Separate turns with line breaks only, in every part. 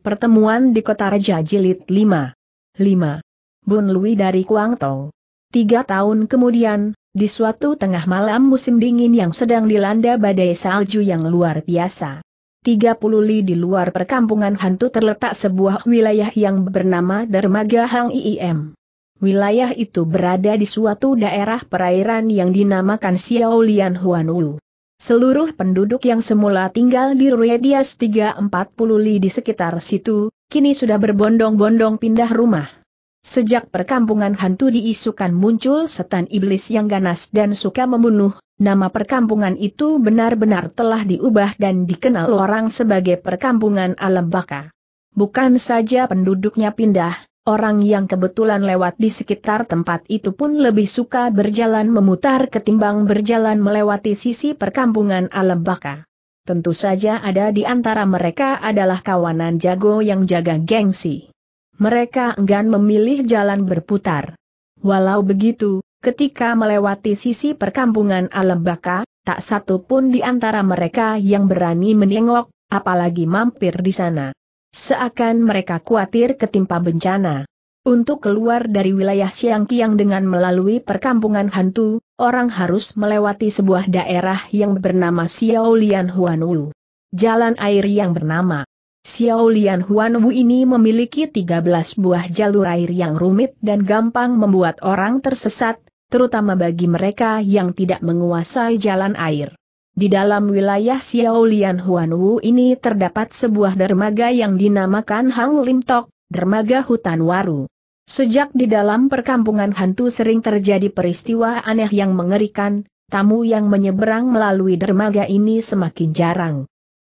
Pertemuan di Kota Raja Jilid 5 5. Bun Lui dari Kuangtong Tiga tahun kemudian, di suatu tengah malam musim dingin yang sedang dilanda badai salju yang luar biasa. 30 li di luar perkampungan hantu terletak sebuah wilayah yang bernama Dermaga Hang IIM. Wilayah itu berada di suatu daerah perairan yang dinamakan Xiao Lian Huanwu. Seluruh penduduk yang semula tinggal di Ruedias 340 li di sekitar situ, kini sudah berbondong-bondong pindah rumah. Sejak perkampungan hantu diisukan muncul setan iblis yang ganas dan suka membunuh, nama perkampungan itu benar-benar telah diubah dan dikenal orang sebagai perkampungan alam baka. Bukan saja penduduknya pindah, Orang yang kebetulan lewat di sekitar tempat itu pun lebih suka berjalan memutar ketimbang berjalan melewati sisi perkampungan alam baka. Tentu saja ada di antara mereka adalah kawanan jago yang jaga gengsi. Mereka enggan memilih jalan berputar. Walau begitu, ketika melewati sisi perkampungan alam baka, tak satu pun di antara mereka yang berani menengok, apalagi mampir di sana. Seakan mereka khawatir ketimpa bencana. Untuk keluar dari wilayah Siangkiang dengan melalui perkampungan hantu, orang harus melewati sebuah daerah yang bernama Xiaolian Huanwu. Jalan air yang bernama Xiaolian Huanwu ini memiliki 13 buah jalur air yang rumit dan gampang membuat orang tersesat, terutama bagi mereka yang tidak menguasai jalan air. Di dalam wilayah Xiaolian Huanwu ini terdapat sebuah dermaga yang dinamakan Hang Lim Tok, dermaga hutan waru. Sejak di dalam perkampungan hantu sering terjadi peristiwa aneh yang mengerikan, tamu yang menyeberang melalui dermaga ini semakin jarang.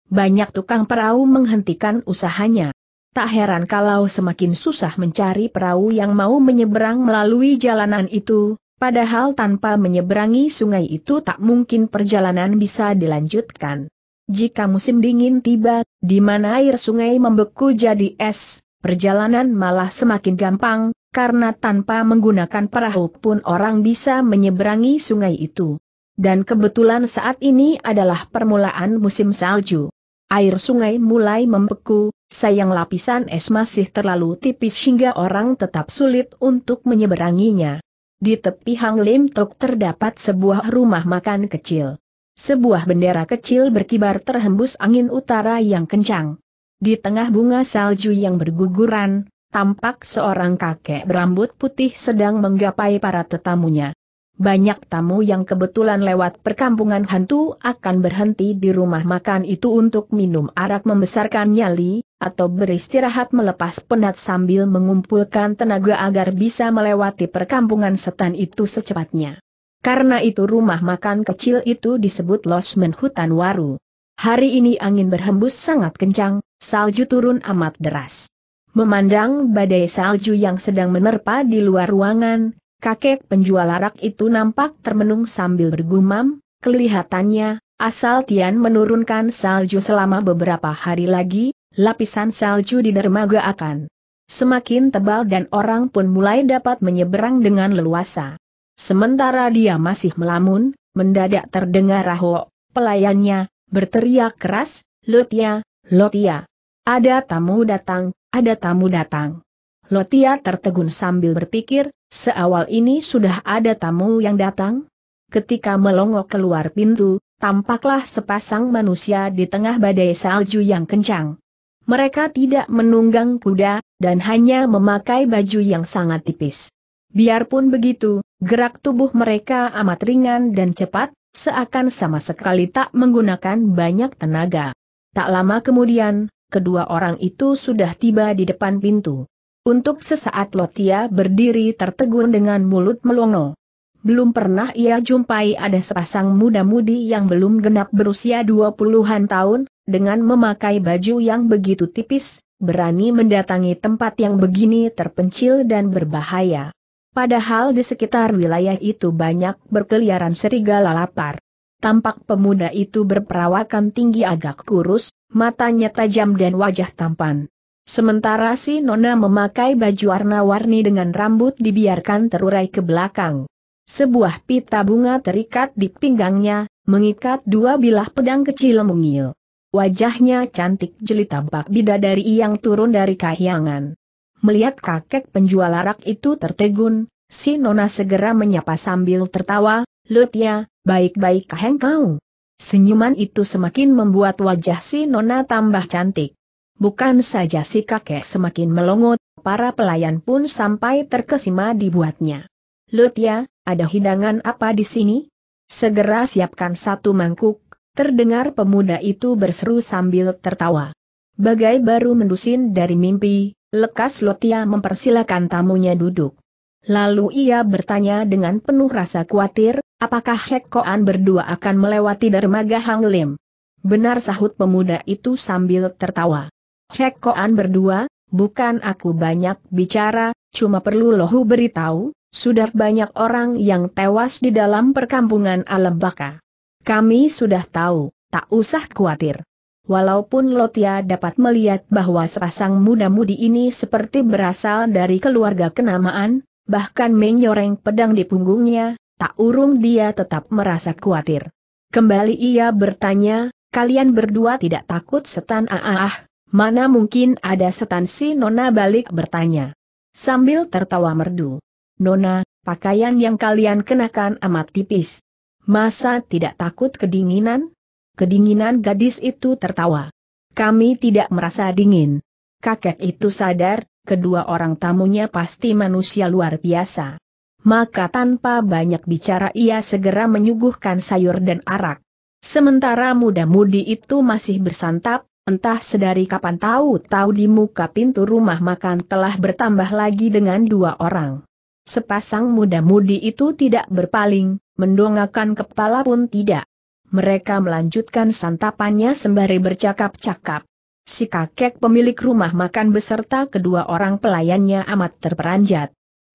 Banyak tukang perahu menghentikan usahanya. Tak heran kalau semakin susah mencari perahu yang mau menyeberang melalui jalanan itu, Padahal tanpa menyeberangi sungai itu tak mungkin perjalanan bisa dilanjutkan. Jika musim dingin tiba, di mana air sungai membeku jadi es, perjalanan malah semakin gampang, karena tanpa menggunakan perahu pun orang bisa menyeberangi sungai itu. Dan kebetulan saat ini adalah permulaan musim salju. Air sungai mulai membeku, sayang lapisan es masih terlalu tipis hingga orang tetap sulit untuk menyeberanginya. Di tepi Hang Lim Tok terdapat sebuah rumah makan kecil. Sebuah bendera kecil berkibar terhembus angin utara yang kencang. Di tengah bunga salju yang berguguran, tampak seorang kakek berambut putih sedang menggapai para tetamunya. Banyak tamu yang kebetulan lewat perkampungan hantu akan berhenti di rumah makan itu untuk minum arak membesarkan nyali, atau beristirahat melepas penat sambil mengumpulkan tenaga agar bisa melewati perkampungan setan itu secepatnya. Karena itu rumah makan kecil itu disebut losmen hutan waru. Hari ini angin berhembus sangat kencang, salju turun amat deras. Memandang badai salju yang sedang menerpa di luar ruangan, Kakek penjual arak itu nampak termenung sambil bergumam, kelihatannya, asal Tian menurunkan salju selama beberapa hari lagi, lapisan salju di dermaga akan semakin tebal dan orang pun mulai dapat menyeberang dengan leluasa. Sementara dia masih melamun, mendadak terdengar Raho, pelayannya, berteriak keras, Lotia, Lotia. Ada tamu datang, ada tamu datang. Lotia tertegun sambil berpikir, seawal ini sudah ada tamu yang datang? Ketika melongok keluar pintu, tampaklah sepasang manusia di tengah badai salju yang kencang. Mereka tidak menunggang kuda, dan hanya memakai baju yang sangat tipis. Biarpun begitu, gerak tubuh mereka amat ringan dan cepat, seakan sama sekali tak menggunakan banyak tenaga. Tak lama kemudian, kedua orang itu sudah tiba di depan pintu. Untuk sesaat Lotia berdiri tertegun dengan mulut melongo. Belum pernah ia jumpai ada sepasang muda-mudi yang belum genap berusia dua puluhan tahun, dengan memakai baju yang begitu tipis, berani mendatangi tempat yang begini terpencil dan berbahaya. Padahal di sekitar wilayah itu banyak berkeliaran serigala lapar. Tampak pemuda itu berperawakan tinggi agak kurus, matanya tajam dan wajah tampan. Sementara si Nona memakai baju warna-warni dengan rambut dibiarkan terurai ke belakang. Sebuah pita bunga terikat di pinggangnya, mengikat dua bilah pedang kecil mungil. wajahnya cantik jeli tampak bidadari yang turun dari kahyangan. Melihat kakek penjual arak itu tertegun, si Nona segera menyapa sambil tertawa, Lutia, baik-baikkah engkau? Senyuman itu semakin membuat wajah si Nona tambah cantik. Bukan saja si kakek semakin melongot, para pelayan pun sampai terkesima dibuatnya. Lutia, ada hidangan apa di sini? Segera siapkan satu mangkuk, terdengar pemuda itu berseru sambil tertawa. Bagai baru mendusin dari mimpi, lekas Lutia mempersilakan tamunya duduk. Lalu ia bertanya dengan penuh rasa khawatir, apakah Hekoan berdua akan melewati dermaga Hang Lim? Benar sahut pemuda itu sambil tertawa. Hekoan berdua, bukan aku banyak bicara, cuma perlu lohu beritahu, sudah banyak orang yang tewas di dalam perkampungan alam baka. Kami sudah tahu, tak usah khawatir. Walaupun Lotia dapat melihat bahwa sepasang muda-mudi ini seperti berasal dari keluarga kenamaan, bahkan menyoreng pedang di punggungnya, tak urung dia tetap merasa khawatir. Kembali ia bertanya, kalian berdua tidak takut setan ah, ah, mana mungkin ada setan si Nona balik bertanya. Sambil tertawa merdu. Nona, pakaian yang kalian kenakan amat tipis. Masa tidak takut kedinginan? Kedinginan gadis itu tertawa. Kami tidak merasa dingin. Kakek itu sadar, kedua orang tamunya pasti manusia luar biasa. Maka tanpa banyak bicara ia segera menyuguhkan sayur dan arak. Sementara muda-mudi itu masih bersantap, entah sedari kapan tahu-tahu di muka pintu rumah makan telah bertambah lagi dengan dua orang. Sepasang muda-mudi itu tidak berpaling, mendongakkan kepala pun tidak. Mereka melanjutkan santapannya sembari bercakap-cakap. Si kakek pemilik rumah makan beserta kedua orang pelayannya amat terperanjat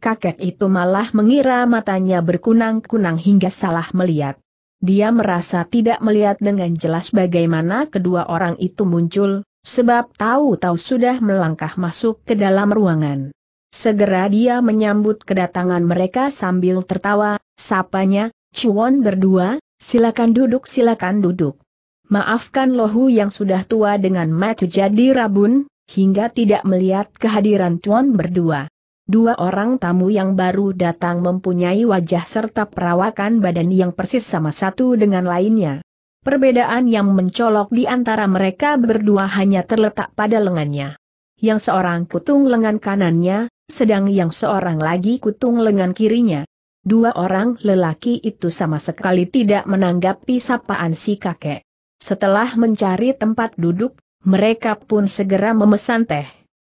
kakek itu malah mengira matanya berkunang-kunang hingga salah melihat. Dia merasa tidak melihat dengan jelas bagaimana kedua orang itu muncul, sebab tahu-tahu sudah melangkah masuk ke dalam ruangan. Segera dia menyambut kedatangan mereka sambil tertawa, sapanya, Cuan berdua, silakan duduk silakan duduk. Maafkan lohu yang sudah tua dengan mata jadi rabun, hingga tidak melihat kehadiran Tuan berdua. Dua orang tamu yang baru datang mempunyai wajah serta perawakan badan yang persis sama satu dengan lainnya. Perbedaan yang mencolok di antara mereka berdua hanya terletak pada lengannya. Yang seorang kutung lengan kanannya, sedang yang seorang lagi kutung lengan kirinya. Dua orang lelaki itu sama sekali tidak menanggapi sapaan si kakek. Setelah mencari tempat duduk, mereka pun segera memesan teh.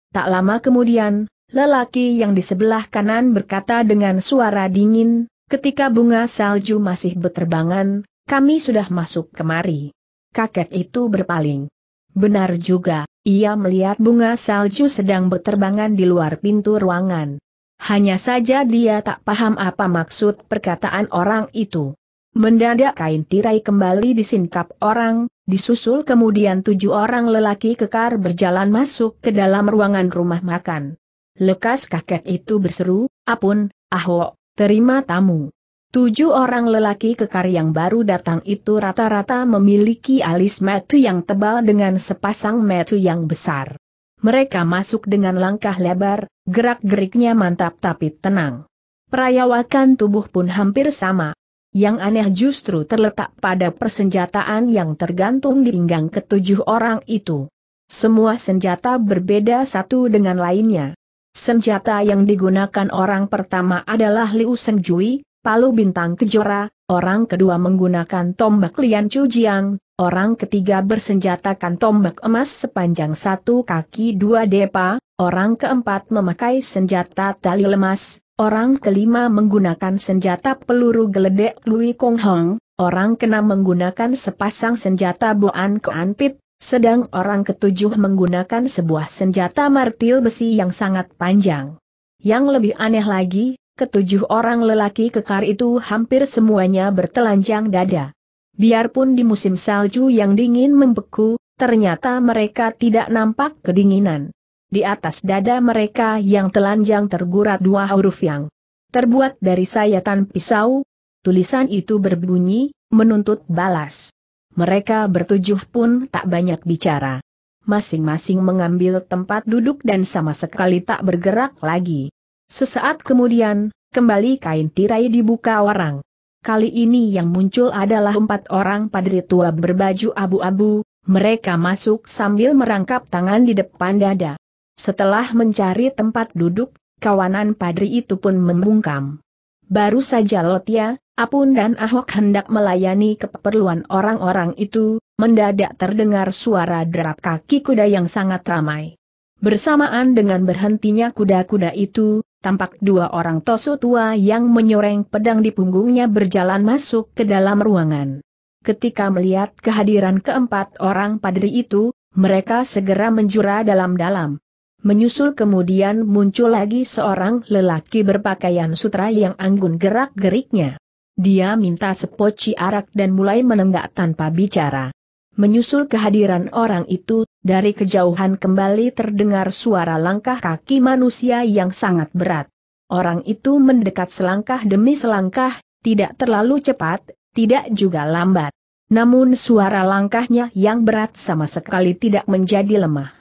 Tak lama kemudian, Lelaki yang di sebelah kanan berkata dengan suara dingin, ketika bunga salju masih berterbangan, kami sudah masuk kemari. Kakek itu berpaling. Benar juga, ia melihat bunga salju sedang berterbangan di luar pintu ruangan. Hanya saja dia tak paham apa maksud perkataan orang itu. Mendadak kain tirai kembali disingkap orang, disusul kemudian tujuh orang lelaki kekar berjalan masuk ke dalam ruangan rumah makan. Lekas kakek itu berseru, Apun, Ahok, terima tamu. Tujuh orang lelaki kekar yang baru datang itu rata-rata memiliki alis metu yang tebal dengan sepasang metu yang besar. Mereka masuk dengan langkah lebar, gerak-geriknya mantap tapi tenang. Perayawakan tubuh pun hampir sama. Yang aneh justru terletak pada persenjataan yang tergantung di pinggang ketujuh orang itu. Semua senjata berbeda satu dengan lainnya. Senjata yang digunakan orang pertama adalah Liu Senjui, palu bintang kejora, orang kedua menggunakan tombak Lian Chujiang, orang ketiga bersenjatakan tombak emas sepanjang satu kaki dua depa, orang keempat memakai senjata tali lemas, orang kelima menggunakan senjata peluru geledek Lui Kong Hong, orang keenam menggunakan sepasang senjata Boan Keanpit, sedang orang ketujuh menggunakan sebuah senjata martil besi yang sangat panjang. Yang lebih aneh lagi, ketujuh orang lelaki kekar itu hampir semuanya bertelanjang dada. Biarpun di musim salju yang dingin membeku, ternyata mereka tidak nampak kedinginan. Di atas dada mereka yang telanjang tergurat dua huruf yang terbuat dari sayatan pisau. Tulisan itu berbunyi, menuntut balas. mereka bertujuh pun tak banyak bicara. Masing-masing mengambil tempat duduk dan sama sekali tak bergerak lagi. Sesaat kemudian, kembali kain tirai dibuka orang. Kali ini yang muncul adalah empat orang padri tua berbaju abu-abu, mereka masuk sambil merangkap tangan di depan dada. Setelah mencari tempat duduk, kawanan padri itu pun membungkam. Baru saja Lotia, Apun dan Ahok hendak melayani keperluan orang-orang itu, mendadak terdengar suara derap kaki kuda yang sangat ramai. Bersamaan dengan berhentinya kuda-kuda itu, tampak dua orang tosu tua yang menyoreng pedang di punggungnya berjalan masuk ke dalam ruangan. Ketika melihat kehadiran keempat orang padri itu, mereka segera menjura dalam-dalam. Menyusul kemudian muncul lagi seorang lelaki berpakaian sutra yang anggun gerak-geriknya. Dia minta sepoci arak dan mulai menenggak tanpa bicara. Menyusul kehadiran orang itu, dari kejauhan kembali terdengar suara langkah kaki manusia yang sangat berat. Orang itu mendekat selangkah demi selangkah, tidak terlalu cepat, tidak juga lambat. Namun suara langkahnya yang berat sama sekali tidak menjadi lemah.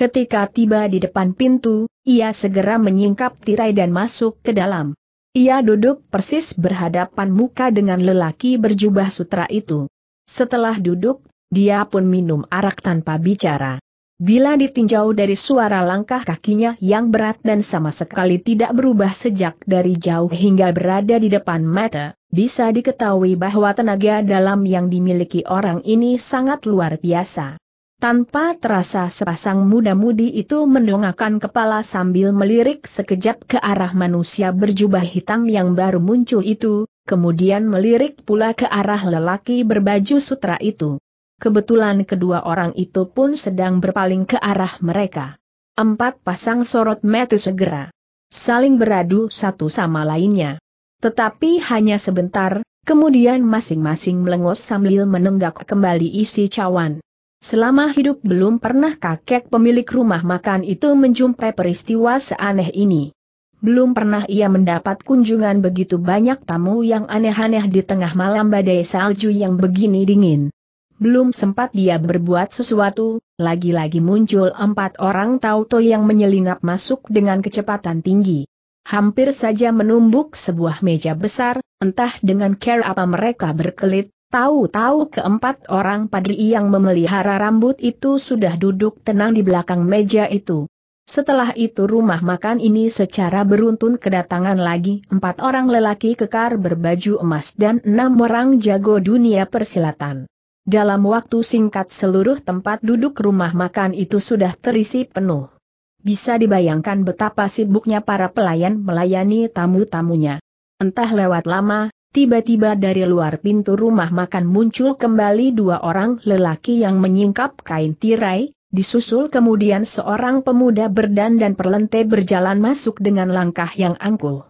Ketika tiba di depan pintu, ia segera menyingkap tirai dan masuk ke dalam. Ia duduk persis berhadapan muka dengan lelaki berjubah sutra itu. Setelah duduk, dia pun minum arak tanpa bicara. Bila ditinjau dari suara langkah kakinya yang berat dan sama sekali tidak berubah sejak dari jauh hingga berada di depan mata, bisa diketahui bahwa tenaga dalam yang dimiliki orang ini sangat luar biasa. Tanpa terasa sepasang muda-mudi itu mendongakkan kepala sambil melirik sekejap ke arah manusia berjubah hitam yang baru muncul itu, kemudian melirik pula ke arah lelaki berbaju sutra itu. Kebetulan kedua orang itu pun sedang berpaling ke arah mereka. Empat pasang sorot mata segera saling beradu satu sama lainnya. Tetapi hanya sebentar, kemudian masing-masing melengos sambil menenggak kembali isi cawan. Selama hidup belum pernah kakek pemilik rumah makan itu menjumpai peristiwa seaneh ini. Belum pernah ia mendapat kunjungan begitu banyak tamu yang aneh-aneh di tengah malam badai salju yang begini dingin. Belum sempat dia berbuat sesuatu, lagi-lagi muncul empat orang tauto yang menyelinap masuk dengan kecepatan tinggi. Hampir saja menumbuk sebuah meja besar, entah dengan care apa mereka berkelit, Tahu-tahu keempat orang padri yang memelihara rambut itu sudah duduk tenang di belakang meja itu. Setelah itu rumah makan ini secara beruntun kedatangan lagi empat orang lelaki kekar berbaju emas dan enam orang jago dunia persilatan. Dalam waktu singkat seluruh tempat duduk rumah makan itu sudah terisi penuh. Bisa dibayangkan betapa sibuknya para pelayan melayani tamu-tamunya. Entah lewat lama, Tiba-tiba dari luar pintu rumah makan muncul kembali dua orang lelaki yang menyingkap kain tirai, disusul kemudian seorang pemuda berdandan perlente berjalan masuk dengan langkah yang angkuh.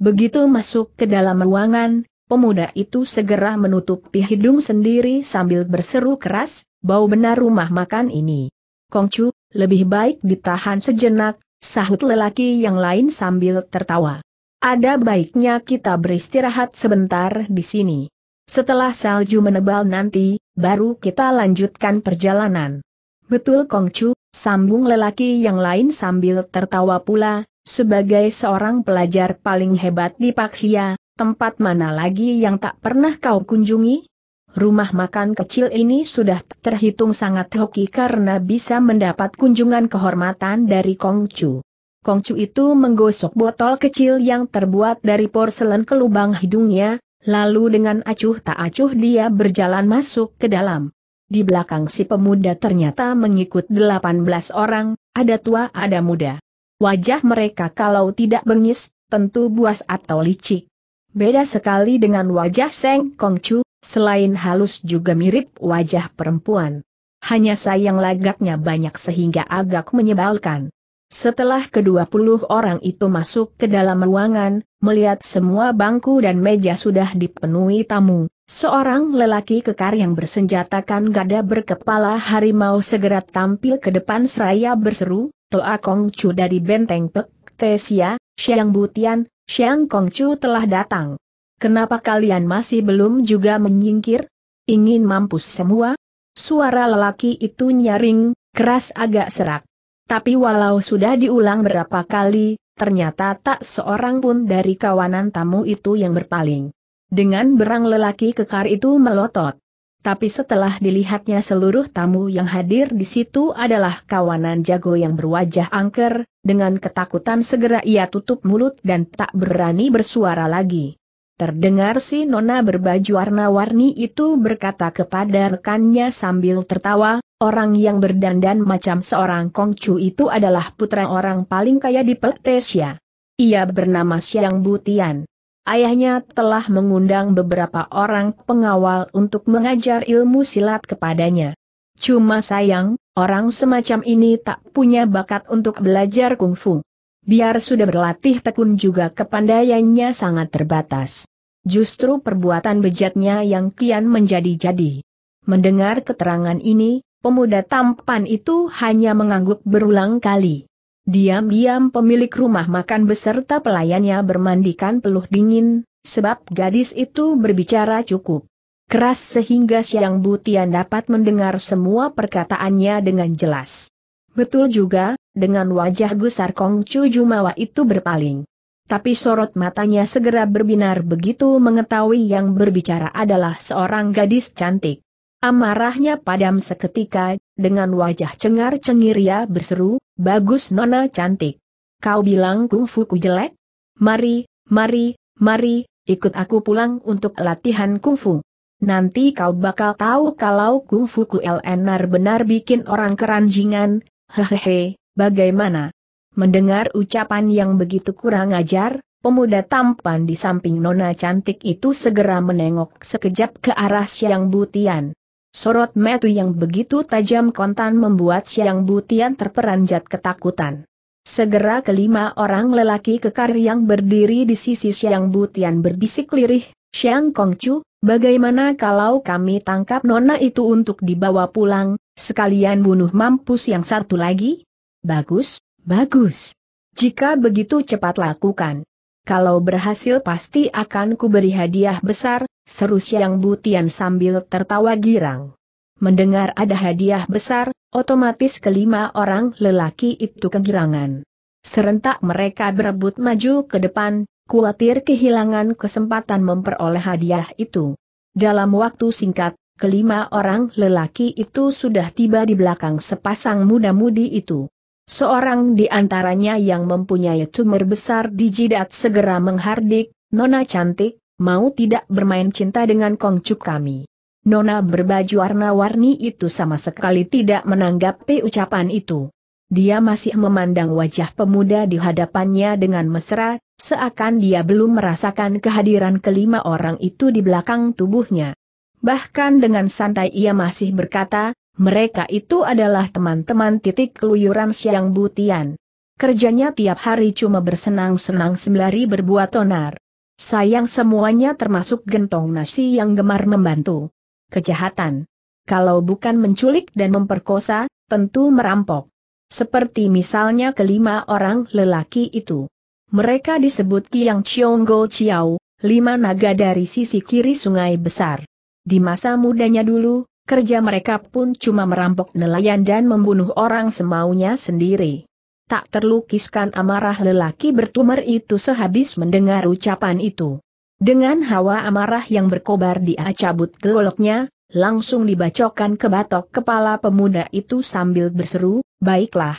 Begitu masuk ke dalam ruangan, pemuda itu segera menutupi hidung sendiri sambil berseru keras, bau benar rumah makan ini. Kongcu, lebih baik ditahan sejenak, sahut lelaki yang lain sambil tertawa. Ada baiknya kita beristirahat sebentar di sini. Setelah salju menebal nanti, baru kita lanjutkan perjalanan. Betul Kongcu, sambung lelaki yang lain sambil tertawa pula, sebagai seorang pelajar paling hebat di Paksia, tempat mana lagi yang tak pernah kau kunjungi? Rumah makan kecil ini sudah terhitung sangat hoki karena bisa mendapat kunjungan kehormatan dari Kongcu. Kongcu itu menggosok botol kecil yang terbuat dari porselen ke lubang hidungnya, lalu dengan acuh tak acuh dia berjalan masuk ke dalam. Di belakang si pemuda ternyata mengikut 18 orang, ada tua ada muda. Wajah mereka kalau tidak bengis, tentu buas atau licik. Beda sekali dengan wajah Seng Kongcu, selain halus juga mirip wajah perempuan. Hanya sayang lagaknya banyak sehingga agak menyebalkan. Setelah kedua puluh orang itu masuk ke dalam ruangan, melihat semua bangku dan meja sudah dipenuhi tamu, seorang lelaki kekar yang bersenjatakan gada berkepala harimau segera tampil ke depan seraya berseru, Toa Kong Chu dari Benteng Pek, Tesia, Xiang Butian, Xiang Kong Chu telah datang. Kenapa kalian masih belum juga menyingkir? Ingin mampus semua? Suara lelaki itu nyaring, keras agak serak. Tapi walau sudah diulang berapa kali, ternyata tak seorang pun dari kawanan tamu itu yang berpaling. Dengan berang lelaki kekar itu melotot. Tapi setelah dilihatnya seluruh tamu yang hadir di situ adalah kawanan jago yang berwajah angker, dengan ketakutan segera ia tutup mulut dan tak berani bersuara lagi. Terdengar si nona berbaju warna-warni itu berkata kepada rekannya sambil tertawa, orang yang berdandan macam seorang kongcu itu adalah putra orang paling kaya di Peltesia. Ia bernama Siang Butian. Ayahnya telah mengundang beberapa orang pengawal untuk mengajar ilmu silat kepadanya. Cuma sayang, orang semacam ini tak punya bakat untuk belajar kungfu. Biar sudah berlatih tekun juga kepandaiannya sangat terbatas. Justru perbuatan bejatnya yang kian menjadi-jadi. Mendengar keterangan ini, pemuda tampan itu hanya mengangguk berulang kali. Diam-diam pemilik rumah makan beserta pelayannya bermandikan peluh dingin, sebab gadis itu berbicara cukup keras sehingga Siang Butian dapat mendengar semua perkataannya dengan jelas. Betul juga, dengan wajah gusar Kongcu Jumawa itu berpaling. Tapi sorot matanya segera berbinar begitu mengetahui yang berbicara adalah seorang gadis cantik. Amarahnya padam seketika, dengan wajah cengar-cengir ia berseru, bagus nona cantik. Kau bilang kungfuku jelek? Mari, mari, mari, ikut aku pulang untuk latihan kungfu. Nanti kau bakal tahu kalau kungfuku LNR benar bikin orang keranjingan, hehehe, bagaimana? Mendengar ucapan yang begitu kurang ajar, pemuda tampan di samping nona cantik itu segera menengok sekejap ke arah Siang Butian. Sorot metu yang begitu tajam kontan membuat Siang Butian terperanjat ketakutan. Segera kelima orang lelaki kekar yang berdiri di sisi Siang Butian berbisik lirih, Siang Kongcu, bagaimana kalau kami tangkap nona itu untuk dibawa pulang, sekalian bunuh mampus yang satu lagi? Bagus, bagus. Jika begitu cepat lakukan. Kalau berhasil pasti akan kuberi hadiah besar, seru Siang Butian sambil tertawa girang. Mendengar ada hadiah besar, otomatis kelima orang lelaki itu kegirangan. Serentak mereka berebut maju ke depan, khawatir kehilangan kesempatan memperoleh hadiah itu. Dalam waktu singkat, kelima orang lelaki itu sudah tiba di belakang sepasang muda-mudi itu. Seorang di antaranya yang mempunyai tumor besar di jidat segera menghardik, Nona cantik, mau tidak bermain cinta dengan kongcuk kami. Nona berbaju warna-warni itu sama sekali tidak menanggapi ucapan itu. Dia masih memandang wajah pemuda di hadapannya dengan mesra, seakan dia belum merasakan kehadiran kelima orang itu di belakang tubuhnya. Bahkan dengan santai ia masih berkata, mereka itu adalah teman-teman titik keluyuran siang butian. Kerjanya tiap hari cuma bersenang-senang sembari berbuat onar. Sayang semuanya termasuk gentong nasi yang gemar membantu. Kejahatan. Kalau bukan menculik dan memperkosa, tentu merampok. Seperti misalnya kelima orang lelaki itu. Mereka disebut Kiang Chiong Go Chiao, lima naga dari sisi kiri sungai besar. Di masa mudanya dulu, kerja mereka pun cuma merampok nelayan dan membunuh orang semaunya sendiri tak terlukiskan amarah lelaki bertumar itu sehabis mendengar ucapan itu. Dengan hawa amarah yang berkobar dia cabut goloknya, langsung dibacokkan ke batok kepala pemuda itu sambil berseru, baiklah.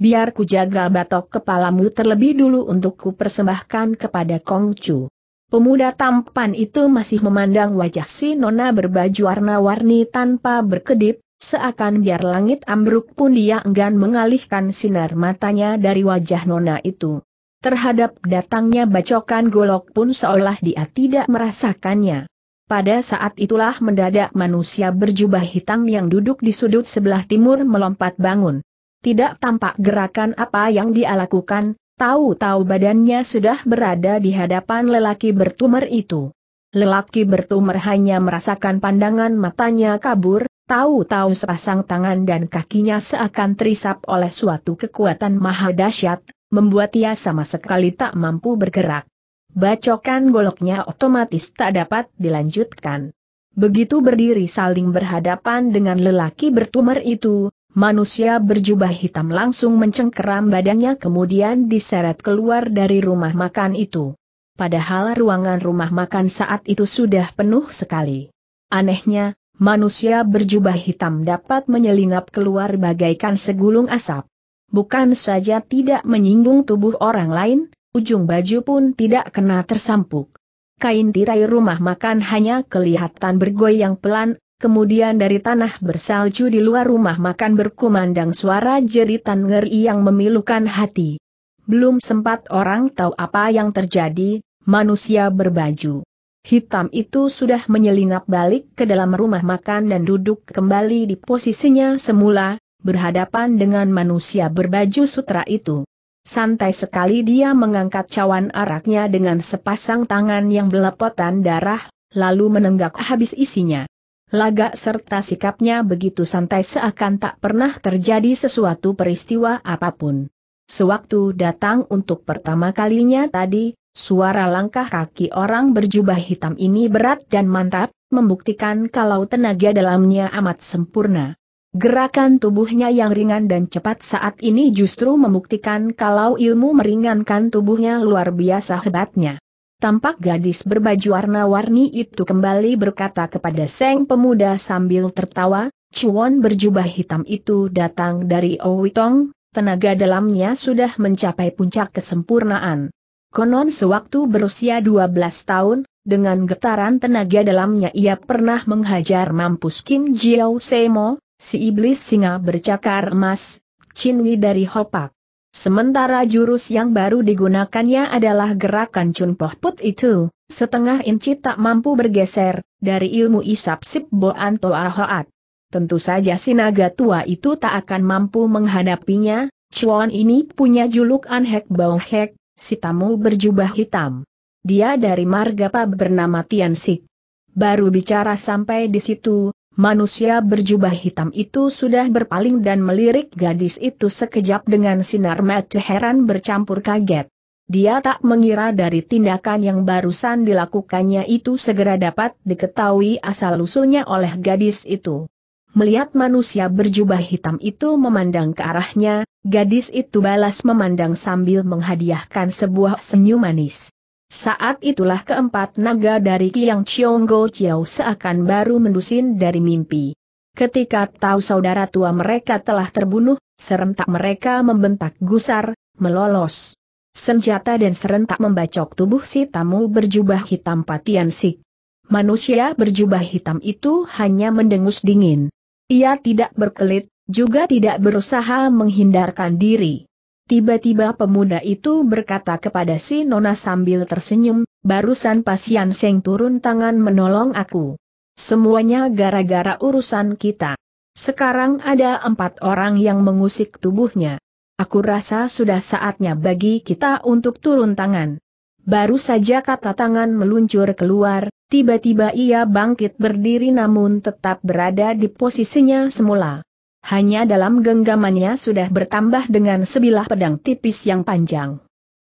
Biar ku jaga batok kepalamu terlebih dulu untuk ku persembahkan kepada Kongcu. Pemuda tampan itu masih memandang wajah si nona berbaju warna-warni tanpa berkedip, Seakan biar langit ambruk pun dia enggan mengalihkan sinar matanya dari wajah nona itu. Terhadap datangnya bacokan golok pun seolah dia tidak merasakannya. Pada saat itulah mendadak manusia berjubah hitam yang duduk di sudut sebelah timur melompat bangun. Tidak tampak gerakan apa yang dia lakukan, tahu-tahu badannya sudah berada di hadapan lelaki bertumor itu. Lelaki bertumor hanya merasakan pandangan matanya kabur, Tahu-tahu sepasang tangan dan kakinya seakan terisap oleh suatu kekuatan maha dahsyat, membuat ia sama sekali tak mampu bergerak. Bacokan goloknya otomatis tak dapat dilanjutkan. Begitu berdiri saling berhadapan dengan lelaki bertumor itu, manusia berjubah hitam langsung mencengkeram badannya kemudian diseret keluar dari rumah makan itu. Padahal ruangan rumah makan saat itu sudah penuh sekali. Anehnya, manusia berjubah hitam dapat menyelinap keluar bagaikan segulung asap. Bukan saja tidak menyinggung tubuh orang lain, ujung baju pun tidak kena tersampuk. Kain tirai rumah makan hanya kelihatan bergoyang pelan, kemudian dari tanah bersalju di luar rumah makan berkumandang suara jeritan ngeri yang memilukan hati. Belum sempat orang tahu apa yang terjadi, manusia berbaju hitam itu sudah menyelinap balik ke dalam rumah makan dan duduk kembali di posisinya semula, berhadapan dengan manusia berbaju sutra itu. Santai sekali dia mengangkat cawan araknya dengan sepasang tangan yang belepotan darah, lalu menenggak habis isinya. Lagak serta sikapnya begitu santai seakan tak pernah terjadi sesuatu peristiwa apa pun. Sewaktu datang untuk pertama kalinya tadi, suara langkah kaki orang berjubah hitam ini berat dan mantap, membuktikan kalau tenaga dalamnya amat sempurna. Gerakan tubuhnya yang ringan dan cepat saat ini justru membuktikan kalau ilmu meringankan tubuhnya luar biasa hebatnya. Tampak gadis berbaju warna-warni itu kembali berkata kepada Seng pemuda sambil tertawa, Chuan berjubah hitam itu datang dari Owitong, tenaga dalamnya sudah mencapai puncak kesempurnaan. Konon sewaktu berusia 12 tahun, dengan getaran tenaga dalamnya ia pernah menghajar mampus Kim Jiao Semo, si iblis singa bercakar emas, Cinwi dari Hopak. Sementara jurus yang baru digunakannya adalah gerakan Chun Poh Put itu, setengah inci tak mampu bergeser, dari ilmu isap sip boan toa hoat. Tentu saja si naga tua itu tak akan mampu menghadapinya, Chuan ini punya julukan Hek Bau Hek, si tamu berjubah hitam. Dia dari margapa bernama Tian Sik. Baru bicara sampai di situ, Manusia berjubah hitam itu sudah berpaling dan melirik gadis itu sekejap dengan sinar mata heran bercampur kaget. Dia tak mengira dari tindakan yang barusan dilakukannya itu segera dapat diketahui asal-usulnya oleh gadis itu. Melihat manusia berjubah hitam itu memandang ke arahnya, gadis itu balas memandang sambil menghadiahkan sebuah senyum manis. Saat itulah keempat naga dari Kiang Chiong Go Chiao seakan baru mendusin dari mimpi. Ketika tahu saudara tua mereka telah terbunuh, serentak mereka membentak gusar, melolos. Senjata dan serentak membacok tubuh si tamu berjubah hitam Patian Sik. Manusia berjubah hitam itu hanya mendengus dingin. Ia tidak berkelit, juga tidak berusaha menghindarkan diri. Tiba-tiba pemuda itu berkata kepada si Nona sambil tersenyum, barusan Pasian Seng turun tangan menolong aku. Semuanya gara-gara urusan kita. Sekarang ada empat orang yang mengusik tubuhnya. Aku rasa sudah saatnya bagi kita untuk turun tangan. Baru saja kata tangan meluncur keluar, tiba-tiba ia bangkit berdiri namun tetap berada di posisinya semula. Hanya dalam genggamannya sudah bertambah dengan sebilah pedang tipis yang panjang.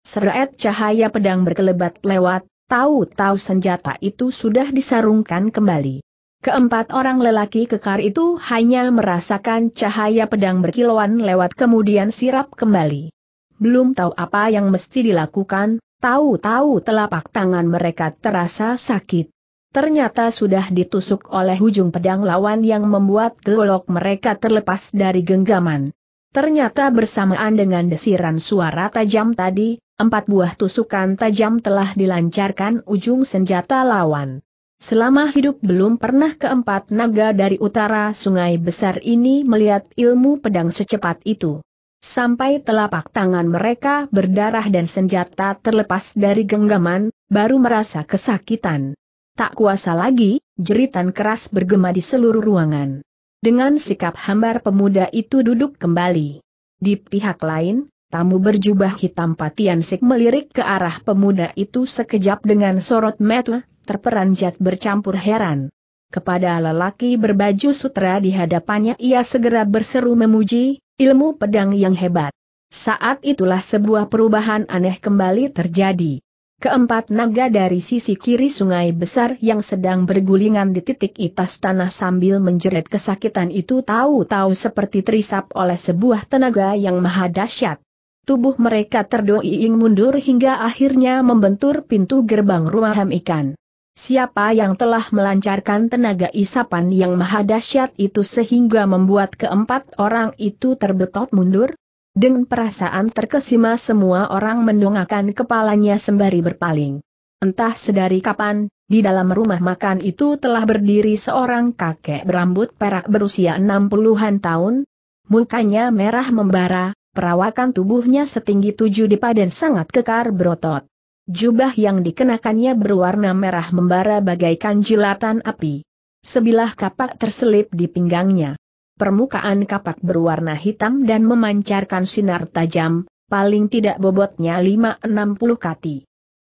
Seret cahaya pedang berkelebat lewat, tahu-tahu senjata itu sudah disarungkan kembali. Keempat orang lelaki kekar itu hanya merasakan cahaya pedang berkilauan lewat kemudian sirap kembali. Belum tahu apa yang mesti dilakukan, tahu-tahu telapak tangan mereka terasa sakit. Ternyata sudah ditusuk oleh ujung pedang lawan yang membuat golok mereka terlepas dari genggaman. Ternyata bersamaan dengan desiran suara tajam tadi, empat buah tusukan tajam telah dilancarkan ujung senjata lawan. Selama hidup belum pernah keempat naga dari utara sungai besar ini melihat ilmu pedang secepat itu. Sampai telapak tangan mereka berdarah dan senjata terlepas dari genggaman, baru merasa kesakitan. Tak kuasa lagi, jeritan keras bergema di seluruh ruangan. Dengan sikap hambar pemuda itu duduk kembali. Di pihak lain, tamu berjubah hitam Patian Sik melirik ke arah pemuda itu sekejap dengan sorot mata, terperanjat bercampur heran. Kepada lelaki berbaju sutra di hadapannya ia segera berseru memuji, ilmu pedang yang hebat. Saat itulah sebuah perubahan aneh kembali terjadi. Keempat naga dari sisi kiri sungai besar yang sedang bergulingan di titik itas tanah sambil menjerit kesakitan itu tahu-tahu seperti terisap oleh sebuah tenaga yang maha dahsyat. Tubuh mereka terdoing mundur hingga akhirnya membentur pintu gerbang rumah ham ikan. Siapa yang telah melancarkan tenaga isapan yang maha dahsyat itu sehingga membuat keempat orang itu terbetot mundur? Dengan perasaan terkesima semua orang mendongakkan kepalanya sembari berpaling. Entah sedari kapan, di dalam rumah makan itu telah berdiri seorang kakek berambut perak berusia 60-an tahun. Mukanya merah membara, perawakan tubuhnya setinggi tujuh dipa dan sangat kekar berotot. Jubah yang dikenakannya berwarna merah membara bagaikan jilatan api. Sebilah kapak terselip di pinggangnya permukaan kapak berwarna hitam dan memancarkan sinar tajam, paling tidak bobotnya 5-60 kati.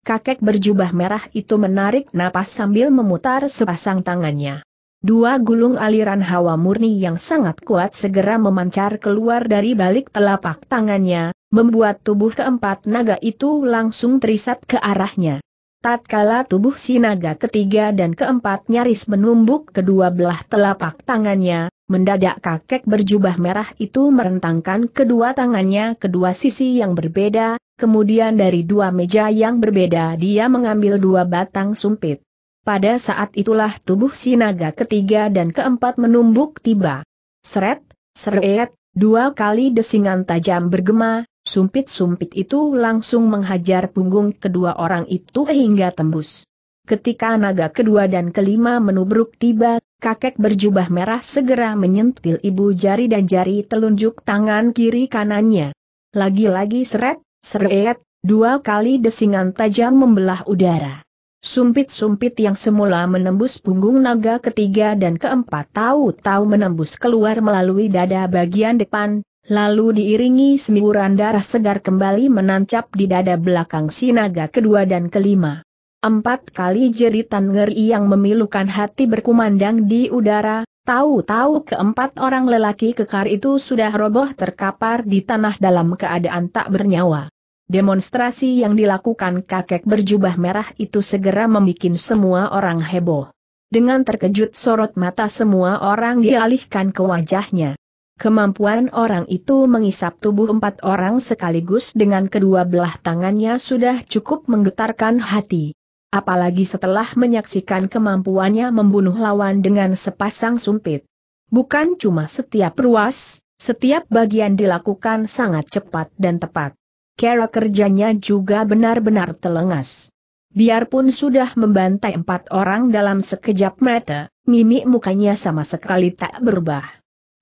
Kakek berjubah merah itu menarik napas sambil memutar sepasang tangannya. Dua gulung aliran hawa murni yang sangat kuat segera memancar keluar dari balik telapak tangannya, membuat tubuh keempat naga itu langsung terisap ke arahnya. Tatkala tubuh si naga ketiga dan keempat nyaris menumbuk kedua belah telapak tangannya, mendadak kakek berjubah merah itu merentangkan kedua tangannya ke dua sisi yang berbeda, kemudian dari dua meja yang berbeda dia mengambil dua batang sumpit. Pada saat itulah tubuh si naga ketiga dan keempat menumbuk tiba. Seret, seret, dua kali desingan tajam bergema, sumpit-sumpit itu langsung menghajar punggung kedua orang itu hingga tembus. Ketika naga kedua dan kelima menubruk tiba, kakek berjubah merah segera menyentil ibu jari dan jari telunjuk tangan kiri kanannya. Lagi-lagi seret, seret, dua kali desingan tajam membelah udara. Sumpit-sumpit yang semula menembus punggung naga ketiga dan keempat tahu-tahu menembus keluar melalui dada bagian depan, lalu diiringi semburan darah segar kembali menancap di dada belakang si naga kedua dan kelima. Empat kali jeritan ngeri yang memilukan hati berkumandang di udara, tahu-tahu keempat orang lelaki kekar itu sudah roboh terkapar di tanah dalam keadaan tak bernyawa. Demonstrasi yang dilakukan kakek berjubah merah itu segera membuat semua orang heboh. Dengan terkejut sorot mata semua orang dialihkan ke wajahnya. Kemampuan orang itu mengisap tubuh empat orang sekaligus dengan kedua belah tangannya sudah cukup menggetarkan hati apalagi setelah menyaksikan kemampuannya membunuh lawan dengan sepasang sumpit. Bukan cuma setiap ruas, setiap bagian dilakukan sangat cepat dan tepat. Cara kerjanya juga benar-benar telengas. Biarpun sudah membantai empat orang dalam sekejap mata, mimik mukanya sama sekali tak berubah.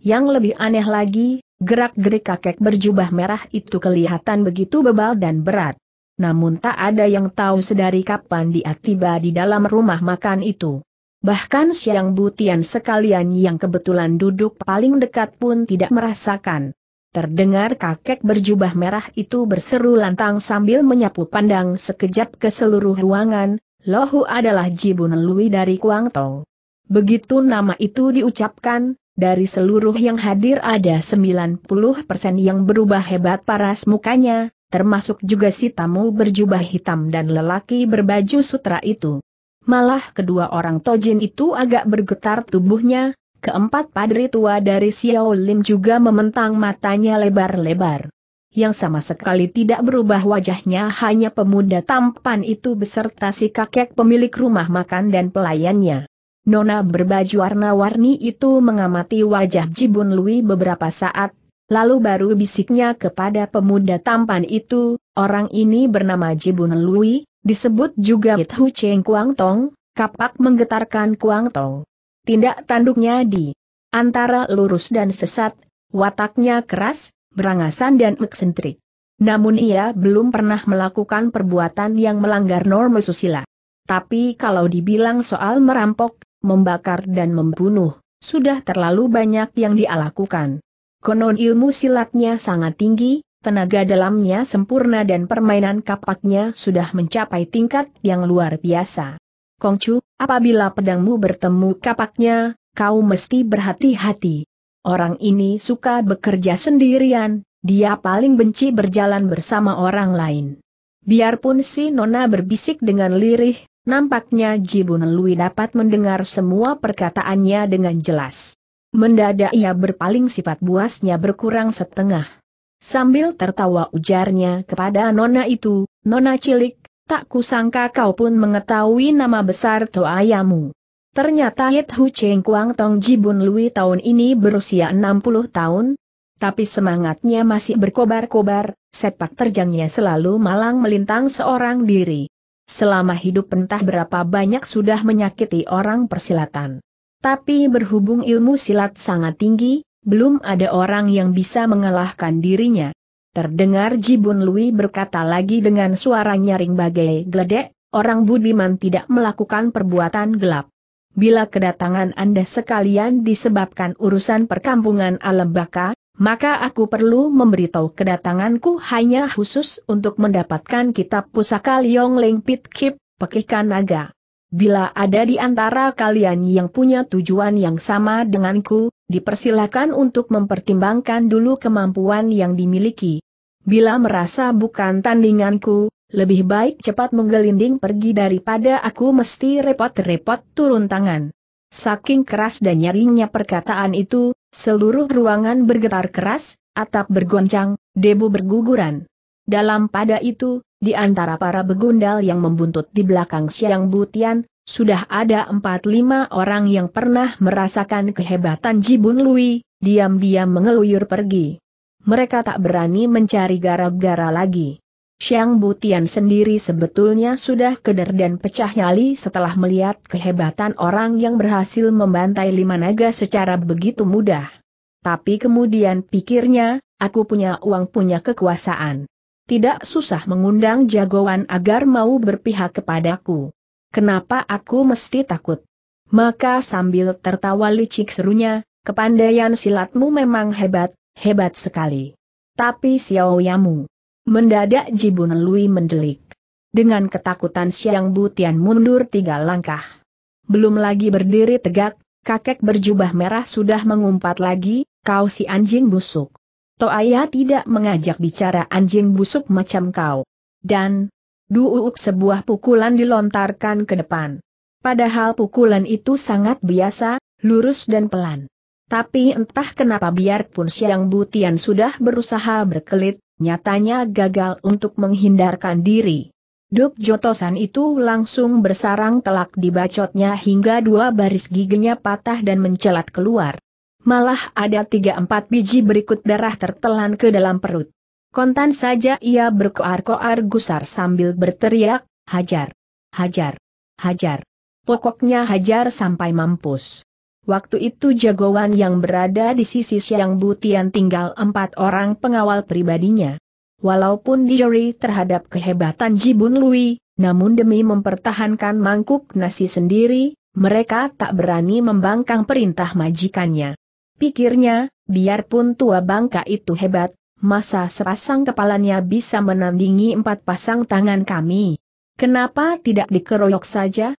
Yang lebih aneh lagi, gerak-gerik kakek berjubah merah itu kelihatan begitu bebal dan berat namun tak ada yang tahu sedari kapan dia tiba di dalam rumah makan itu. Bahkan siang butian sekalian yang kebetulan duduk paling dekat pun tidak merasakan. Terdengar kakek berjubah merah itu berseru lantang sambil menyapu pandang sekejap ke seluruh ruangan, Lohu adalah Jibun Lui dari Kuangtong. Begitu nama itu diucapkan, dari seluruh yang hadir ada 90% yang berubah hebat paras mukanya, termasuk juga si tamu berjubah hitam dan lelaki berbaju sutra itu. Malah kedua orang Tojin itu agak bergetar tubuhnya, keempat padri tua dari Xiao Lim juga mementang matanya lebar-lebar. Yang sama sekali tidak berubah wajahnya hanya pemuda tampan itu beserta si kakek pemilik rumah makan dan pelayannya. Nona berbaju warna-warni itu mengamati wajah Jibun Lui beberapa saat, Lalu baru bisiknya kepada pemuda tampan itu, orang ini bernama Jibun Lui, disebut juga It Hu Cheng Kuang Tong, kapak menggetarkan Kuang Tong. Tindak tanduknya di antara lurus dan sesat, wataknya keras, berangasan dan eksentrik. Namun ia belum pernah melakukan perbuatan yang melanggar norma susila. Tapi kalau dibilang soal merampok, membakar dan membunuh, sudah terlalu banyak yang dia lakukan. Konon ilmu silatnya sangat tinggi, tenaga dalamnya sempurna dan permainan kapaknya sudah mencapai tingkat yang luar biasa. Kongcu, apabila pedangmu bertemu kapaknya, kau mesti berhati-hati. Orang ini suka bekerja sendirian, dia paling benci berjalan bersama orang lain. Biarpun si Nona berbisik dengan lirih, nampaknya Jibun Lui dapat mendengar semua perkataannya dengan jelas. Mendadak ia berpaling sifat buasnya berkurang setengah. Sambil tertawa ujarnya kepada Nona itu, Nona cilik, tak kusangka kau pun mengetahui nama besar Toayamu. Ternyata Hit Hu Cheng Kuang Tong Jibun Lui tahun ini berusia 60 tahun, tapi semangatnya masih berkobar-kobar, sepak terjangnya selalu malang melintang seorang diri. Selama hidup entah berapa banyak sudah menyakiti orang persilatan. Tapi berhubung ilmu silat sangat tinggi, belum ada orang yang bisa mengalahkan dirinya. Terdengar Jibun Lui berkata lagi dengan suara nyaring bagai geledek, orang budiman tidak melakukan perbuatan gelap. Bila kedatangan Anda sekalian disebabkan urusan perkampungan alam baka, maka aku perlu memberitahu kedatanganku hanya khusus untuk mendapatkan kitab pusaka Liong Ling Pit Kip, Pekikan Naga. Bila ada di antara kalian yang punya tujuan yang sama denganku, dipersilakan untuk mempertimbangkan dulu kemampuan yang dimiliki. Bila merasa bukan tandinganku, lebih baik cepat menggelinding pergi daripada aku mesti repot-repot turun tangan. Saking keras dan nyaringnya perkataan itu, seluruh ruangan bergetar keras, atap bergoncang, debu berguguran. Dalam pada itu, di antara para begundal yang membuntut di belakang Siang Butian, sudah ada empat lima orang yang pernah merasakan kehebatan Jibun Lui, diam-diam mengeluyur pergi. Mereka tak berani mencari gara-gara lagi. Xiang Butian sendiri sebetulnya sudah keder dan pecah nyali setelah melihat kehebatan orang yang berhasil membantai lima naga secara begitu mudah. Tapi kemudian pikirnya, aku punya uang punya kekuasaan. Tidak susah mengundang jagoan agar mau berpihak kepadaku. Kenapa aku mesti takut? Maka sambil tertawa licik serunya, kepandaian silatmu memang hebat, hebat sekali. Tapi Xiao Yamu Mendadak Jibun Lui mendelik. Dengan ketakutan Siang Butian mundur tiga langkah. Belum lagi berdiri tegak, kakek berjubah merah sudah mengumpat lagi, kau si anjing busuk. Toaya tidak mengajak bicara anjing busuk macam kau. Dan, duuk sebuah pukulan dilontarkan ke depan. Padahal pukulan itu sangat biasa, lurus dan pelan. Tapi entah kenapa biarpun Siang Butian sudah berusaha berkelit, nyatanya gagal untuk menghindarkan diri. Duk Jotosan itu langsung bersarang telak dibacotnya hingga dua baris giginya patah dan mencelat keluar. Malah ada tiga empat biji berikut darah tertelan ke dalam perut. Kontan saja ia berkoar-koar gusar sambil berteriak, hajar, hajar, hajar. Pokoknya hajar sampai mampus. Waktu itu jagoan yang berada di sisi Siang Butian tinggal empat orang pengawal pribadinya. Walaupun dicuri terhadap kehebatan Jibun Lui, namun demi mempertahankan mangkuk nasi sendiri, mereka tak berani membangkang perintah majikannya. Pikirnya, biarpun tua bangka itu hebat, masa sepasang kepalanya bisa menandingi empat pasang tangan kami. Kenapa tidak dikeroyok saja?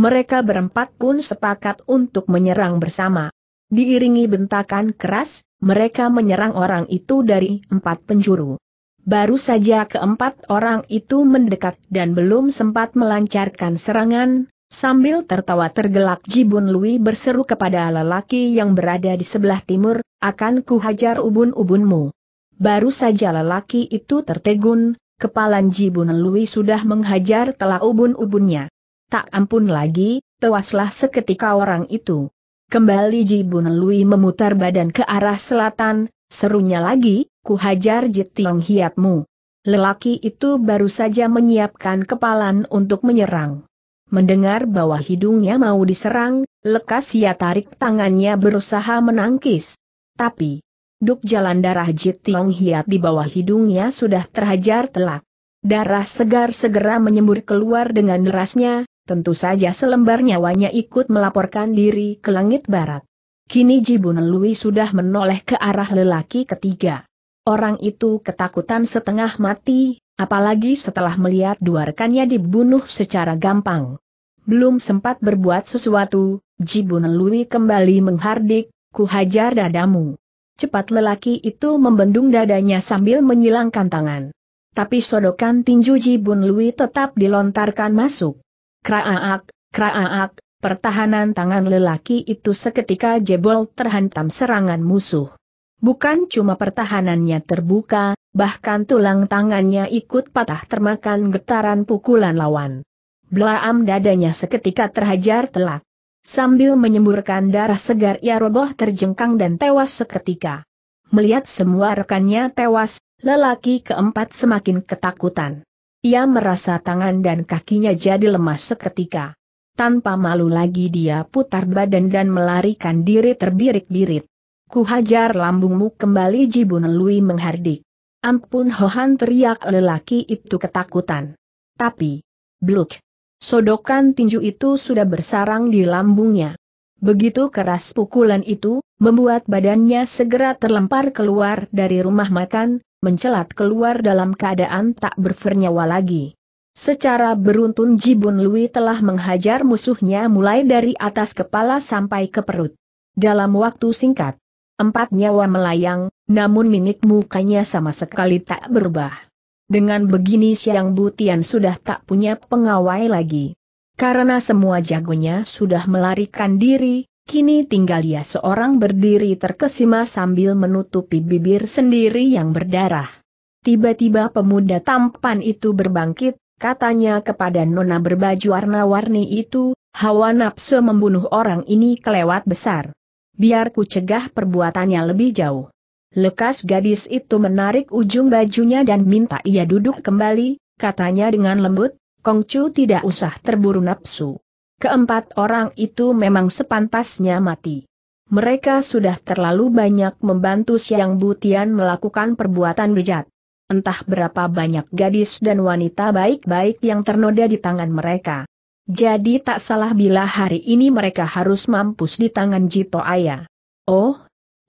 Mereka berempat pun sepakat untuk menyerang bersama. Diiringi bentakan keras, mereka menyerang orang itu dari empat penjuru. Baru saja keempat orang itu mendekat dan belum sempat melancarkan serangan, sambil tertawa tergelak Jibun Lui berseru kepada lelaki yang berada di sebelah timur, akan kuhajar ubun-ubunmu. Baru saja lelaki itu tertegun, kepalan Jibun Lui sudah menghajar telah ubun-ubunnya. Tak ampun lagi, tewaslah seketika orang itu. Kembali Jibun Lui memutar badan ke arah selatan, serunya lagi, ku hajar jitiong hiatmu. Lelaki itu baru saja menyiapkan kepalan untuk menyerang. Mendengar bahwa hidungnya mau diserang, lekas ia tarik tangannya berusaha menangkis. Tapi, duk jalan darah Jitiong Hiat di bawah hidungnya sudah terhajar telak. Darah segar segera menyembur keluar dengan derasnya, tentu saja selembar nyawanya ikut melaporkan diri ke langit barat. Kini Jibun Lui sudah menoleh ke arah lelaki ketiga. Orang itu ketakutan setengah mati, apalagi setelah melihat dua rekannya dibunuh secara gampang. Belum sempat berbuat sesuatu, Jibun Lui kembali menghardik, ku hajar dadamu. Cepat lelaki itu membendung dadanya sambil menyilangkan tangan. Tapi sodokan tinju Jibun Lui tetap dilontarkan masuk. Kraak, kraak, pertahanan tangan lelaki itu seketika jebol terhantam serangan musuh. Bukan cuma pertahanannya terbuka, bahkan tulang tangannya ikut patah termakan getaran pukulan lawan. Blaam dadanya seketika terhajar telak. Sambil menyemburkan darah segar ia roboh terjengkang dan tewas seketika. Melihat semua rekannya tewas, lelaki keempat semakin ketakutan. Ia merasa tangan dan kakinya jadi lemas seketika. Tanpa malu lagi dia putar badan dan melarikan diri terbirik-birit. Ku hajar lambungmu kembali Jibun Lui menghardik. Ampun Hohan teriak lelaki itu ketakutan. Tapi, bluk. Sodokan tinju itu sudah bersarang di lambungnya. Begitu keras pukulan itu, membuat badannya segera terlempar keluar dari rumah makan, mencelat keluar dalam keadaan tak bernyawa lagi. Secara beruntun Jibun Lui telah menghajar musuhnya mulai dari atas kepala sampai ke perut. Dalam waktu singkat, empat nyawa melayang, namun mimik mukanya sama sekali tak berubah. Dengan begini Siang Butian sudah tak punya pengawai lagi. Karena semua jagonya sudah melarikan diri, kini tinggal dia seorang berdiri terkesima sambil menutupi bibir sendiri yang berdarah. Tiba-tiba pemuda tampan itu berbangkit, katanya kepada nona berbaju warna-warni itu, hawa nafsu membunuh orang ini kelewat besar. Biar ku cegah perbuatannya lebih jauh. Lekas gadis itu menarik ujung bajunya dan minta ia duduk kembali, katanya dengan lembut, Kongcu tidak usah terburu nafsu. Keempat orang itu memang sepantasnya mati. Mereka sudah terlalu banyak membantu Siang Butian melakukan perbuatan bejat. Entah berapa banyak gadis dan wanita baik-baik yang ternoda di tangan mereka. Jadi tak salah bila hari ini mereka harus mampus di tangan Jito Ayah. Oh,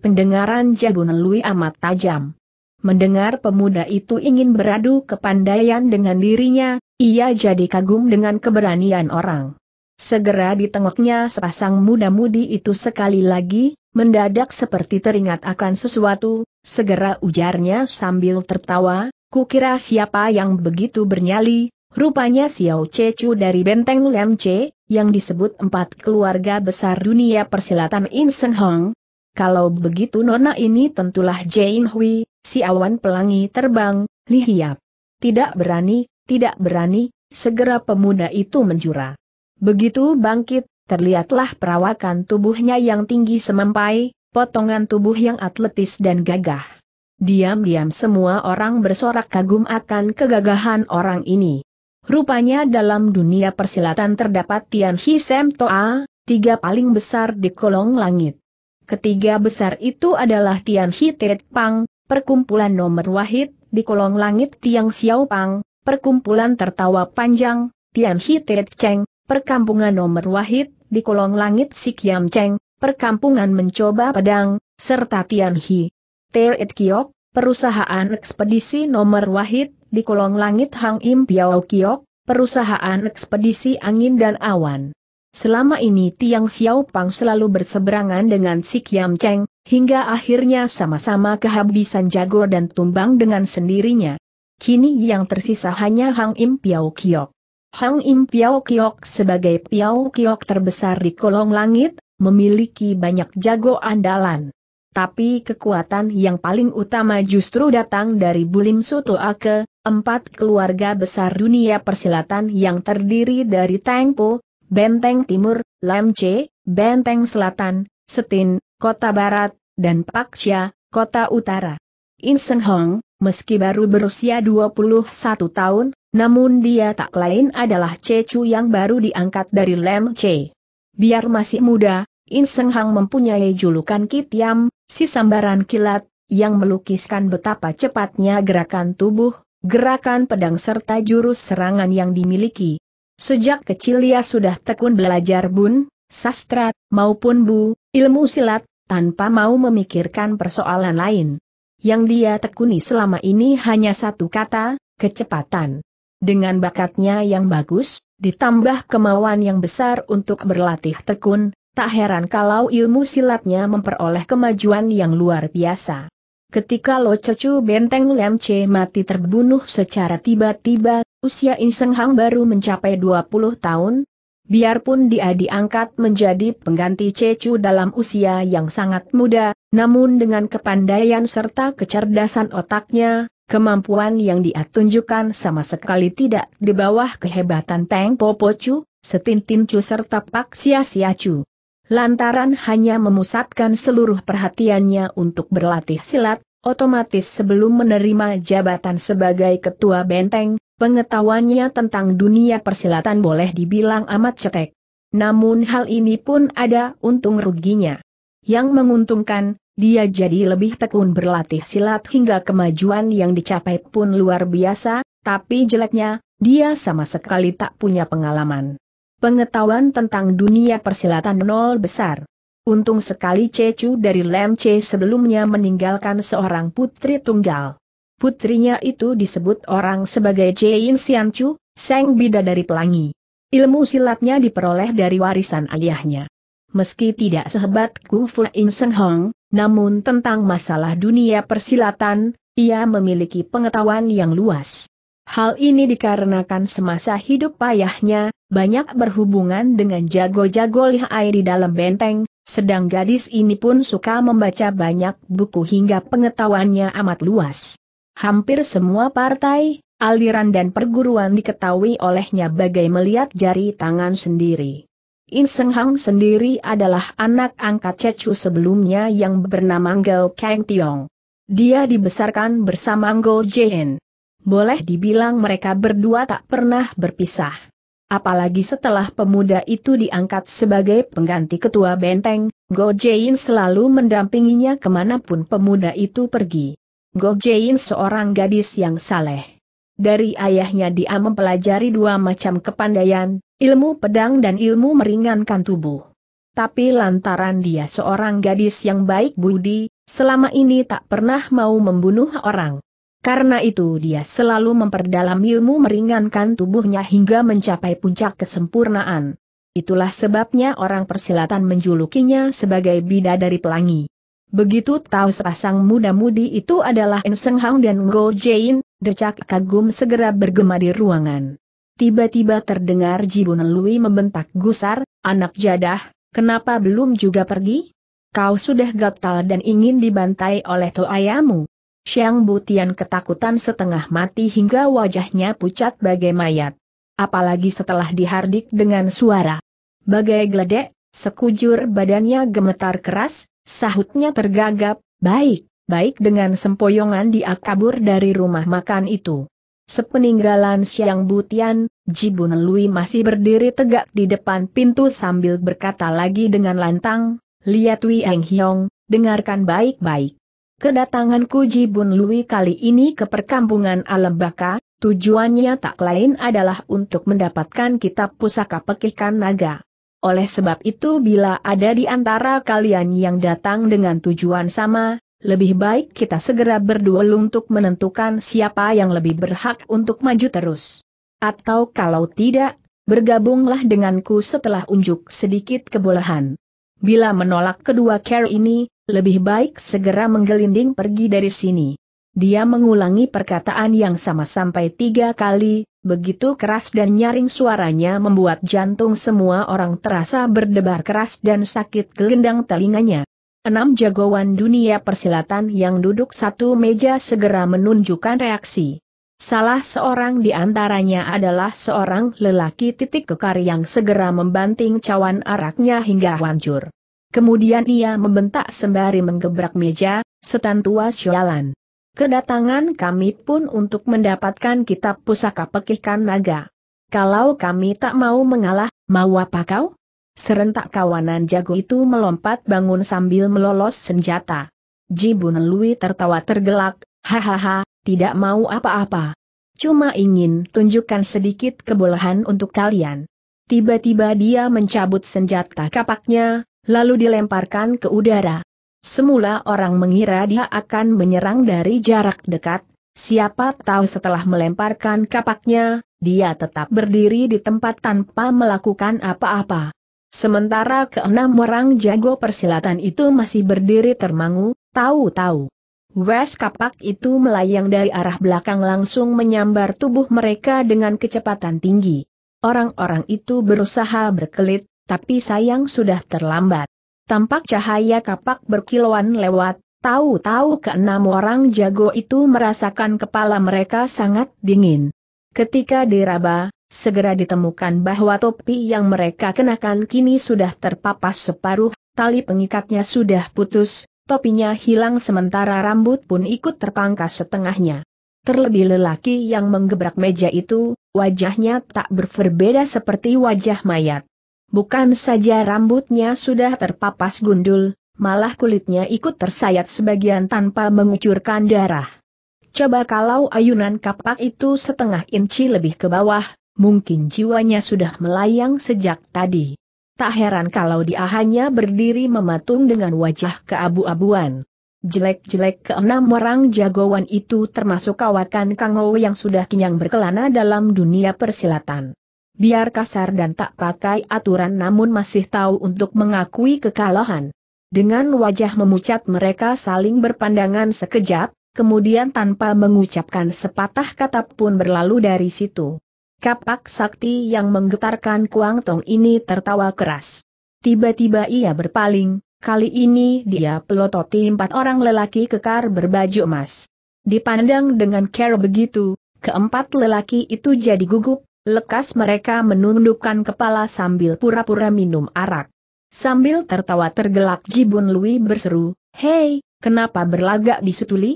pendengaran Jabun Lui amat tajam. Mendengar pemuda itu ingin beradu kepandaian dengan dirinya, ia jadi kagum dengan keberanian orang. Segera ditengoknya sepasang muda-mudi itu sekali lagi, mendadak seperti teringat akan sesuatu, segera ujarnya sambil tertawa, kukira siapa yang begitu bernyali, rupanya Xiao Chechu dari benteng Lam Che, yang disebut empat keluarga besar dunia persilatan In Seng Hong, kalau begitu nona ini tentulah Jane Hui, si awan pelangi terbang, Li Hiap. Tidak berani, tidak berani, segera pemuda itu menjura. Begitu bangkit, terlihatlah perawakan tubuhnya yang tinggi semampai, potongan tubuh yang atletis dan gagah. Diam-diam semua orang bersorak kagum akan kegagahan orang ini. Rupanya dalam dunia persilatan terdapat Tian Hi Sem Toa, tiga paling besar di kolong langit. Ketiga besar itu adalah Tian Hi Tet Pang, perkumpulan nomor wahid, di kolong langit Tiang Xiao Pang, perkumpulan tertawa panjang, Tian Hi Tet Cheng, perkampungan nomor wahid, di kolong langit Sikiam Cheng, perkampungan mencoba pedang, serta Tian Hi. Tet Kiok, perusahaan ekspedisi nomor wahid, di kolong langit Hang Im Piao Kiok, perusahaan ekspedisi angin dan awan. Selama ini Tiang Xiao Pang selalu berseberangan dengan Si Kiam Cheng, hingga akhirnya sama-sama kehabisan jago dan tumbang dengan sendirinya. Kini yang tersisa hanya Hang Im Piao Kiok. Hang Im Piao Kiok sebagai Piao Kiok terbesar di kolong langit, memiliki banyak jago andalan. Tapi kekuatan yang paling utama justru datang dari Bulim Suto Ake, empat keluarga besar dunia persilatan yang terdiri dari Tangpo, Benteng Timur, Lamce, Benteng Selatan, Setin, Kota Barat, dan Pakcia, Kota Utara. In Seng Hong, meski baru berusia 21 tahun, namun dia tak lain adalah Cecu yang baru diangkat dari Lam Che. Biar masih muda, In Seng Hong mempunyai julukan Kitiam, si sambaran kilat, yang melukiskan betapa cepatnya gerakan tubuh, gerakan pedang serta jurus serangan yang dimiliki. Sejak kecil ia sudah tekun belajar bun, sastra, maupun bu, ilmu silat, tanpa mau memikirkan persoalan lain. Yang dia tekuni selama ini hanya satu kata, kecepatan. Dengan bakatnya yang bagus, ditambah kemauan yang besar untuk berlatih tekun, tak heran kalau ilmu silatnya memperoleh kemajuan yang luar biasa. Ketika Lo Cecu Benteng Lem C mati terbunuh secara tiba-tiba, usia Inseng Hang baru mencapai 20 tahun. Biarpun dia diangkat menjadi pengganti Cecu dalam usia yang sangat muda, namun dengan kepandaian serta kecerdasan otaknya, kemampuan yang dia tunjukkan sama sekali tidak di bawah kehebatan Teng Popo Chu, Setintin Chu serta Pak Sia Sia Chu lantaran hanya memusatkan seluruh perhatiannya untuk berlatih silat, otomatis sebelum menerima jabatan sebagai ketua benteng, pengetahuannya tentang dunia persilatan boleh dibilang amat cetek. Namun hal ini pun ada untung ruginya. Yang menguntungkan, dia jadi lebih tekun berlatih silat hingga kemajuan yang dicapai pun luar biasa, tapi jeleknya, dia sama sekali tak punya pengalaman pengetahuan tentang dunia persilatan nol besar. Untung sekali Cecu dari Lem C sebelumnya meninggalkan seorang putri tunggal. Putrinya itu disebut orang sebagai Jin Sian Chu, Sang dari Pelangi. Ilmu silatnya diperoleh dari warisan ayahnya. Meski tidak sehebat Kung Fu In Seng Hong, namun tentang masalah dunia persilatan, ia memiliki pengetahuan yang luas. Hal ini dikarenakan semasa hidup payahnya, banyak berhubungan dengan jago-jago lihai di dalam benteng, sedang gadis ini pun suka membaca banyak buku hingga pengetahuannya amat luas. Hampir semua partai, aliran dan perguruan diketahui olehnya bagai melihat jari tangan sendiri. In Hang sendiri adalah anak angkat Cecu sebelumnya yang bernama Gao Kang Tiong. Dia dibesarkan bersama Ngo Jien. Boleh dibilang mereka berdua tak pernah berpisah. Apalagi setelah pemuda itu diangkat sebagai pengganti ketua benteng, Go Jain selalu mendampinginya ke mana pun pemuda itu pergi. Go Jain seorang gadis yang saleh. Dari ayahnya dia mempelajari dua macam kepandaian, ilmu pedang dan ilmu meringankan tubuh. Tapi lantaran dia seorang gadis yang baik budi, selama ini tak pernah mau membunuh orang. Karena itu dia selalu memperdalam ilmu meringankan tubuhnya hingga mencapai puncak kesempurnaan. Itulah sebabnya orang persilatan menjulukinya sebagai bidadari pelangi. Begitu tahu sepasang muda-mudi itu adalah Enseng Hang dan Ngo Jain, decak kagum segera bergema di ruangan. Tiba-tiba terdengar Jibun Lui membentak gusar, anak jadah, kenapa belum juga pergi? Kau sudah gatal dan ingin dibantai oleh toayamu. Xiang Butian ketakutan setengah mati hingga wajahnya pucat bagai mayat. Apalagi setelah dihardik dengan suara. Bagai geledek, sekujur badannya gemetar keras, sahutnya tergagap, baik, baik dengan sempoyongan dia kabur dari rumah makan itu. Sepeninggalan Xiang Butian, Jibun Lui masih berdiri tegak di depan pintu sambil berkata lagi dengan lantang, Lihat Wei Eng Hiong, dengarkan baik-baik. Kedatanganku Jibun Lui kali ini ke perkampungan Alam Baka, tujuannya tak lain adalah untuk mendapatkan kitab pusaka pekikan naga. Oleh sebab itu bila ada di antara kalian yang datang dengan tujuan sama, lebih baik kita segera berduel untuk menentukan siapa yang lebih berhak untuk maju terus. Atau kalau tidak, bergabunglah denganku setelah unjuk sedikit kebolehan. Bila menolak kedua care ini, lebih baik segera menggelinding pergi dari sini. Dia mengulangi perkataan yang sama sampai tiga kali, begitu keras dan nyaring suaranya membuat jantung semua orang terasa berdebar keras dan sakit gelendang telinganya. Enam jagoan dunia persilatan yang duduk satu meja segera menunjukkan reaksi. Salah seorang di antaranya adalah seorang lelaki titik kekar yang segera membanting cawan araknya hingga hancur. Kemudian ia membentak sembari menggebrak meja, setan tua sialan. Kedatangan kami pun untuk mendapatkan kitab pusaka pekihkan naga. Kalau kami tak mau mengalah, mau apa kau? Serentak kawanan jago itu melompat bangun sambil melolos senjata. Jibun Lui tertawa tergelak, hahaha, tidak mau apa-apa. Cuma ingin tunjukkan sedikit kebolehan untuk kalian. Tiba-tiba dia mencabut senjata kapaknya, lalu dilemparkan ke udara. Semula orang mengira dia akan menyerang dari jarak dekat, siapa tahu setelah melemparkan kapaknya, dia tetap berdiri di tempat tanpa melakukan apa-apa. Sementara keenam orang jago persilatan itu masih berdiri termangu, tahu-tahu. Wes kapak itu melayang dari arah belakang langsung menyambar tubuh mereka dengan kecepatan tinggi. Orang-orang itu berusaha berkelit, tapi sayang sudah terlambat. Tampak cahaya kapak berkilauan lewat, tahu-tahu keenam orang jago itu merasakan kepala mereka sangat dingin. Ketika diraba, segera ditemukan bahwa topi yang mereka kenakan kini sudah terpapas separuh, tali pengikatnya sudah putus, topinya hilang sementara rambut pun ikut terpangkas setengahnya. Terlebih lelaki yang menggebrak meja itu, wajahnya tak berbeda seperti wajah mayat. Bukan saja rambutnya sudah terpapas gundul, malah kulitnya ikut tersayat sebagian tanpa mengucurkan darah. Coba kalau ayunan kapak itu setengah inci lebih ke bawah, mungkin jiwanya sudah melayang sejak tadi. Tak heran kalau dia hanya berdiri mematung dengan wajah keabu-abuan. Jelek-jelek keenam orang jagoan itu termasuk kawakan Kangou yang sudah kenyang berkelana dalam dunia persilatan. Biar kasar dan tak pakai aturan namun masih tahu untuk mengakui kekalahan. Dengan wajah memucat mereka saling berpandangan sekejap, kemudian tanpa mengucapkan sepatah kata pun berlalu dari situ. Kapak sakti yang menggetarkan Kuang Tong ini tertawa keras. Tiba-tiba ia berpaling, kali ini dia pelototi empat orang lelaki kekar berbaju emas. Dipandang dengan care begitu, keempat lelaki itu jadi gugup, lekas mereka menundukkan kepala sambil pura-pura minum arak. Sambil tertawa tergelak Jibun Lui berseru, Hei, kenapa berlagak di Sutuli?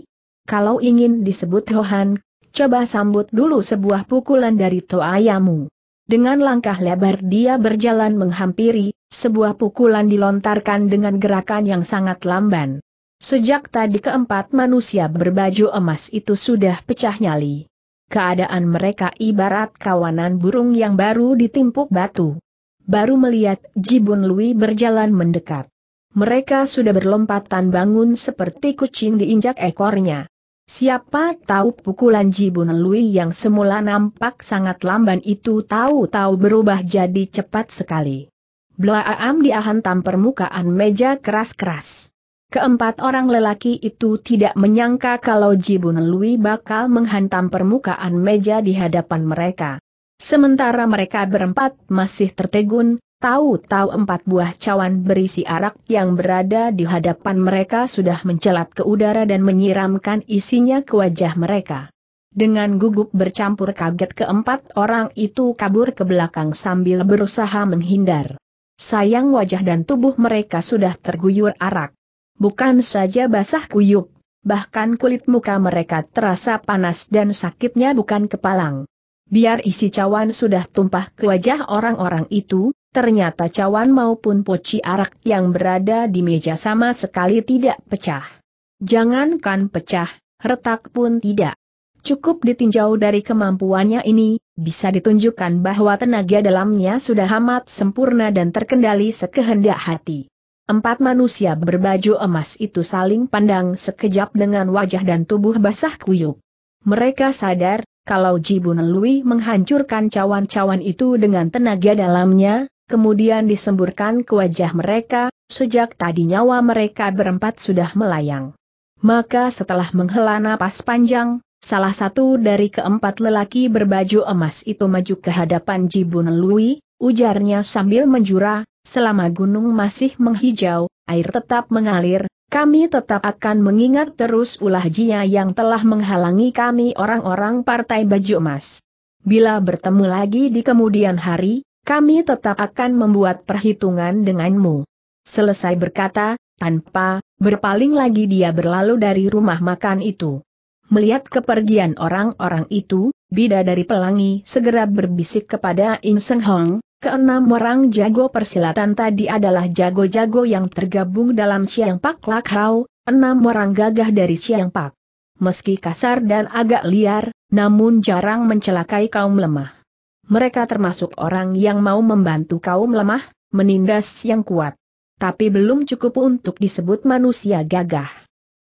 Kalau ingin disebut Hohan, coba sambut dulu sebuah pukulan dari Toayamu. Dengan langkah lebar dia berjalan menghampiri, sebuah pukulan dilontarkan dengan gerakan yang sangat lamban. Sejak tadi keempat manusia berbaju emas itu sudah pecah nyali. Keadaan mereka ibarat kawanan burung yang baru ditimpuk batu. Baru melihat Jibun Lui berjalan mendekat. Mereka sudah berlompatan bangun seperti kucing diinjak ekornya. Siapa tahu pukulan Jibun Lui yang semula nampak sangat lamban itu tahu-tahu berubah jadi cepat sekali. Blaam diahantam permukaan meja keras-keras. Keempat orang lelaki itu tidak menyangka kalau Jibun Lui bakal menghantam permukaan meja di hadapan mereka. Sementara mereka berempat masih tertegun, Tahu-tahu empat buah cawan berisi arak yang berada di hadapan mereka sudah mencelat ke udara dan menyiramkan isinya ke wajah mereka. Dengan gugup bercampur kaget keempat orang itu kabur ke belakang sambil berusaha menghindar. Sayang wajah dan tubuh mereka sudah terguyur arak. Bukan saja basah kuyup, bahkan kulit muka mereka terasa panas dan sakitnya bukan kepalang. Biar isi cawan sudah tumpah ke wajah orang-orang itu, ternyata cawan maupun poci arak yang berada di meja sama sekali tidak pecah. Jangankan pecah, retak pun tidak. Cukup ditinjau dari kemampuannya ini, bisa ditunjukkan bahwa tenaga dalamnya sudah amat sempurna dan terkendali sekehendak hati. Empat manusia berbaju emas itu saling pandang sekejap dengan wajah dan tubuh basah kuyup. Mereka sadar, kalau Jibun Lui menghancurkan cawan-cawan itu dengan tenaga dalamnya, kemudian disemburkan ke wajah mereka, sejak tadi nyawa mereka berempat sudah melayang. Maka setelah menghela napas panjang, salah satu dari keempat lelaki berbaju emas itu maju ke hadapan Jibun Lui, ujarnya sambil menjura, selama gunung masih menghijau, air tetap mengalir, kami tetap akan mengingat terus ulah jia yang telah menghalangi kami orang-orang partai baju emas. Bila bertemu lagi di kemudian hari, kami tetap akan membuat perhitungan denganmu. Selesai berkata, tanpa berpaling lagi dia berlalu dari rumah makan itu. Melihat kepergian orang-orang itu, bidadari pelangi segera berbisik kepada In Seng Hong, keenam orang jago persilatan tadi adalah jago-jago yang tergabung dalam Chiang Pak Lak Hau, enam orang gagah dari Chiang Pak. Meski kasar dan agak liar, namun jarang mencelakai kaum lemah mereka termasuk orang yang mau membantu kaum lemah, menindas yang kuat. Tapi belum cukup untuk disebut manusia gagah.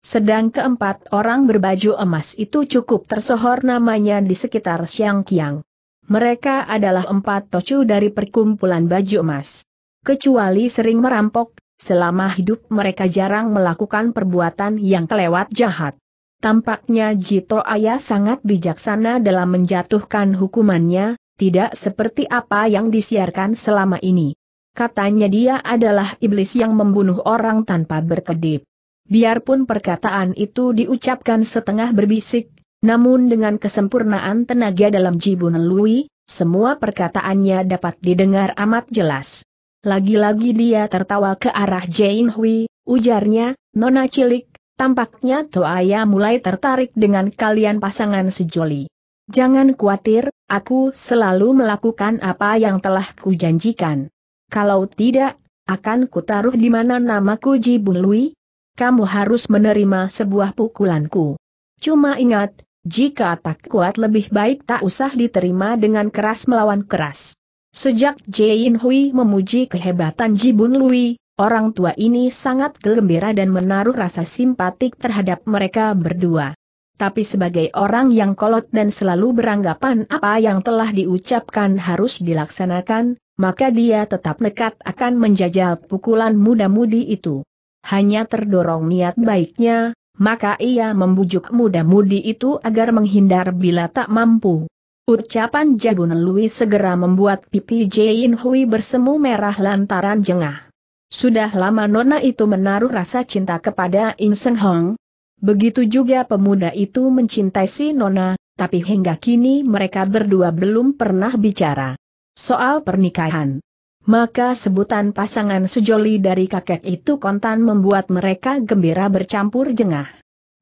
Sedang keempat orang berbaju emas itu cukup tersohor namanya di sekitar Siang Kiang. Mereka adalah empat tocu dari perkumpulan baju emas. Kecuali sering merampok, selama hidup mereka jarang melakukan perbuatan yang kelewat jahat. Tampaknya Jito Ayah sangat bijaksana dalam menjatuhkan hukumannya, tidak seperti apa yang disiarkan selama ini. Katanya dia adalah iblis yang membunuh orang tanpa berkedip. Biarpun perkataan itu diucapkan setengah berbisik, namun dengan kesempurnaan tenaga dalam Jibun Lui, semua perkataannya dapat didengar amat jelas. Lagi-lagi dia tertawa ke arah Jane Hui, ujarnya, Nona Cilik, Tampaknya Toaya mulai tertarik dengan kalian pasangan sejoli. Jangan khawatir, aku selalu melakukan apa yang telah kujanjikan. Kalau tidak, akan kutaruh di mana namaku Jibun Lui? Kamu harus menerima sebuah pukulanku. Cuma ingat, jika tak kuat lebih baik tak usah diterima dengan keras melawan keras. Sejak Jain Hui memuji kehebatan Jibun Lui, Orang tua ini sangat gembira dan menaruh rasa simpatik terhadap mereka berdua. Tapi sebagai orang yang kolot dan selalu beranggapan apa yang telah diucapkan harus dilaksanakan, maka dia tetap nekat akan menjajal pukulan muda-mudi itu. Hanya terdorong niat baiknya, maka ia membujuk muda-mudi itu agar menghindar bila tak mampu. Ucapan Jabun Lui segera membuat pipi Jain Hui bersemu merah lantaran jengah. Sudah lama nona itu menaruh rasa cinta kepada In Seng Hong. Begitu juga pemuda itu mencintai si nona, tapi hingga kini mereka berdua belum pernah bicara soal pernikahan. Maka sebutan pasangan sejoli dari kakek itu kontan membuat mereka gembira bercampur jengah.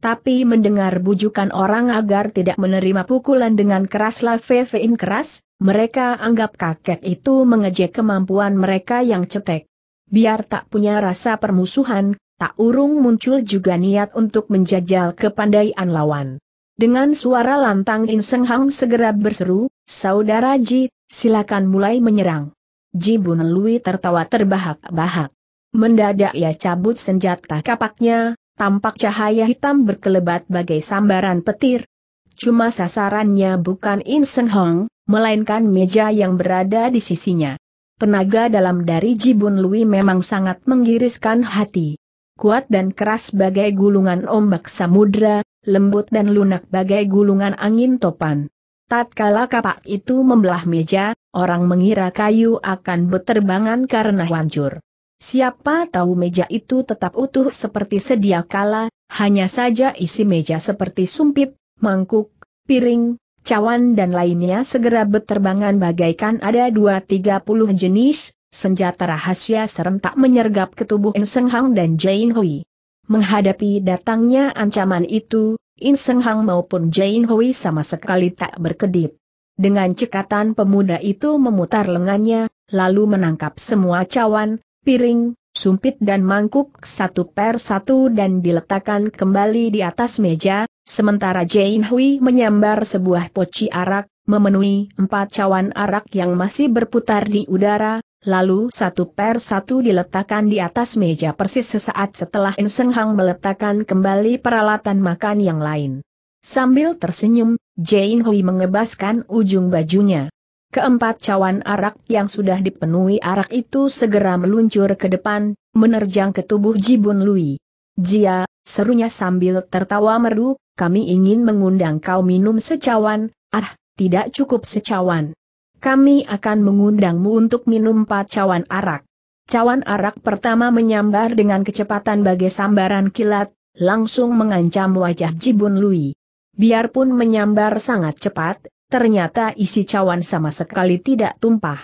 Tapi mendengar bujukan orang agar tidak menerima pukulan dengan keras lavefein keras, mereka anggap kakek itu mengejek kemampuan mereka yang cetek. Biar tak punya rasa permusuhan, tak urung muncul juga niat untuk menjajal kepandaian lawan. Dengan suara lantang In Seng Hang segera berseru, Saudara Ji, silakan mulai menyerang. Ji Bunelui tertawa terbahak-bahak. Mendadak ia cabut senjata kapaknya, tampak cahaya hitam berkelebat bagai sambaran petir. Cuma sasarannya bukan In Seng Hong, melainkan meja yang berada di sisinya. Tenaga dalam dari Jibun Lui memang sangat menggiriskan hati. Kuat dan keras bagai gulungan ombak samudra, lembut dan lunak bagai gulungan angin topan. Tatkala kapak itu membelah meja, orang mengira kayu akan berterbangan karena hancur. Siapa tahu meja itu tetap utuh seperti sedia kala, hanya saja isi meja seperti sumpit, mangkuk, piring, cawan dan lainnya segera berterbangan bagaikan ada dua tiga puluh jenis, senjata rahasia serentak menyergap ke tubuh In Seng Hang dan Jain Hui. Menghadapi datangnya ancaman itu, In Seng Hang maupun Jain Hui sama sekali tak berkedip. Dengan cekatan pemuda itu memutar lengannya, lalu menangkap semua cawan, piring, sumpit dan mangkuk satu per satu dan diletakkan kembali di atas meja, sementara Jane Hui menyambar sebuah poci arak, memenuhi empat cawan arak yang masih berputar di udara, lalu satu per satu diletakkan di atas meja persis sesaat setelah In Seng Hang meletakkan kembali peralatan makan yang lain. Sambil tersenyum, Jane Hui mengebaskan ujung bajunya. Keempat cawan arak yang sudah dipenuhi arak itu segera meluncur ke depan, menerjang ke tubuh Jibun Lui. Jia, serunya sambil tertawa merdu, kami ingin mengundang kau minum secawan, ah, tidak cukup secawan. Kami akan mengundangmu untuk minum empat cawan arak. Cawan arak pertama menyambar dengan kecepatan bagai sambaran kilat, langsung mengancam wajah Jibun Lui. Biarpun menyambar sangat cepat, Ternyata isi cawan sama sekali tidak tumpah.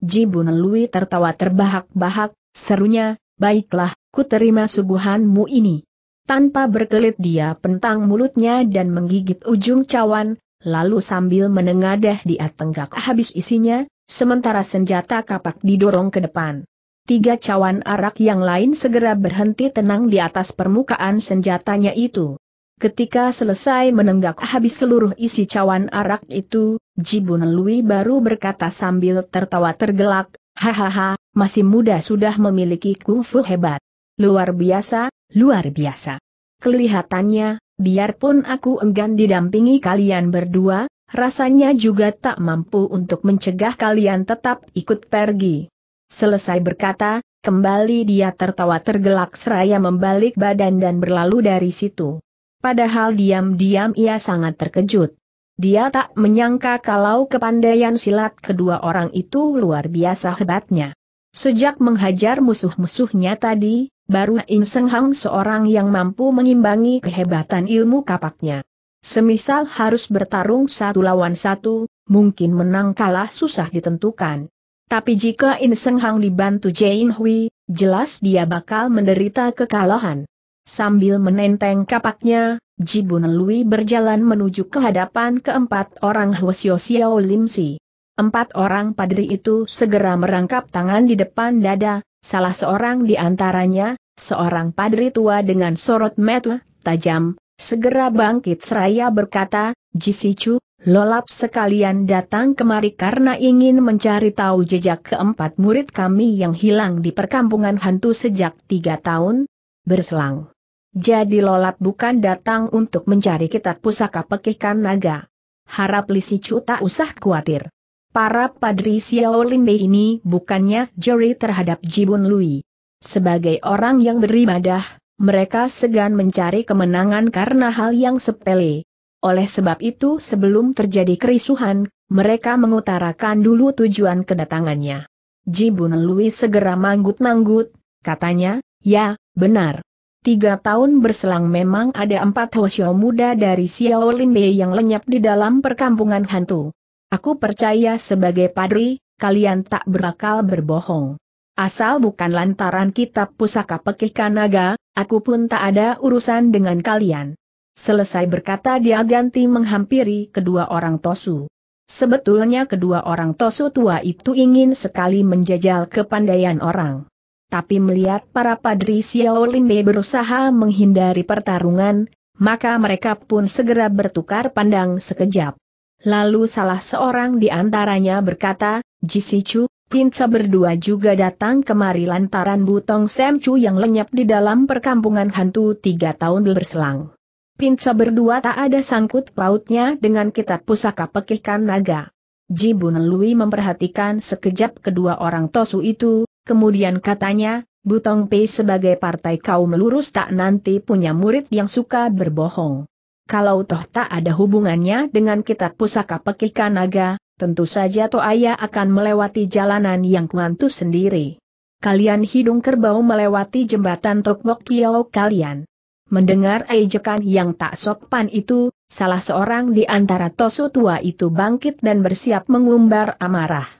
Jibun Lui tertawa terbahak-bahak, serunya, baiklah, ku terima suguhanmu ini. Tanpa berkelit dia pentang mulutnya dan menggigit ujung cawan, lalu sambil menengadah dia tenggak habis isinya, sementara senjata kapak didorong ke depan. Tiga cawan arak yang lain segera berhenti tenang di atas permukaan senjatanya itu. Ketika selesai menenggak habis seluruh isi cawan arak itu, Jibun Lui baru berkata sambil tertawa tergelak, hahaha, masih muda sudah memiliki kungfu hebat. Luar biasa, luar biasa. Kelihatannya, biarpun aku enggan didampingi kalian berdua, rasanya juga tak mampu untuk mencegah kalian tetap ikut pergi. Selesai berkata, kembali dia tertawa tergelak seraya membalik badan dan berlalu dari situ. Padahal diam-diam ia sangat terkejut. Dia tak menyangka kalau kepandaian silat kedua orang itu luar biasa hebatnya. Sejak menghajar musuh-musuhnya tadi, baru In Seng Hang seorang yang mampu mengimbangi kehebatan ilmu kapaknya. Semisal harus bertarung satu lawan satu, mungkin menang kalah susah ditentukan. Tapi jika In Seng Hang dibantu Jane Hui, jelas dia bakal menderita kekalahan. Sambil menenteng kapaknya, Jibun Lui berjalan menuju ke hadapan keempat orang Hwasyo Xiao Lim Si. Empat orang padri itu segera merangkap tangan di depan dada, salah seorang di antaranya, seorang padri tua dengan sorot mata tajam, segera bangkit seraya berkata, Jisicu, lolap sekalian datang kemari karena ingin mencari tahu jejak keempat murid kami yang hilang di perkampungan hantu sejak tiga tahun berselang. Jadi Lolat bukan datang untuk mencari kitab pusaka pekihkan naga. Harap Lisicu tak usah khawatir. Para padri Xiao Limbe ini bukannya juri terhadap Jibun Lui. Sebagai orang yang beribadah, mereka segan mencari kemenangan karena hal yang sepele. Oleh sebab itu sebelum terjadi kerisuhan, mereka mengutarakan dulu tujuan kedatangannya. Jibun Lui segera manggut-manggut, katanya, ya, benar. Tiga tahun berselang memang ada empat Hosyo muda dari Xiao Limbe yang lenyap di dalam perkampungan hantu. Aku percaya sebagai padri, kalian tak berakal berbohong. Asal bukan lantaran kitab pusaka pekihkan naga, aku pun tak ada urusan dengan kalian. Selesai berkata dia ganti menghampiri kedua orang Tosu. Sebetulnya kedua orang Tosu tua itu ingin sekali menjajal kepandaian orang. Tapi melihat para padri Xiao Limbe berusaha menghindari pertarungan, maka mereka pun segera bertukar pandang sekejap. Lalu salah seorang di antaranya berkata, Jisicu, Pinca berdua juga datang kemari lantaran Butong Sam Chu yang lenyap di dalam perkampungan hantu tiga tahun berselang. Pinca berdua tak ada sangkut pautnya dengan kitab pusaka pekihkan naga. Jibun Lui memperhatikan sekejap kedua orang Tosu itu, Kemudian katanya, Butong Pei sebagai partai kaum lurus tak nanti punya murid yang suka berbohong. Kalau toh tak ada hubungannya dengan kitab pusaka pekihkan naga, tentu saja Toaya akan melewati jalanan yang kuantu sendiri. Kalian hidung kerbau melewati jembatan Tokbok kalian. Mendengar ejekan yang tak sopan itu, salah seorang di antara Tosu tua itu bangkit dan bersiap mengumbar amarah.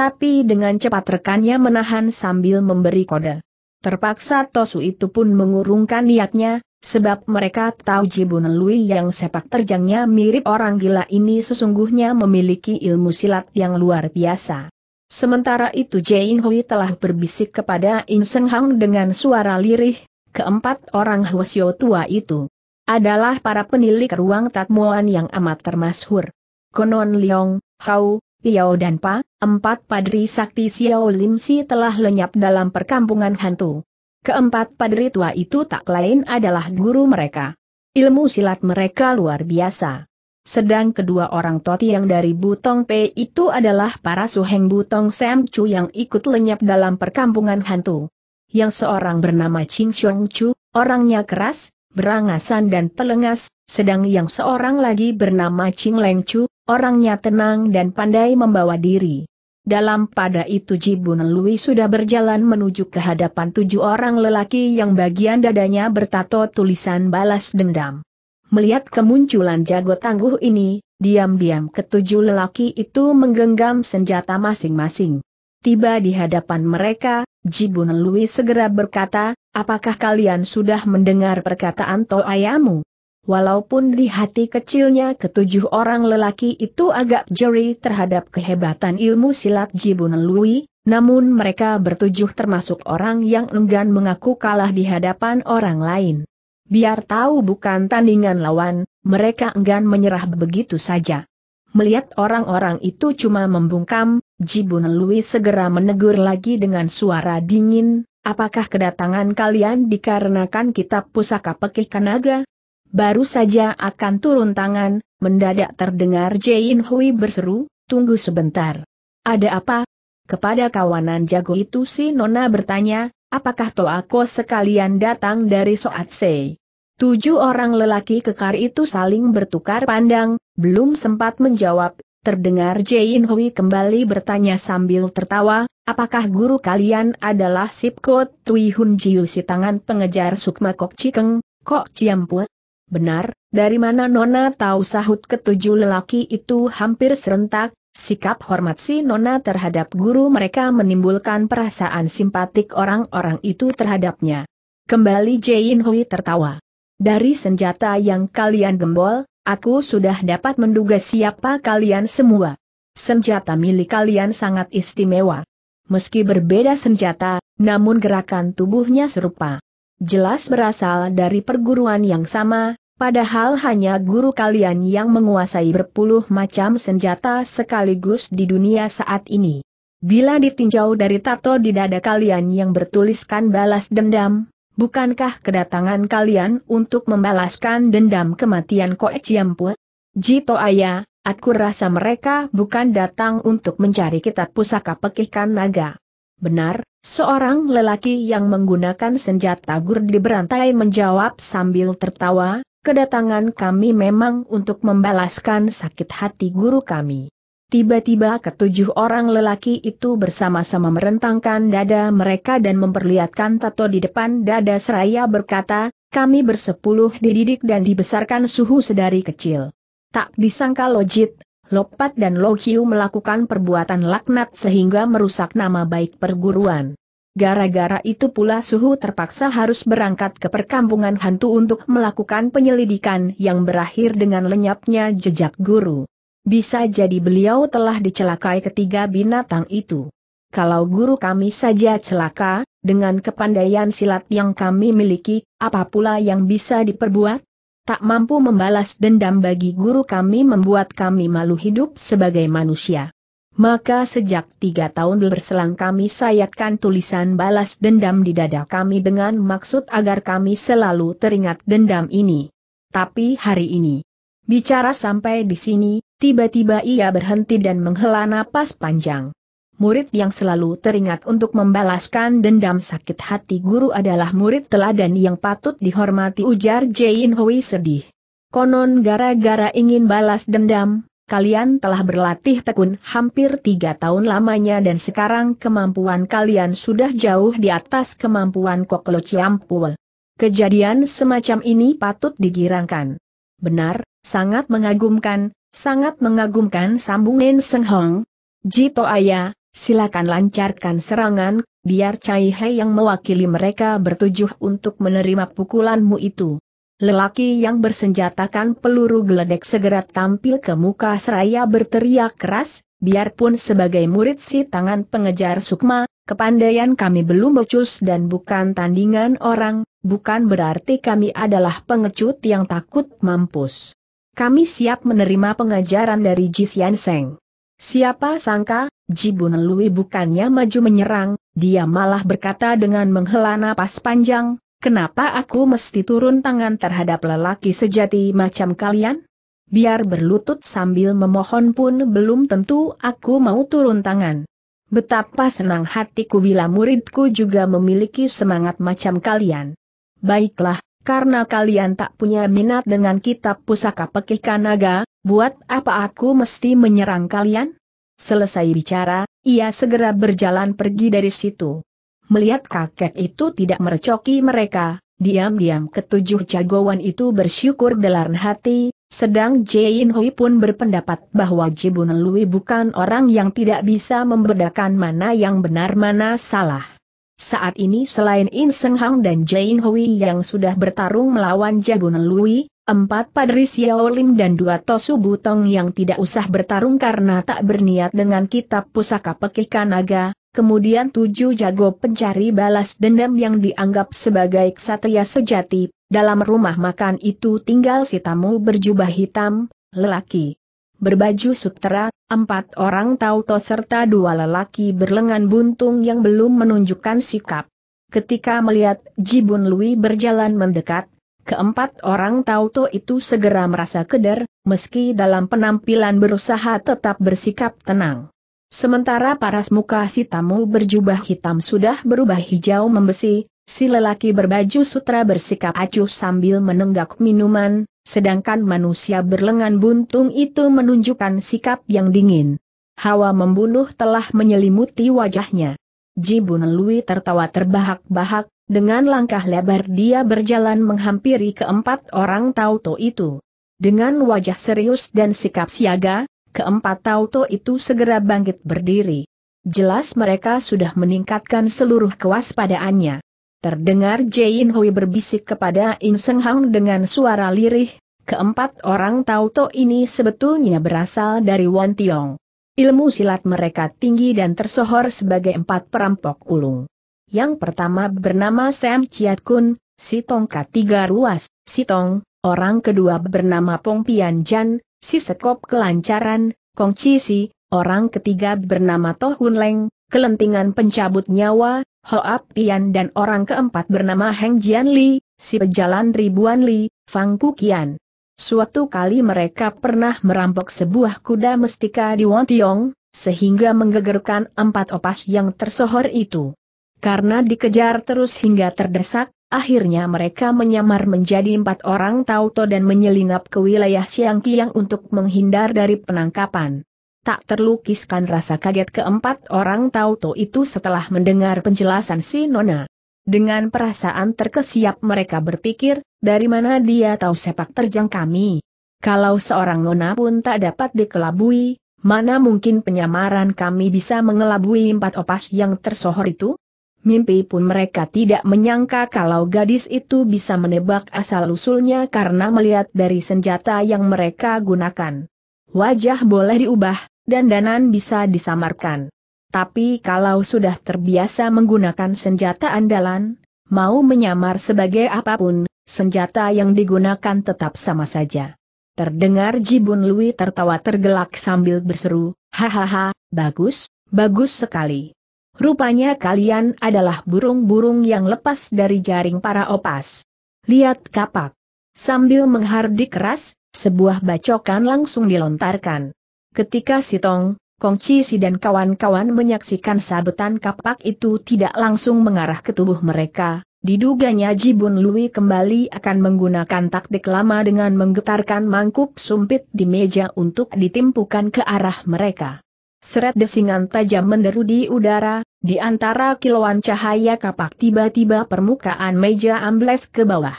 Tapi dengan cepat rekannya menahan sambil memberi kode. Terpaksa Tosu itu pun mengurungkan niatnya, sebab mereka tahu Jibun Lui yang sepak terjangnya mirip orang gila ini sesungguhnya memiliki ilmu silat yang luar biasa. Sementara itu Jane Hui telah berbisik kepada In Seng Hang dengan suara lirih, keempat orang Hwasyo tua itu adalah para penilik ruang Tatmuan yang amat termasyhur. Konon Liong, Hao, Piao dan Pa, empat padri sakti Xiao Lim Si telah lenyap dalam perkampungan hantu. Keempat padri tua itu tak lain adalah guru mereka. Ilmu silat mereka luar biasa. Sedang kedua orang toti yang dari Butong Pe itu adalah para suheng Butong Sam Chu yang ikut lenyap dalam perkampungan hantu. Yang seorang bernama Ching Xiong Chu, orangnya keras, berangasan dan telengas, sedang yang seorang lagi bernama Ching Leng Chu, orangnya tenang dan pandai membawa diri. Dalam pada itu Jibun Lui sudah berjalan menuju ke hadapan tujuh orang lelaki yang bagian dadanya bertato tulisan balas dendam. Melihat kemunculan jago tangguh ini, diam-diam ketujuh lelaki itu menggenggam senjata masing-masing. Tiba di hadapan mereka, Jibun Lui segera berkata, apakah kalian sudah mendengar perkataan Toayamu? Walaupun di hati kecilnya ketujuh orang lelaki itu agak jeri terhadap kehebatan ilmu silat Jibun Lui, namun mereka bertujuh termasuk orang yang enggan mengaku kalah di hadapan orang lain. Biar tahu bukan tandingan lawan, mereka enggan menyerah begitu saja. Melihat orang-orang itu cuma membungkam, Jibun Lui segera menegur lagi dengan suara dingin, apakah kedatangan kalian dikarenakan kitab pusaka pekih kanaga? Baru saja akan turun tangan, mendadak terdengar Jain Hui berseru, tunggu sebentar. Ada apa? Kepada kawanan jago itu si Nona bertanya, apakah Toako sekalian datang dari Soat Se? Tujuh orang lelaki kekar itu saling bertukar pandang, belum sempat menjawab, terdengar Jain Hui kembali bertanya sambil tertawa, apakah guru kalian adalah Sipkot Tui Hun Jiu si tangan pengejar Sukma Kok Cikeng, Kok Ciampu? Benar, dari mana Nona tahu sahut ketujuh lelaki itu hampir serentak, sikap hormat si Nona terhadap guru mereka menimbulkan perasaan simpatik orang-orang itu terhadapnya. Kembali Jain Hui tertawa. Dari senjata yang kalian gembol, aku sudah dapat menduga siapa kalian semua. Senjata milik kalian sangat istimewa. Meski berbeda senjata, namun gerakan tubuhnya serupa. Jelas berasal dari perguruan yang sama, padahal hanya guru kalian yang menguasai berpuluh macam senjata sekaligus di dunia saat ini. Bila ditinjau dari tato di dada kalian yang bertuliskan balas dendam, Bukankah kedatangan kalian untuk membalaskan dendam kematian Koe Chiampu? Jito Ayah, aku rasa mereka bukan datang untuk mencari kitab pusaka pekihkan naga. Benar, seorang lelaki yang menggunakan senjata gur di berantai menjawab sambil tertawa, kedatangan kami memang untuk membalaskan sakit hati guru kami. Tiba-tiba ketujuh orang lelaki itu bersama-sama merentangkan dada mereka dan memperlihatkan tato di depan dada seraya berkata, kami bersepuluh dididik dan dibesarkan suhu sedari kecil. Tak disangka Lojit, Lopat dan Lohiu melakukan perbuatan laknat sehingga merusak nama baik perguruan. Gara-gara itu pula suhu terpaksa harus berangkat ke perkampungan hantu untuk melakukan penyelidikan yang berakhir dengan lenyapnya jejak guru. Bisa jadi beliau telah dicelakai ketiga binatang itu. Kalau guru kami saja celaka, dengan kepandaian silat yang kami miliki, apa pula yang bisa diperbuat? Tak mampu membalas dendam bagi guru kami membuat kami malu hidup sebagai manusia. Maka sejak tiga tahun berselang kami sayatkan tulisan balas dendam di dada kami dengan maksud agar kami selalu teringat dendam ini. Tapi hari ini, bicara sampai di sini, Tiba-tiba ia berhenti dan menghela napas panjang. Murid yang selalu teringat untuk membalaskan dendam sakit hati guru adalah murid teladan yang patut dihormati ujar Jain Hui sedih. Konon gara-gara ingin balas dendam, kalian telah berlatih tekun hampir tiga tahun lamanya dan sekarang kemampuan kalian sudah jauh di atas kemampuan Koklo Ciampul. Kejadian semacam ini patut digirangkan. Benar, sangat mengagumkan, Sangat mengagumkan sambung Nen Seng Hong. Jito Ayah, silakan lancarkan serangan, biar Cai Hai yang mewakili mereka bertujuh untuk menerima pukulanmu itu. Lelaki yang bersenjatakan peluru geledek segera tampil ke muka seraya berteriak keras, biarpun sebagai murid si tangan pengejar Sukma, kepandaian kami belum becus dan bukan tandingan orang, bukan berarti kami adalah pengecut yang takut mampus. Kami siap menerima pengajaran dari Ji Xian Seng. Siapa sangka, Ji Bunelui bukannya maju menyerang, dia malah berkata dengan menghela napas panjang, kenapa aku mesti turun tangan terhadap lelaki sejati macam kalian? Biar berlutut sambil memohon pun belum tentu aku mau turun tangan. Betapa senang hatiku bila muridku juga memiliki semangat macam kalian. Baiklah, karena kalian tak punya minat dengan kitab pusaka pekih kanaga, buat apa aku mesti menyerang kalian? Selesai bicara, ia segera berjalan pergi dari situ. Melihat kakek itu tidak merecoki mereka, diam-diam ketujuh jagoan itu bersyukur dalam hati, sedang Jain Hui pun berpendapat bahwa Jibun Lui bukan orang yang tidak bisa membedakan mana yang benar mana salah. Saat ini selain In Seng Hang dan Jain Hui yang sudah bertarung melawan Jabun Lui, empat Padri Xiao Lim dan dua Tosu Butong yang tidak usah bertarung karena tak berniat dengan kitab pusaka pekih kanaga, kemudian tujuh jago pencari balas dendam yang dianggap sebagai ksatria sejati, dalam rumah makan itu tinggal si tamu berjubah hitam, lelaki berbaju sutera, empat orang tauto serta dua lelaki berlengan buntung yang belum menunjukkan sikap. Ketika melihat Jibun Lui berjalan mendekat, keempat orang tauto itu segera merasa keder, meski dalam penampilan berusaha tetap bersikap tenang. Sementara paras muka si tamu berjubah hitam sudah berubah hijau membesi, Si lelaki berbaju sutra bersikap acuh sambil menenggak minuman, sedangkan manusia berlengan buntung itu menunjukkan sikap yang dingin. Hawa membunuh telah menyelimuti wajahnya. Jibun Lui tertawa terbahak-bahak, dengan langkah lebar dia berjalan menghampiri keempat orang Tauto itu. Dengan wajah serius dan sikap siaga, keempat Tauto itu segera bangkit berdiri. Jelas mereka sudah meningkatkan seluruh kewaspadaannya. Terdengar Jain Hui berbisik kepada In Seng Hang dengan suara lirih, keempat orang Tauto ini sebetulnya berasal dari Wan Tiong. Ilmu silat mereka tinggi dan tersohor sebagai empat perampok ulung. Yang pertama bernama Sam Chiat Kun, si tongkat tiga ruas, si tong, orang kedua bernama Pong Pian Jan, si sekop kelancaran, Kong Chi Si, orang ketiga bernama Toh Hun Leng, kelentingan pencabut nyawa, Hoa Pian dan orang keempat bernama Heng Jian Li, si pejalan ribuan Li, Fang Kukian. Suatu kali mereka pernah merampok sebuah kuda mestika di Wontiong, sehingga menggegerkan empat opas yang tersohor itu. Karena dikejar terus hingga terdesak, akhirnya mereka menyamar menjadi empat orang Tauto dan menyelinap ke wilayah Siangkiang untuk menghindar dari penangkapan tak terlukiskan rasa kaget keempat orang Tauto itu setelah mendengar penjelasan si Nona. Dengan perasaan terkesiap mereka berpikir, dari mana dia tahu sepak terjang kami? Kalau seorang Nona pun tak dapat dikelabui, mana mungkin penyamaran kami bisa mengelabui empat opas yang tersohor itu? Mimpi pun mereka tidak menyangka kalau gadis itu bisa menebak asal-usulnya karena melihat dari senjata yang mereka gunakan. Wajah boleh diubah, dan danan bisa disamarkan. Tapi kalau sudah terbiasa menggunakan senjata andalan, mau menyamar sebagai apa pun, senjata yang digunakan tetap sama saja. Terdengar Jibun Lui tertawa tergelak sambil berseru, hahaha, bagus, bagus sekali. Rupanya kalian adalah burung-burung yang lepas dari jaring para opas. Lihat kapak. Sambil menghardik keras, sebuah bacokan langsung dilontarkan. Ketika Sitong, Kong Chi Si dan kawan-kawan menyaksikan sabetan kapak itu tidak langsung mengarah ke tubuh mereka, diduganya Jibun Lui kembali akan menggunakan taktik lama dengan menggetarkan mangkuk sumpit di meja untuk ditimpukan ke arah mereka. Seret desingan tajam menderu di udara, di antara kilauan cahaya kapak tiba-tiba permukaan meja ambles ke bawah.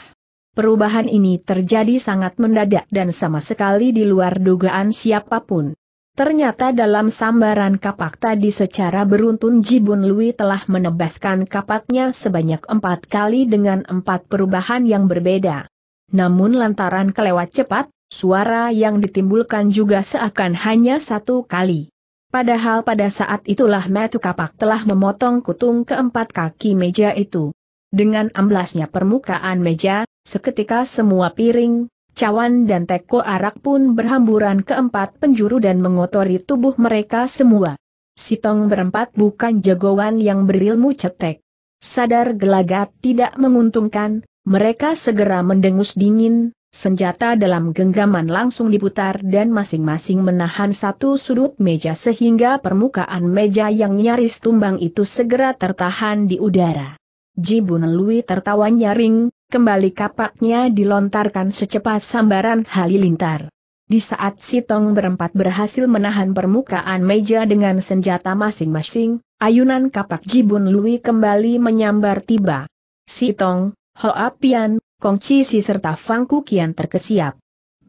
Perubahan ini terjadi sangat mendadak dan sama sekali di luar dugaan siapa pun. Ternyata dalam sambaran kapak tadi secara beruntun Jibun Lui telah menebaskan kapaknya sebanyak empat kali dengan empat perubahan yang berbeda. Namun lantaran kelewat cepat, suara yang ditimbulkan juga seakan hanya satu kali. Padahal pada saat itulah metu kapak telah memotong kutung keempat kaki meja itu. Dengan amblasnya permukaan meja, seketika semua piring, cawan dan teko arak pun berhamburan ke empat penjuru dan mengotori tubuh mereka semua. Sitong berempat bukan jagoan yang berilmu cetek. Sadar gelagat tidak menguntungkan, mereka segera mendengus dingin, senjata dalam genggaman langsung diputar dan masing-masing menahan satu sudut meja sehingga permukaan meja yang nyaris tumbang itu segera tertahan di udara. Jibun Lui tertawa nyaring, kembali kapaknya dilontarkan secepat sambaran halilintar. Di saat Sitong berempat berhasil menahan permukaan meja dengan senjata masing-masing, ayunan kapak Jibun Lui kembali menyambar tiba. Sitong, Hoa Pian, Kong Chi Si serta Fang Kukian terkesiap.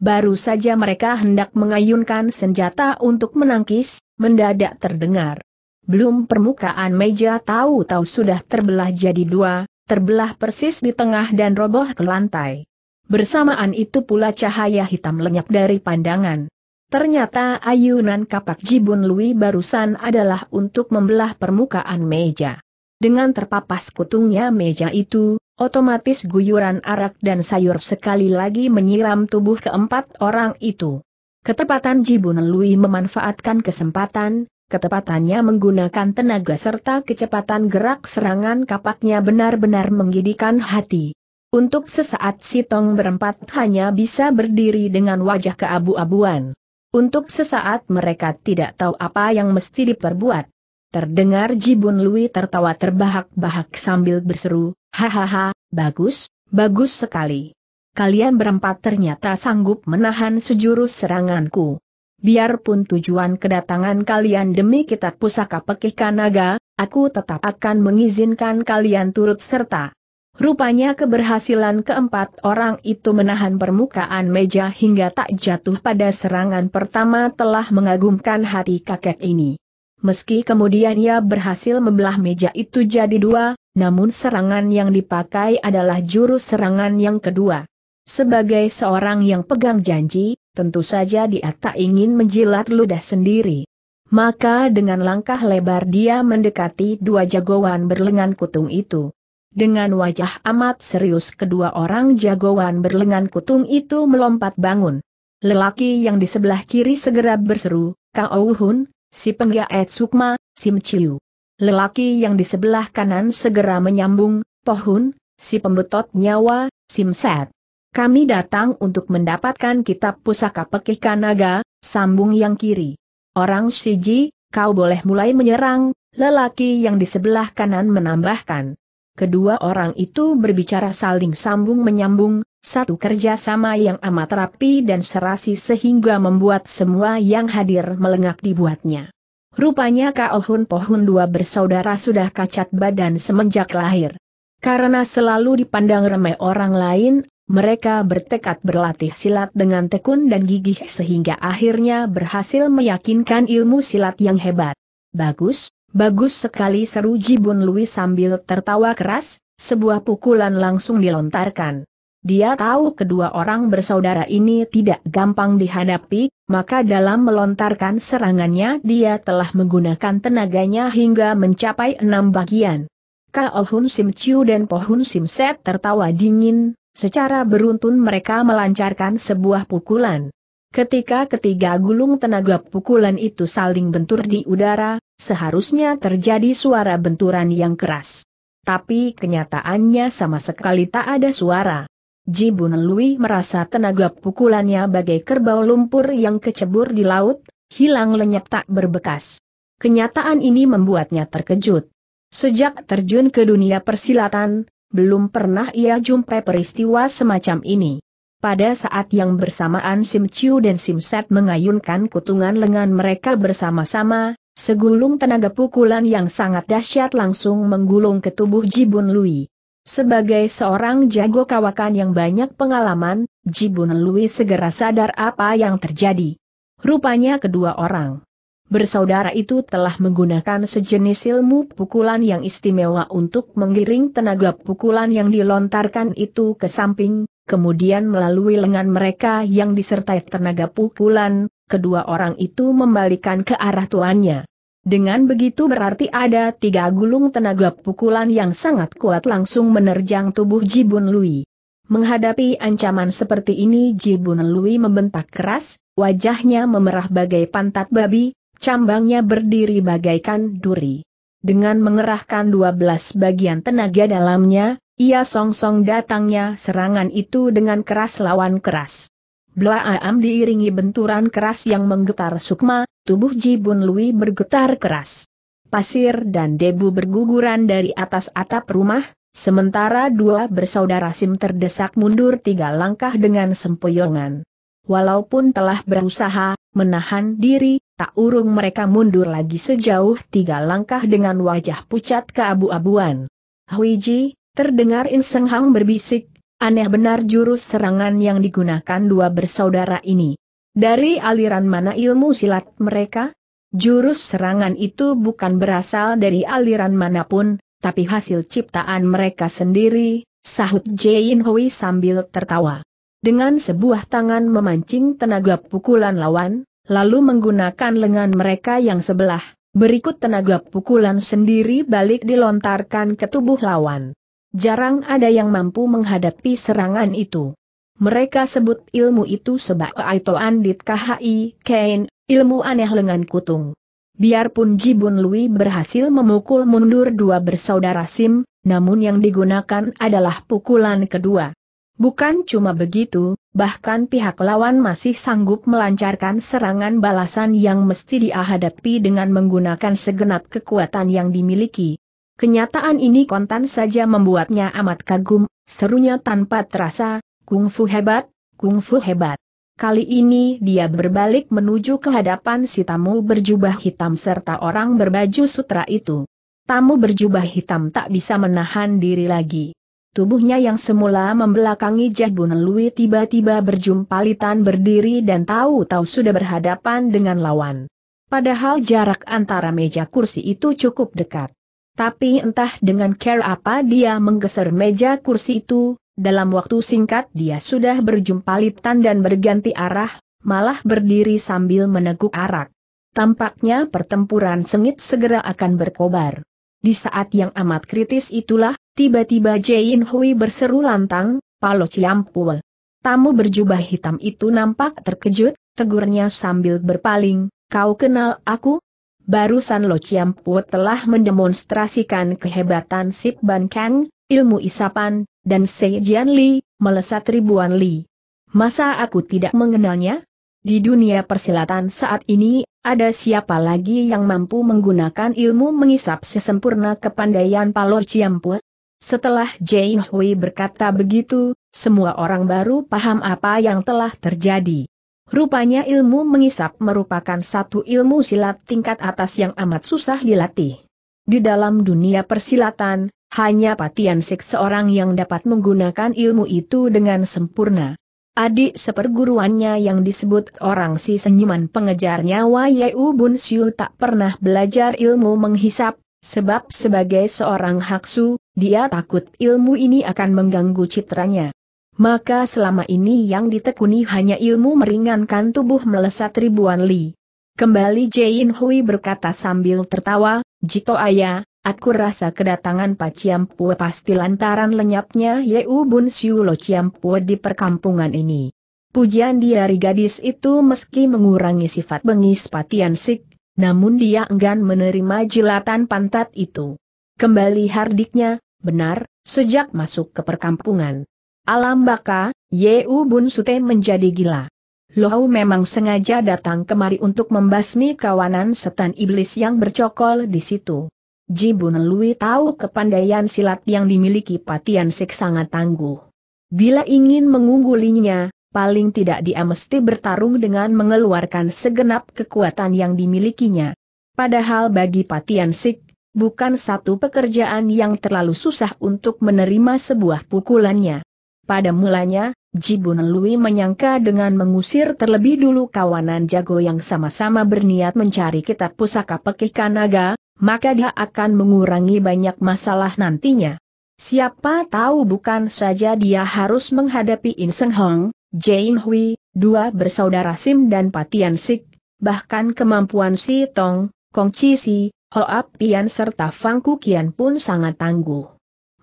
Baru saja mereka hendak mengayunkan senjata untuk menangkis, mendadak terdengar. Belum permukaan meja tahu-tahu sudah terbelah jadi dua, terbelah persis di tengah dan roboh ke lantai. Bersamaan itu pula cahaya hitam lenyap dari pandangan. Ternyata ayunan kapak Jibun Lui barusan adalah untuk membelah permukaan meja. Dengan terpapas kutungnya meja itu, otomatis guyuran arak dan sayur sekali lagi menyiram tubuh keempat orang itu. Ketepatan Jibun Lui memanfaatkan kesempatan, ketepatannya menggunakan tenaga serta kecepatan gerak serangan kapaknya benar-benar menggidihkan hati. Untuk sesaat Sitong berempat hanya bisa berdiri dengan wajah keabu-abuan. Untuk sesaat mereka tidak tahu apa yang mesti diperbuat. Terdengar Jibun Lui tertawa terbahak-bahak sambil berseru, Hahaha, bagus, bagus sekali. Kalian berempat ternyata sanggup menahan sejurus seranganku. Biarpun tujuan kedatangan kalian demi kitab pusaka pekih kanaga, aku tetap akan mengizinkan kalian turut serta. Rupanya keberhasilan keempat orang itu menahan permukaan meja hingga tak jatuh pada serangan pertama telah mengagumkan hati kakek ini. Meski kemudian ia berhasil membelah meja itu jadi dua, namun serangan yang dipakai adalah jurus serangan yang kedua. Sebagai seorang yang pegang janji, tentu saja dia tak ingin menjilat ludah sendiri. Maka dengan langkah lebar dia mendekati dua jagoan berlengan kutung itu. Dengan wajah amat serius kedua orang jagoan berlengan kutung itu melompat bangun. Lelaki yang di sebelah kiri segera berseru, Kau Hun, si penggaet Sukma, Chiu. Lelaki yang di sebelah kanan segera menyambung, Pohun, si pembetot nyawa, Sim Set. Kami datang untuk mendapatkan kitab pusaka pekih kanaga, sambung yang kiri. Orang Siji, kau boleh mulai menyerang, lelaki yang di sebelah kanan menambahkan. Kedua orang itu berbicara saling sambung menyambung, satu kerjasama yang amat rapi dan serasi sehingga membuat semua yang hadir melengak dibuatnya. Rupanya Kaohun Pohun dua bersaudara sudah kacat badan semenjak lahir. Karena selalu dipandang remeh orang lain, mereka bertekad berlatih silat dengan tekun dan gigih sehingga akhirnya berhasil meyakinkan ilmu silat yang hebat. Bagus, bagus sekali seru Jibun Lui sambil tertawa keras, sebuah pukulan langsung dilontarkan. Dia tahu kedua orang bersaudara ini tidak gampang dihadapi, maka dalam melontarkan serangannya dia telah menggunakan tenaganya hingga mencapai enam bagian. Kao Hun Sim Chiu dan Po Hun Sim Set tertawa dingin, Secara beruntun mereka melancarkan sebuah pukulan. Ketika ketiga gulung tenaga pukulan itu saling bentur di udara, seharusnya terjadi suara benturan yang keras. Tapi kenyataannya sama sekali tak ada suara. Jibun Lui merasa tenaga pukulannya bagai kerbau lumpur yang kecebur di laut, hilang lenyap tak berbekas. Kenyataan ini membuatnya terkejut. Sejak terjun ke dunia persilatan, belum pernah ia jumpai peristiwa semacam ini. Pada saat yang bersamaan Sim Chiu dan Sim Set mengayunkan kutungan lengan mereka bersama-sama, segulung tenaga pukulan yang sangat dahsyat langsung menggulung ke tubuh Jibun Lui. Sebagai seorang jago kawakan yang banyak pengalaman, Jibun Lui segera sadar apa yang terjadi. Rupanya kedua orang bersaudara itu telah menggunakan sejenis ilmu pukulan yang istimewa untuk menggiring tenaga pukulan yang dilontarkan itu ke samping, kemudian melalui lengan mereka yang disertai tenaga pukulan, kedua orang itu membalikan ke arah tuannya. Dengan begitu berarti ada tiga gulung tenaga pukulan yang sangat kuat langsung menerjang tubuh Jibun Lui. Menghadapi ancaman seperti ini Jibun Lui membentak keras, wajahnya memerah bagai pantat babi, cambangnya berdiri bagaikan duri. Dengan mengerahkan 12 bagian tenaga dalamnya, ia song-song datangnya serangan itu dengan keras lawan keras. Blaam diiringi benturan keras yang menggetar sukma, tubuh Jibun Lui bergetar keras. Pasir dan debu berguguran dari atas atap rumah, sementara dua bersaudara Sim terdesak mundur tiga langkah dengan sempoyongan. Walaupun telah berusaha menahan diri, tak urung mereka mundur lagi sejauh tiga langkah dengan wajah pucat keabu-abuan. Huiji, terdengar Inseng Hang berbisik, aneh benar jurus serangan yang digunakan dua bersaudara ini. Dari aliran mana ilmu silat mereka? Jurus serangan itu bukan berasal dari aliran mana pun, tapi hasil ciptaan mereka sendiri, sahut Jain Hui sambil tertawa. Dengan sebuah tangan memancing tenaga pukulan lawan, lalu menggunakan lengan mereka yang sebelah, berikut tenaga pukulan sendiri balik dilontarkan ke tubuh lawan. Jarang ada yang mampu menghadapi serangan itu. Mereka sebut ilmu itu sebagai Aito Andit KHI, Kain, ilmu aneh lengan kutung. Biarpun Jibun Lui berhasil memukul mundur dua bersaudara Sim, namun yang digunakan adalah pukulan kedua. Bukan cuma begitu, bahkan pihak lawan masih sanggup melancarkan serangan balasan yang mesti dihadapi dengan menggunakan segenap kekuatan yang dimiliki. Kenyataan ini kontan saja membuatnya amat kagum, serunya tanpa terasa, kungfu hebat, kungfu hebat. Kali ini dia berbalik menuju ke hadapan si tamu berjubah hitam serta orang berbaju sutra itu. Tamu berjubah hitam tak bisa menahan diri lagi. Tubuhnya yang semula membelakangi Jahbun Lui tiba-tiba berjumpalitan berdiri dan tahu-tahu sudah berhadapan dengan lawan. Padahal jarak antara meja kursi itu cukup dekat. Tapi entah dengan care apa dia menggeser meja kursi itu, dalam waktu singkat dia sudah berjumpalitan dan berganti arah, malah berdiri sambil meneguk arak. Tampaknya pertempuran sengit segera akan berkobar. Di saat yang amat kritis itulah, tiba-tiba Jain Hui berseru lantang, Palo Ciampul. Tamu berjubah hitam itu nampak terkejut, tegurnya sambil berpaling, kau kenal aku? Barusan Lo Ciampu telah mendemonstrasikan kehebatan Sip Ban Kang, ilmu isapan, dan Jian Li, melesat ribuan li. Masa aku tidak mengenalnya? Di dunia persilatan saat ini, ada siapa lagi yang mampu menggunakan ilmu mengisap sesempurna kepandaian Palor Ciampu? Setelah Jane Hui berkata begitu, semua orang baru paham apa yang telah terjadi. Rupanya ilmu mengisap merupakan satu ilmu silat tingkat atas yang amat susah dilatih. Di dalam dunia persilatan, hanya Patian Sik seorang yang dapat menggunakan ilmu itu dengan sempurna. Adik seperguruannya yang disebut orang si senyuman pengejar nyawa Yeu Bun Siu tak pernah belajar ilmu menghisap, sebab sebagai seorang haksu, dia takut ilmu ini akan mengganggu citranya. Maka selama ini yang ditekuni hanya ilmu meringankan tubuh melesat ribuan li. Kembali Jain Hui berkata sambil tertawa, Jito Ayah, Aku rasa kedatangan Pak Ciampu pasti lantaran lenyapnya Yeu Bun Siu Lo Ciampu di perkampungan ini. Pujian dari gadis itu meski mengurangi sifat bengis Patian Sik, namun dia enggan menerima jilatan pantat itu. Kembali hardiknya, benar, sejak masuk ke perkampungan. Alam baka, Yeu Bun Sute menjadi gila. Lohau memang sengaja datang kemari untuk membasmi kawanan setan iblis yang bercokol di situ. Jibun Lui tahu kepandaian silat yang dimiliki Patian Sik sangat tangguh. Bila ingin mengunggulinya, paling tidak dia mesti bertarung dengan mengeluarkan segenap kekuatan yang dimilikinya. Padahal bagi Patian Sik, bukan satu pekerjaan yang terlalu susah untuk menerima sebuah pukulannya. Pada mulanya, Jibun Lui menyangka dengan mengusir terlebih dulu kawanan jago yang sama-sama berniat mencari kitab pusaka pekih kanaga, maka dia akan mengurangi banyak masalah nantinya. Siapa tahu bukan saja dia harus menghadapi In Seng Hong, Jane Hui, dua bersaudara Sim dan Patian Sik, bahkan kemampuan Si Tong, Kong Chi Si, Hoap Pian serta Fang Kukian pun sangat tangguh.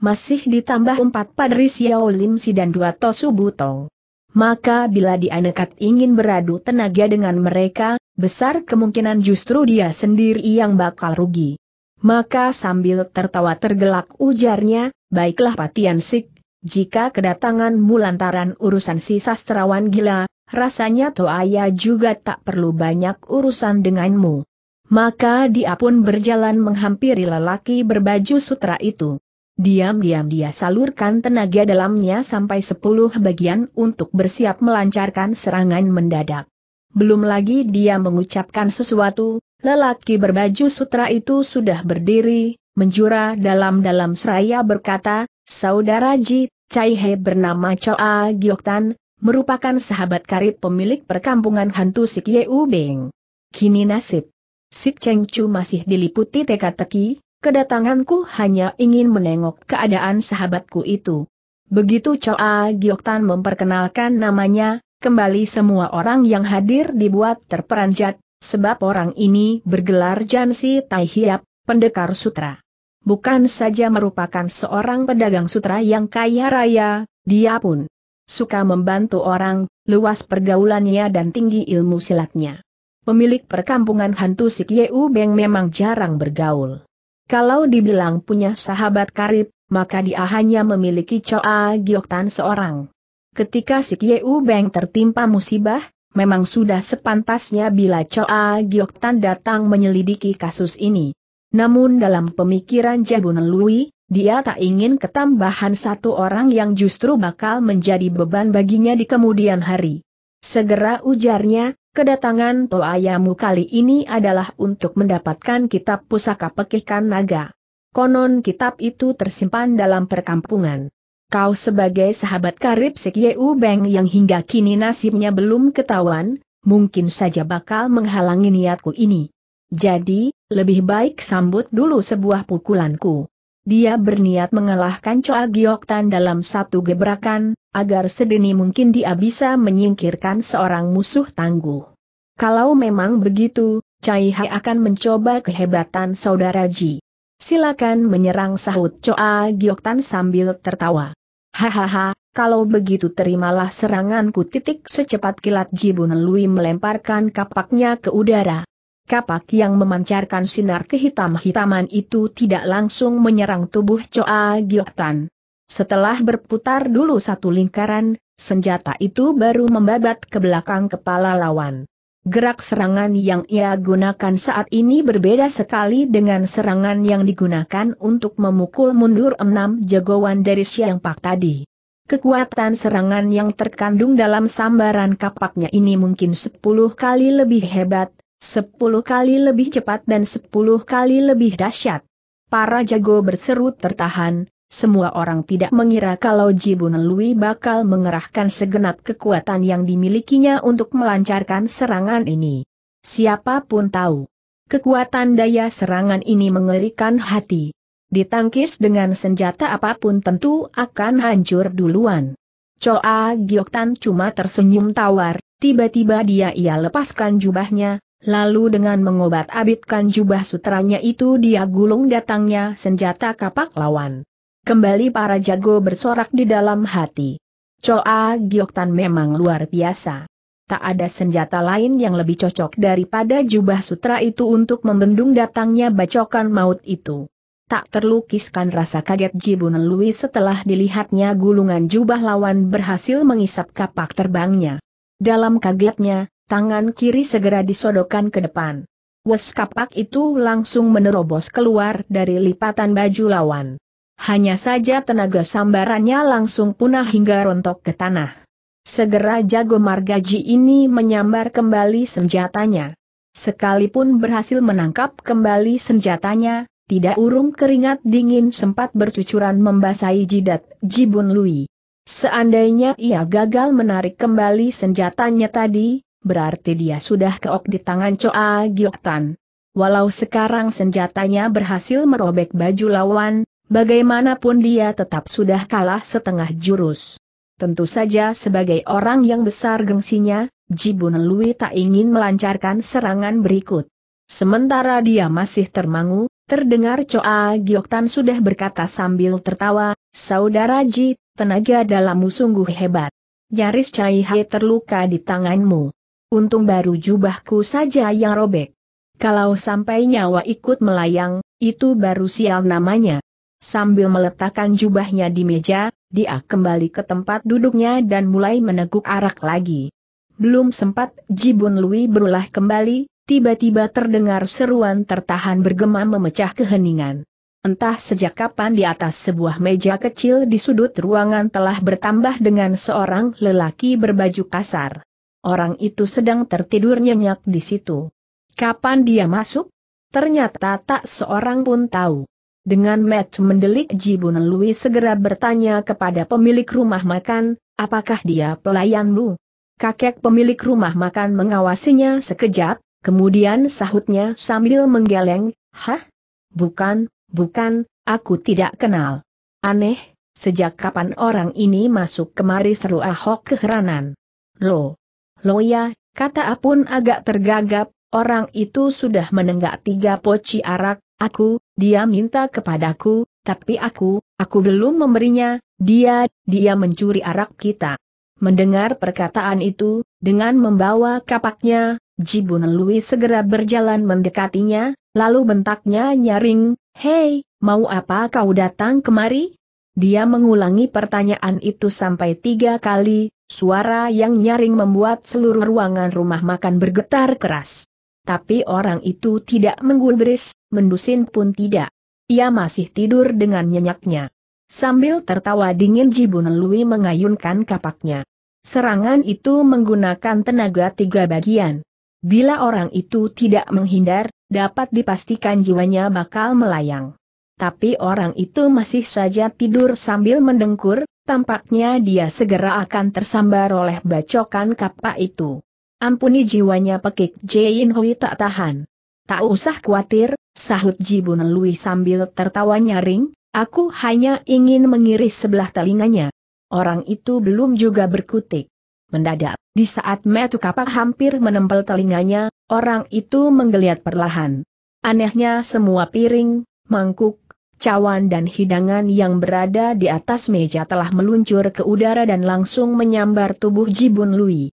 Masih ditambah empat padri Xiao Lim Si dan dua Tosu Butong. Maka bila dia nekat ingin beradu tenaga dengan mereka, besar kemungkinan justru dia sendiri yang bakal rugi. Maka sambil tertawa tergelak ujarnya, baiklah Patian Sik, jika kedatanganmu lantaran urusan si sastrawan gila, rasanya Toaya juga tak perlu banyak urusan denganmu. Maka dia pun berjalan menghampiri lelaki berbaju sutra itu. Diam-diam dia salurkan tenaga dalamnya sampai sepuluh bagian untuk bersiap melancarkan serangan mendadak. Belum lagi dia mengucapkan sesuatu, lelaki berbaju sutra itu sudah berdiri, menjura dalam-dalam seraya berkata, Saudara Ji, Cai He bernama Choa Gioktan, merupakan sahabat karib pemilik perkampungan hantu Sik Yeu Beng. Kini nasib. Sik Cheng Chu masih diliputi teka-teki, kedatanganku hanya ingin menengok keadaan sahabatku itu. Begitu Choa Gioktan memperkenalkan namanya, Kembali semua orang yang hadir dibuat terperanjat, sebab orang ini bergelar Jansi Tai Hiap, pendekar sutra. Bukan saja merupakan seorang pedagang sutra yang kaya raya, dia pun suka membantu orang, luas pergaulannya dan tinggi ilmu silatnya. Pemilik perkampungan hantu Sik Yeu Beng memang jarang bergaul. Kalau dibilang punya sahabat karib, maka dia hanya memiliki Choa Gioktan seorang. Ketika Sik Yeu Beng tertimpa musibah, memang sudah sepantasnya bila Choa Giok Tan datang menyelidiki kasus ini. Namun dalam pemikiran Jabun Lui, dia tak ingin ketambahan satu orang yang justru bakal menjadi beban baginya di kemudian hari. Segera ujarnya, kedatangan Toayamu kali ini adalah untuk mendapatkan kitab pusaka pekikan naga. Konon kitab itu tersimpan dalam perkampungan. Kau sebagai sahabat karib Sekyu Beng yang hingga kini nasibnya belum ketahuan, mungkin saja bakal menghalangi niatku ini. Jadi, lebih baik sambut dulu sebuah pukulanku. Dia berniat mengalahkan Choa Gioktan dalam satu gebrakan, agar sedini mungkin dia bisa menyingkirkan seorang musuh tangguh. Kalau memang begitu, Cai Hai akan mencoba kehebatan saudara Ji. Silakan menyerang sahut Choa Gioktan sambil tertawa. Hahaha, kalau begitu terimalah seranganku titik secepat kilat Jibun Lui melemparkan kapaknya ke udara kapak yang memancarkan sinar kehitam-hitaman itu tidak langsung menyerang tubuh Choa Gioktan. Setelah berputar dulu satu lingkaran, senjata itu baru membabat ke belakang kepala lawan. Gerak serangan yang ia gunakan saat ini berbeda sekali dengan serangan yang digunakan untuk memukul mundur enam jagoan dari Siang Pak tadi. Kekuatan serangan yang terkandung dalam sambaran kapaknya ini mungkin sepuluh kali lebih hebat, Sepuluh kali lebih cepat dan sepuluh kali lebih dahsyat. Para jago berseru tertahan, semua orang tidak mengira kalau Jibun Lui bakal mengerahkan segenap kekuatan yang dimilikinya untuk melancarkan serangan ini. Siapa pun tahu. Kekuatan daya serangan ini mengerikan hati. Ditangkis dengan senjata apa pun tentu akan hancur duluan. Choa Gioktan cuma tersenyum tawar, tiba-tiba dia ia lepaskan jubahnya, Lalu dengan mengobat-abitkan jubah sutranya itu dia gulung datangnya senjata kapak lawan. Kembali para jago bersorak di dalam hati. Choa Gioktan memang luar biasa. Tak ada senjata lain yang lebih cocok daripada jubah sutra itu untuk membendung datangnya bacokan maut itu. Tak terlukiskan rasa kaget Jibun Lui setelah dilihatnya gulungan jubah lawan berhasil mengisap kapak terbangnya. Dalam kagetnya, tangan kiri segera disodokkan ke depan. Wes kapak itu langsung menerobos keluar dari lipatan baju lawan. Hanya saja tenaga sambarannya langsung punah hingga rontok ke tanah. Segera jago margaji ini menyambar kembali senjatanya. Sekalipun berhasil menangkap kembali senjatanya, tidak urung keringat dingin sempat bercucuran membasahi jidat Jibun Lui. Seandainya ia gagal menarik kembali senjatanya tadi, berarti dia sudah keok di tangan Choa Gioktan. Walau sekarang senjatanya berhasil merobek baju lawan, bagaimanapun dia tetap sudah kalah setengah jurus. Tentu saja sebagai orang yang besar gengsinya, Jibun Lui tak ingin melancarkan serangan berikut. Sementara dia masih termangu, terdengar Choa Gioktan sudah berkata sambil tertawa, Saudara Ji, tenaga dalammu sungguh hebat. Nyaris Cai Hai terluka di tanganmu. Untung baru jubahku saja yang robek. Kalau sampai nyawa ikut melayang, itu baru sial namanya. Sambil meletakkan jubahnya di meja, dia kembali ke tempat duduknya dan mulai meneguk arak lagi. Belum sempat Jibun Lui berulah kembali, tiba-tiba terdengar seruan tertahan bergema memecah keheningan. Entah sejak kapan di atas sebuah meja kecil di sudut ruangan telah bertambah dengan seorang lelaki berbaju kasar. Orang itu sedang tertidur nyenyak di situ. Kapan dia masuk? Ternyata tak seorang pun tahu. Dengan mata mendelik Jibun Lui segera bertanya kepada pemilik rumah makan, apakah dia pelayanmu? Kakek pemilik rumah makan mengawasinya sekejap, kemudian sahutnya sambil menggeleng, Hah? Bukan, bukan, aku tidak kenal. Aneh, sejak kapan orang ini masuk kemari seru Ahok keheranan. Loh, Loya, kata Apun agak tergagap, orang itu sudah menenggak tiga poci arak, aku, dia minta kepadaku, tapi aku, aku belum memberinya, dia, dia mencuri arak kita. Mendengar perkataan itu, dengan membawa kapaknya, Jibun Lui segera berjalan mendekatinya, lalu bentaknya nyaring, Hei, mau apa kau datang kemari? Dia mengulangi pertanyaan itu sampai tiga kali, Suara yang nyaring membuat seluruh ruangan rumah makan bergetar keras. Tapi orang itu tidak menggubris, mendusin pun tidak. Ia masih tidur dengan nyenyaknya. Sambil tertawa dingin Jibun Lui mengayunkan kapaknya. Serangan itu menggunakan tenaga tiga bagian. Bila orang itu tidak menghindar, dapat dipastikan jiwanya bakal melayang. Tapi orang itu masih saja tidur sambil mendengkur, tampaknya dia segera akan tersambar oleh bacokan kapak itu. Ampuni jiwanya pekik Jain Hui tak tahan. Tak usah khawatir, sahut Jibun Lui sambil tertawa nyaring, Aku hanya ingin mengiris sebelah telinganya. Orang itu belum juga berkutik. Mendadak, di saat metu kapak hampir menempel telinganya, orang itu menggeliat perlahan. Anehnya semua piring, mangkuk, cawan dan hidangan yang berada di atas meja telah meluncur ke udara dan langsung menyambar tubuh Jibun Lui.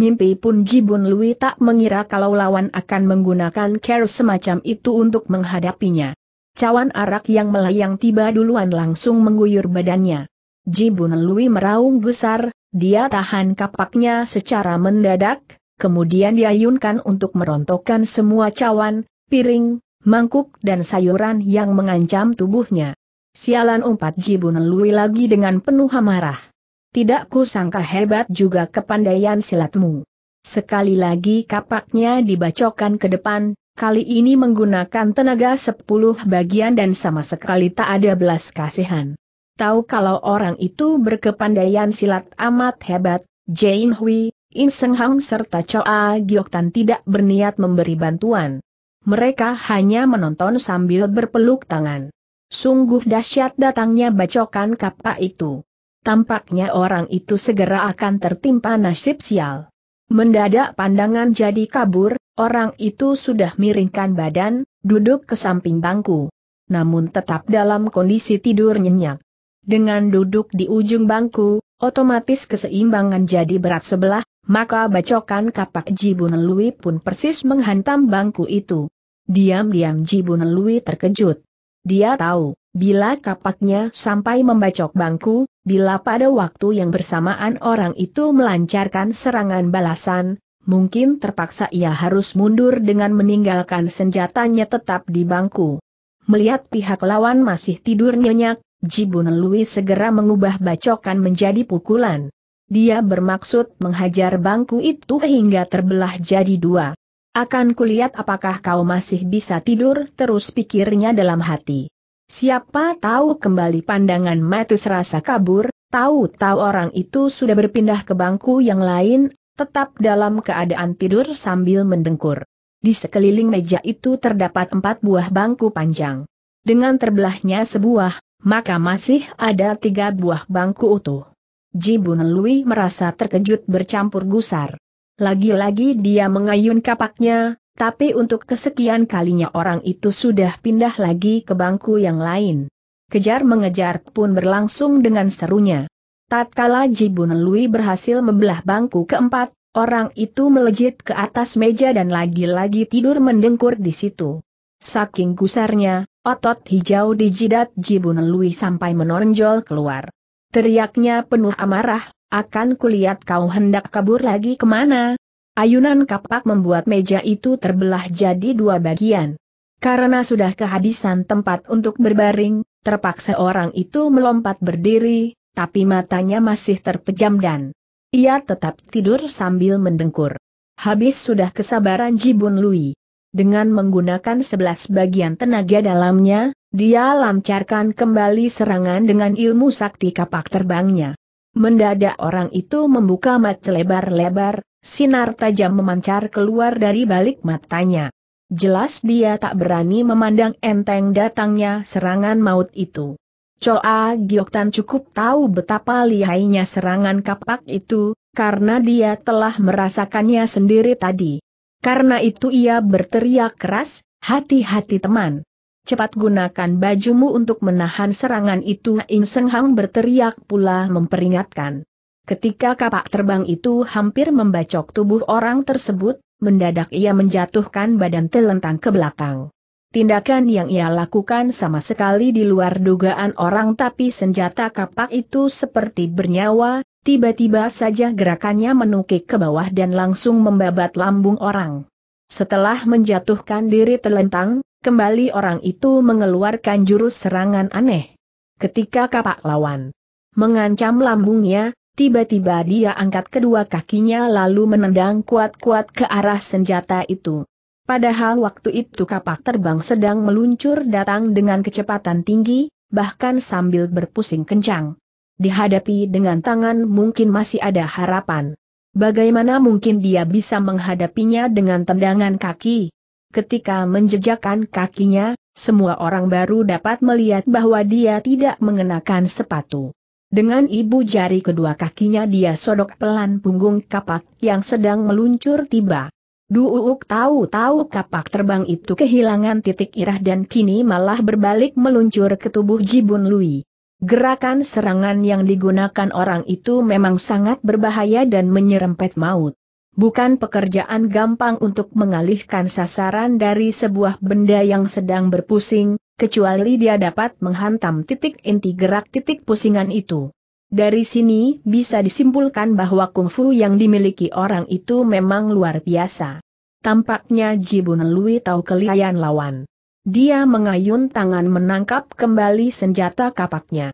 Mimpi pun Jibun Lui tak mengira kalau lawan akan menggunakan care semacam itu untuk menghadapinya. Cawan arak yang melayang tiba duluan langsung mengguyur badannya. Jibun Lui meraung besar, dia tahan kapaknya secara mendadak, kemudian diayunkan untuk merontokkan semua cawan, piring, mangkuk dan sayuran yang mengancam tubuhnya. Sialan umpat Jibun Lui lagi dengan penuh amarah. Tidak kusangka hebat juga kepandaian silatmu. Sekali lagi kapaknya dibacokkan ke depan, kali ini menggunakan tenaga sepuluh bagian dan sama sekali tak ada belas kasihan. Tahu kalau orang itu berkepandaian silat amat hebat, Jane Hui, In Seng Hang serta Choa Giok Tan tidak berniat memberi bantuan. Mereka hanya menonton sambil berpeluk tangan. Sungguh dahsyat datangnya bacokan kapak itu. Tampaknya orang itu segera akan tertimpa nasib sial. Mendadak pandangan jadi kabur, Orang itu sudah miringkan badan, duduk ke samping bangku. Namun tetap dalam kondisi tidur nyenyak. Dengan duduk di ujung bangku, otomatis keseimbangan jadi berat sebelah, maka bacokan kapak Jibun Lui pun persis menghantam bangku itu. Diam-diam Jibun Lui terkejut. Dia tahu, bila kapaknya sampai membacok bangku, bila pada waktu yang bersamaan orang itu melancarkan serangan balasan, mungkin terpaksa ia harus mundur dengan meninggalkan senjatanya tetap di bangku. Melihat pihak lawan masih tidur nyenyak, Jibun Lui segera mengubah bacokan menjadi pukulan. Dia bermaksud menghajar bangku itu hingga terbelah jadi dua. Akan kulihat apakah kau masih bisa tidur terus pikirnya dalam hati. Siapa tahu kembali pandangan Matus rasa kabur, tahu-tahu orang itu sudah berpindah ke bangku yang lain, tetap dalam keadaan tidur sambil mendengkur. Di sekeliling meja itu terdapat empat buah bangku panjang. Dengan terbelahnya sebuah, maka masih ada tiga buah bangku utuh. Jibun Lui merasa terkejut bercampur gusar. Lagi-lagi dia mengayun kapaknya, tapi untuk kesekian kalinya orang itu sudah pindah lagi ke bangku yang lain. Kejar mengejar pun berlangsung dengan serunya. Tatkala Jibun Lui berhasil membelah bangku keempat, orang itu melejit ke atas meja dan lagi-lagi tidur mendengkur di situ. Saking gusarnya, otot hijau di jidat Jibun Lui sampai menonjol keluar. Teriaknya penuh amarah, akan kulihat kau hendak kabur lagi ke mana? Ayunan kapak membuat meja itu terbelah jadi dua bagian. Karena sudah kehabisan tempat untuk berbaring, terpaksa orang itu melompat berdiri, tapi matanya masih terpejam dan ia tetap tidur sambil mendengkur. Habis sudah kesabaran Jibun Lui. Dengan menggunakan sebelas bagian tenaga dalamnya, dia lancarkan kembali serangan dengan ilmu sakti kapak terbangnya. Mendadak orang itu membuka mata lebar-lebar, sinar tajam memancar keluar dari balik matanya. Jelas dia tak berani memandang enteng datangnya serangan maut itu. Choa Gioktan cukup tahu betapa lihainya serangan kapak itu, karena dia telah merasakannya sendiri tadi. Karena itu ia berteriak keras, hati-hati teman. Cepat gunakan bajumu untuk menahan serangan itu In Seng Hang berteriak pula memperingatkan. Ketika kapak terbang itu hampir membacok tubuh orang tersebut, mendadak ia menjatuhkan badan telentang ke belakang. Tindakan yang ia lakukan sama sekali di luar dugaan orang tapi senjata kapak itu seperti bernyawa, tiba-tiba saja gerakannya menukik ke bawah dan langsung membabat lambung orang. Setelah menjatuhkan diri telentang, kembali orang itu mengeluarkan jurus serangan aneh. Ketika kapak lawan mengancam lambungnya, tiba-tiba dia angkat kedua kakinya lalu menendang kuat-kuat ke arah senjata itu. Padahal waktu itu kapak terbang sedang meluncur datang dengan kecepatan tinggi, bahkan sambil berpusing kencang. Dihadapi dengan tangan mungkin masih ada harapan. Bagaimana mungkin dia bisa menghadapinya dengan tendangan kaki? Ketika menjejakkan kakinya, semua orang baru dapat melihat bahwa dia tidak mengenakan sepatu. Dengan ibu jari kedua kakinya dia sodok pelan punggung kapak yang sedang meluncur tiba. Duuk tahu-tahu kapak terbang itu kehilangan titik irah dan kini malah berbalik meluncur ke tubuh Jibun Lui. Gerakan serangan yang digunakan orang itu memang sangat berbahaya dan menyerempet maut. Bukan pekerjaan gampang untuk mengalihkan sasaran dari sebuah benda yang sedang berpusing, kecuali dia dapat menghantam titik inti gerak titik pusingan itu. Dari sini bisa disimpulkan bahwa kungfu yang dimiliki orang itu memang luar biasa. Tampaknya Jibun Lui tahu kelihayan lawan. Dia mengayun tangan menangkap kembali senjata kapaknya.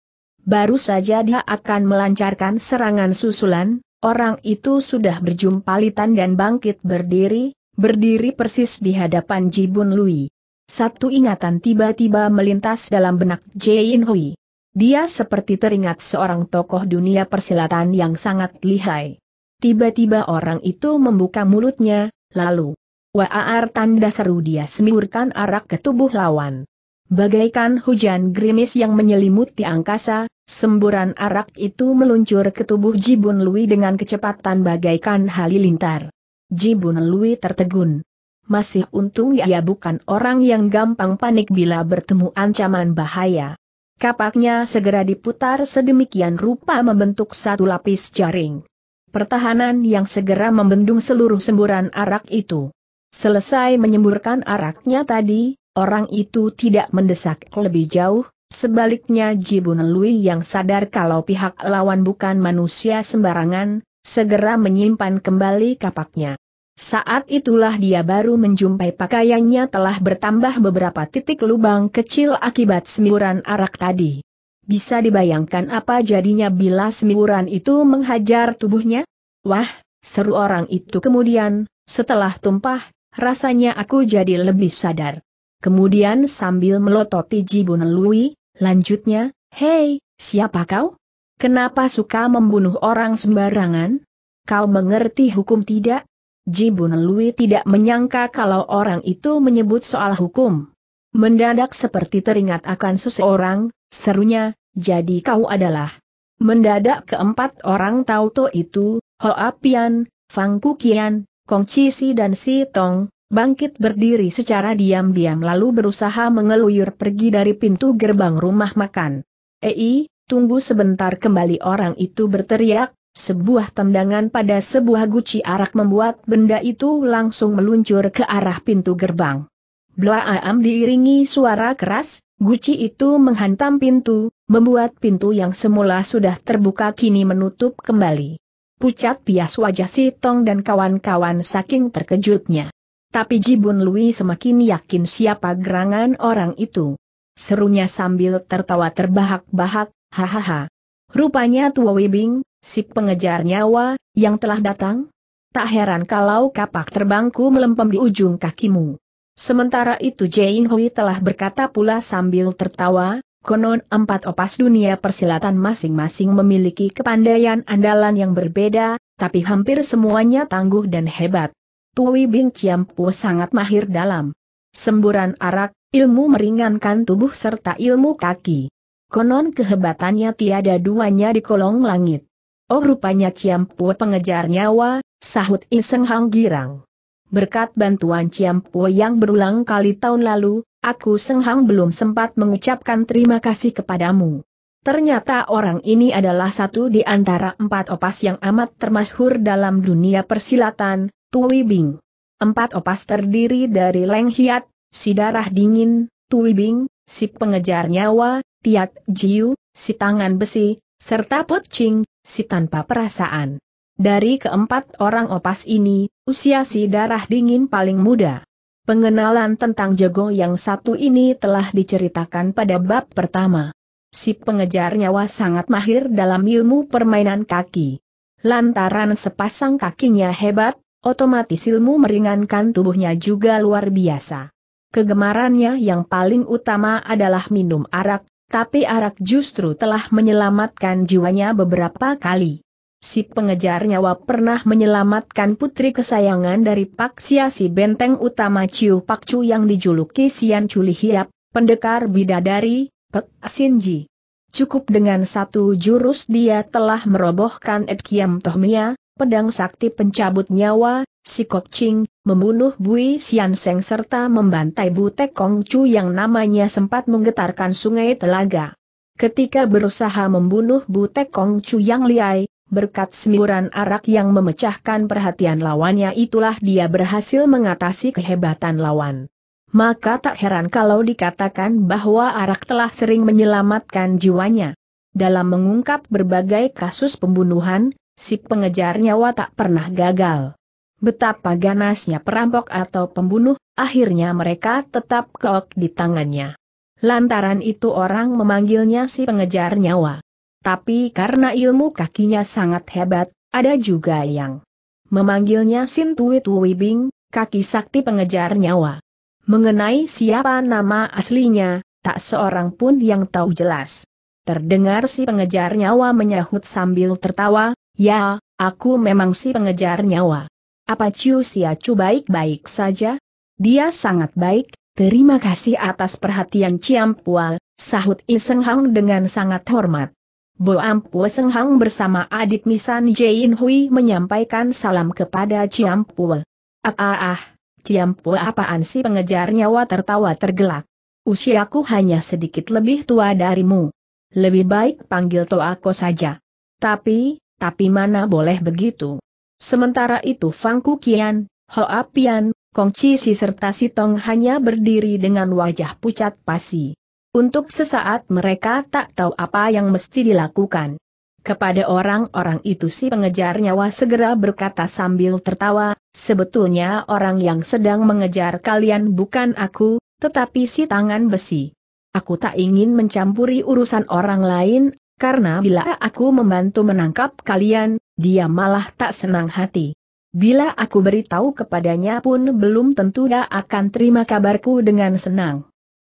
Baru saja dia akan melancarkan serangan susulan, orang itu sudah berjumpalitan dan bangkit berdiri, berdiri persis di hadapan Jibun Lui. Satu ingatan tiba-tiba melintas dalam benak Jain Hui. Dia seperti teringat seorang tokoh dunia persilatan yang sangat lihai. Tiba-tiba orang itu membuka mulutnya, lalu Waar tanda seru dia semurkan arak ke tubuh lawan. Bagaikan hujan gerimis yang menyelimuti angkasa, semburan arak itu meluncur ke tubuh Jibun Lui dengan kecepatan bagaikan halilintar. Jibun Lui tertegun. Masih untung ia bukan orang yang gampang panik bila bertemu ancaman bahaya. Kapaknya segera diputar sedemikian rupa membentuk satu lapis jaring. Pertahanan yang segera membendung seluruh semburan arak itu. Selesai menyemburkan araknya tadi, orang itu tidak mendesak lebih jauh, sebaliknya Jibun Lui yang sadar kalau pihak lawan bukan manusia sembarangan, segera menyimpan kembali kapaknya. Saat itulah dia baru menjumpai pakaiannya telah bertambah beberapa titik lubang kecil akibat semburan arak tadi. Bisa dibayangkan apa jadinya bila semburan itu menghajar tubuhnya? Wah, seru orang itu kemudian, setelah tumpah, rasanya aku jadi lebih sadar. Kemudian sambil melototi Jibun Lui, lanjutnya, Hei, siapa kau? Kenapa suka membunuh orang sembarangan? Kau mengerti hukum tidak? Jibun Lui tidak menyangka kalau orang itu menyebut soal hukum. Mendadak seperti teringat akan seseorang, serunya, jadi kau adalah. Mendadak keempat orang Tauto itu, Hoa Pian, Fang Kukian, Kong Chi Si dan Si Tong, bangkit berdiri secara diam-diam lalu berusaha mengeluyur pergi dari pintu gerbang rumah makan. Ei, tunggu sebentar kembali orang itu berteriak, sebuah tendangan pada sebuah guci arak membuat benda itu langsung meluncur ke arah pintu gerbang. Blaam diiringi suara keras, guci itu menghantam pintu, membuat pintu yang semula sudah terbuka kini menutup kembali. Pucat pias wajah si Tong dan kawan-kawan saking terkejutnya. Tapi Jibun Lui semakin yakin siapa gerangan orang itu. Serunya sambil tertawa terbahak-bahak, hahaha. Rupanya Tua Wibing, si pengejar nyawa, yang telah datang? Tak heran kalau kapak terbangku melempem di ujung kakimu. Sementara itu Jain Hui telah berkata pula sambil tertawa, Konon empat opas dunia persilatan masing-masing memiliki kepandaian andalan yang berbeda, tapi hampir semuanya tangguh dan hebat. Tui Bing Ciampu sangat mahir dalam semburan arak, ilmu meringankan tubuh serta ilmu kaki. Konon kehebatannya tiada duanya di kolong langit. Oh rupanya Ciampu pengejar nyawa, sahut Iseng Hang Girang. Berkat bantuan Ciampu yang berulang kali tahun lalu, Aku Senghang belum sempat mengucapkan terima kasih kepadamu. Ternyata orang ini adalah satu di antara empat opas yang amat termasyhur dalam dunia persilatan, Tui Bing. Empat opas terdiri dari Leng Hiat, si darah dingin, Tui Bing, si pengejar nyawa, Tiat Jiu, si tangan besi, serta Pot Ching, si tanpa perasaan. Dari keempat orang opas ini, usia si darah dingin paling muda. Pengenalan tentang jago yang satu ini telah diceritakan pada bab pertama. Si pengejar nyawa sangat mahir dalam ilmu permainan kaki. Lantaran sepasang kakinya hebat, otomatis ilmu meringankan tubuhnya juga luar biasa. Kegemarannya yang paling utama adalah minum arak, tapi arak justru telah menyelamatkan jiwanya beberapa kali si pengejar nyawa pernah menyelamatkan putri kesayangan dari Pak si benteng utama Ciu Pak Chu yang dijuluki Sian Culi Hiap, pendekar bidadari, Pek Sinji. Cukup dengan satu jurus dia telah merobohkan Ed Kiam Tohmia, pedang sakti pencabut nyawa, si Kok Ching, membunuh Bui Sian Seng serta membantai Bu Kong Chu yang namanya sempat menggetarkan sungai telaga. Ketika berusaha membunuh Bu Kong Chu yang liai, Berkat semburan arak yang memecahkan perhatian lawannya itulah dia berhasil mengatasi kehebatan lawan. Maka tak heran kalau dikatakan bahwa arak telah sering menyelamatkan jiwanya. Dalam mengungkap berbagai kasus pembunuhan, si pengejar nyawa tak pernah gagal. Betapa ganasnya perampok atau pembunuh, akhirnya mereka tetap keok di tangannya. Lantaran itu orang memanggilnya si pengejar nyawa. Tapi karena ilmu kakinya sangat hebat, ada juga yang memanggilnya Sin Tui Tui Bing, kaki sakti pengejar nyawa. Mengenai siapa nama aslinya, tak seorang pun yang tahu jelas. Terdengar si pengejar nyawa menyahut sambil tertawa, ya, aku memang si pengejar nyawa. Apa Ciu Sia Cu baik-baik saja? Dia sangat baik, terima kasih atas perhatian Ciampua, sahut Iseng Hang dengan sangat hormat. Bo Ampu Seng Hang bersama adik Misan Jain Hui menyampaikan salam kepada Ciampu. Ah ah ah, Ciampu apaan sih pengejar nyawa tertawa tergelak. Usiaku hanya sedikit lebih tua darimu. Lebih baik panggil Toako saja. Tapi, tapi mana boleh begitu. Sementara itu Fang Kukian, Hoa Pian, Kong Chi Si serta Sitong hanya berdiri dengan wajah pucat pasi. Untuk sesaat mereka tak tahu apa yang mesti dilakukan. Kepada orang-orang itu si pengejar nyawa segera berkata sambil tertawa, sebetulnya orang yang sedang mengejar kalian bukan aku, tetapi si tangan besi. Aku tak ingin mencampuri urusan orang lain, karena bila aku membantu menangkap kalian, dia malah tak senang hati. Bila aku beritahu kepadanya pun belum tentu dia akan terima kabarku dengan senang.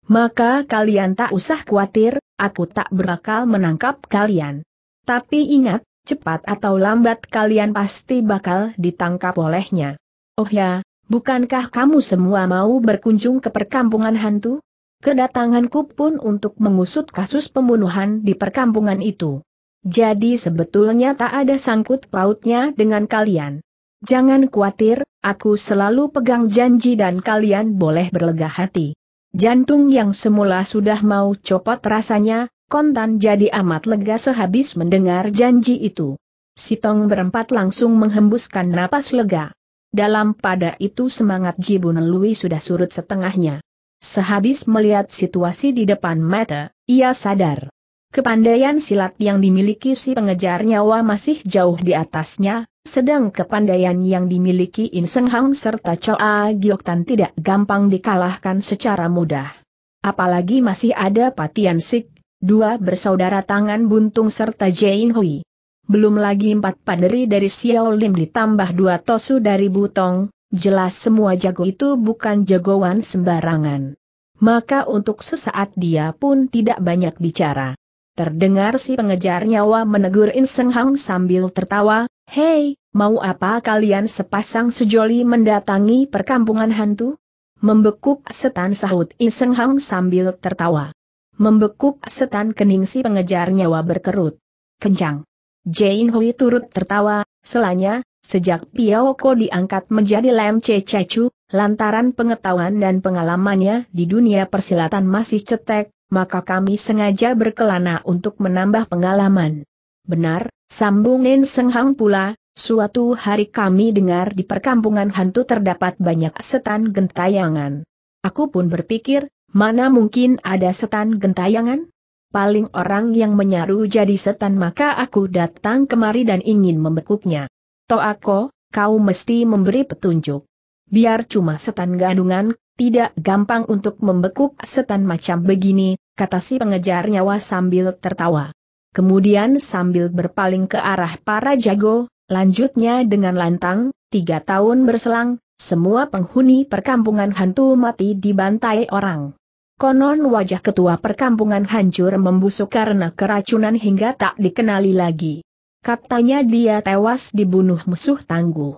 Maka kalian tak usah khawatir, aku tak berakal menangkap kalian. Tapi ingat, cepat atau lambat kalian pasti bakal ditangkap olehnya. Oh ya, bukankah kamu semua mau berkunjung ke perkampungan hantu? Kedatanganku pun untuk mengusut kasus pembunuhan di perkampungan itu. Jadi sebetulnya tak ada sangkut pautnya dengan kalian. Jangan khawatir, aku selalu pegang janji dan kalian boleh berlega hati. Jantung yang semula sudah mau copot rasanya, kontan jadi amat lega sehabis mendengar janji itu. Sitong berempat langsung menghembuskan napas lega. Dalam pada itu semangat Jibun Lui sudah surut setengahnya. Sehabis melihat situasi di depan mata, ia sadar. Kepandaian silat yang dimiliki si pengejar nyawa masih jauh di atasnya, sedang kepandaian yang dimiliki In Seng Hang serta Choa Giok Tan tidak gampang dikalahkan secara mudah. Apalagi masih ada Patian Sik, dua bersaudara tangan buntung serta Jain Hui. Belum lagi empat paderi dari Xiao Lim ditambah dua tosu dari Butong, jelas semua jago itu bukan jagoan sembarangan. Maka untuk sesaat dia pun tidak banyak bicara. Terdengar si pengejar nyawa menegur In Seng Hang sambil tertawa, Hei, mau apa kalian sepasang sejoli mendatangi perkampungan hantu? Membekuk setan sahut Iseng Hang sambil tertawa. Membekuk setan kening si pengejar nyawa berkerut. Kencang. Jane Hui turut tertawa, selanya, sejak Piaoko diangkat menjadi Lem Cecu, lantaran pengetahuan dan pengalamannya di dunia persilatan masih cetek, maka kami sengaja berkelana untuk menambah pengalaman. Benar, sambungin Senghang pula, suatu hari kami dengar di perkampungan hantu terdapat banyak setan gentayangan. Aku pun berpikir, mana mungkin ada setan gentayangan? Paling orang yang menyaru jadi setan maka aku datang kemari dan ingin membekuknya. Toako, kau mesti memberi petunjuk. Biar cuma setan gandungan, tidak gampang untuk membekuk setan macam begini, kata si pengejar nyawa sambil tertawa. Kemudian sambil berpaling ke arah para jago, lanjutnya dengan lantang, tiga tahun berselang, semua penghuni perkampungan hantu mati dibantai orang. Konon wajah ketua perkampungan hancur membusuk karena keracunan hingga tak dikenali lagi. Katanya dia tewas dibunuh musuh tangguh.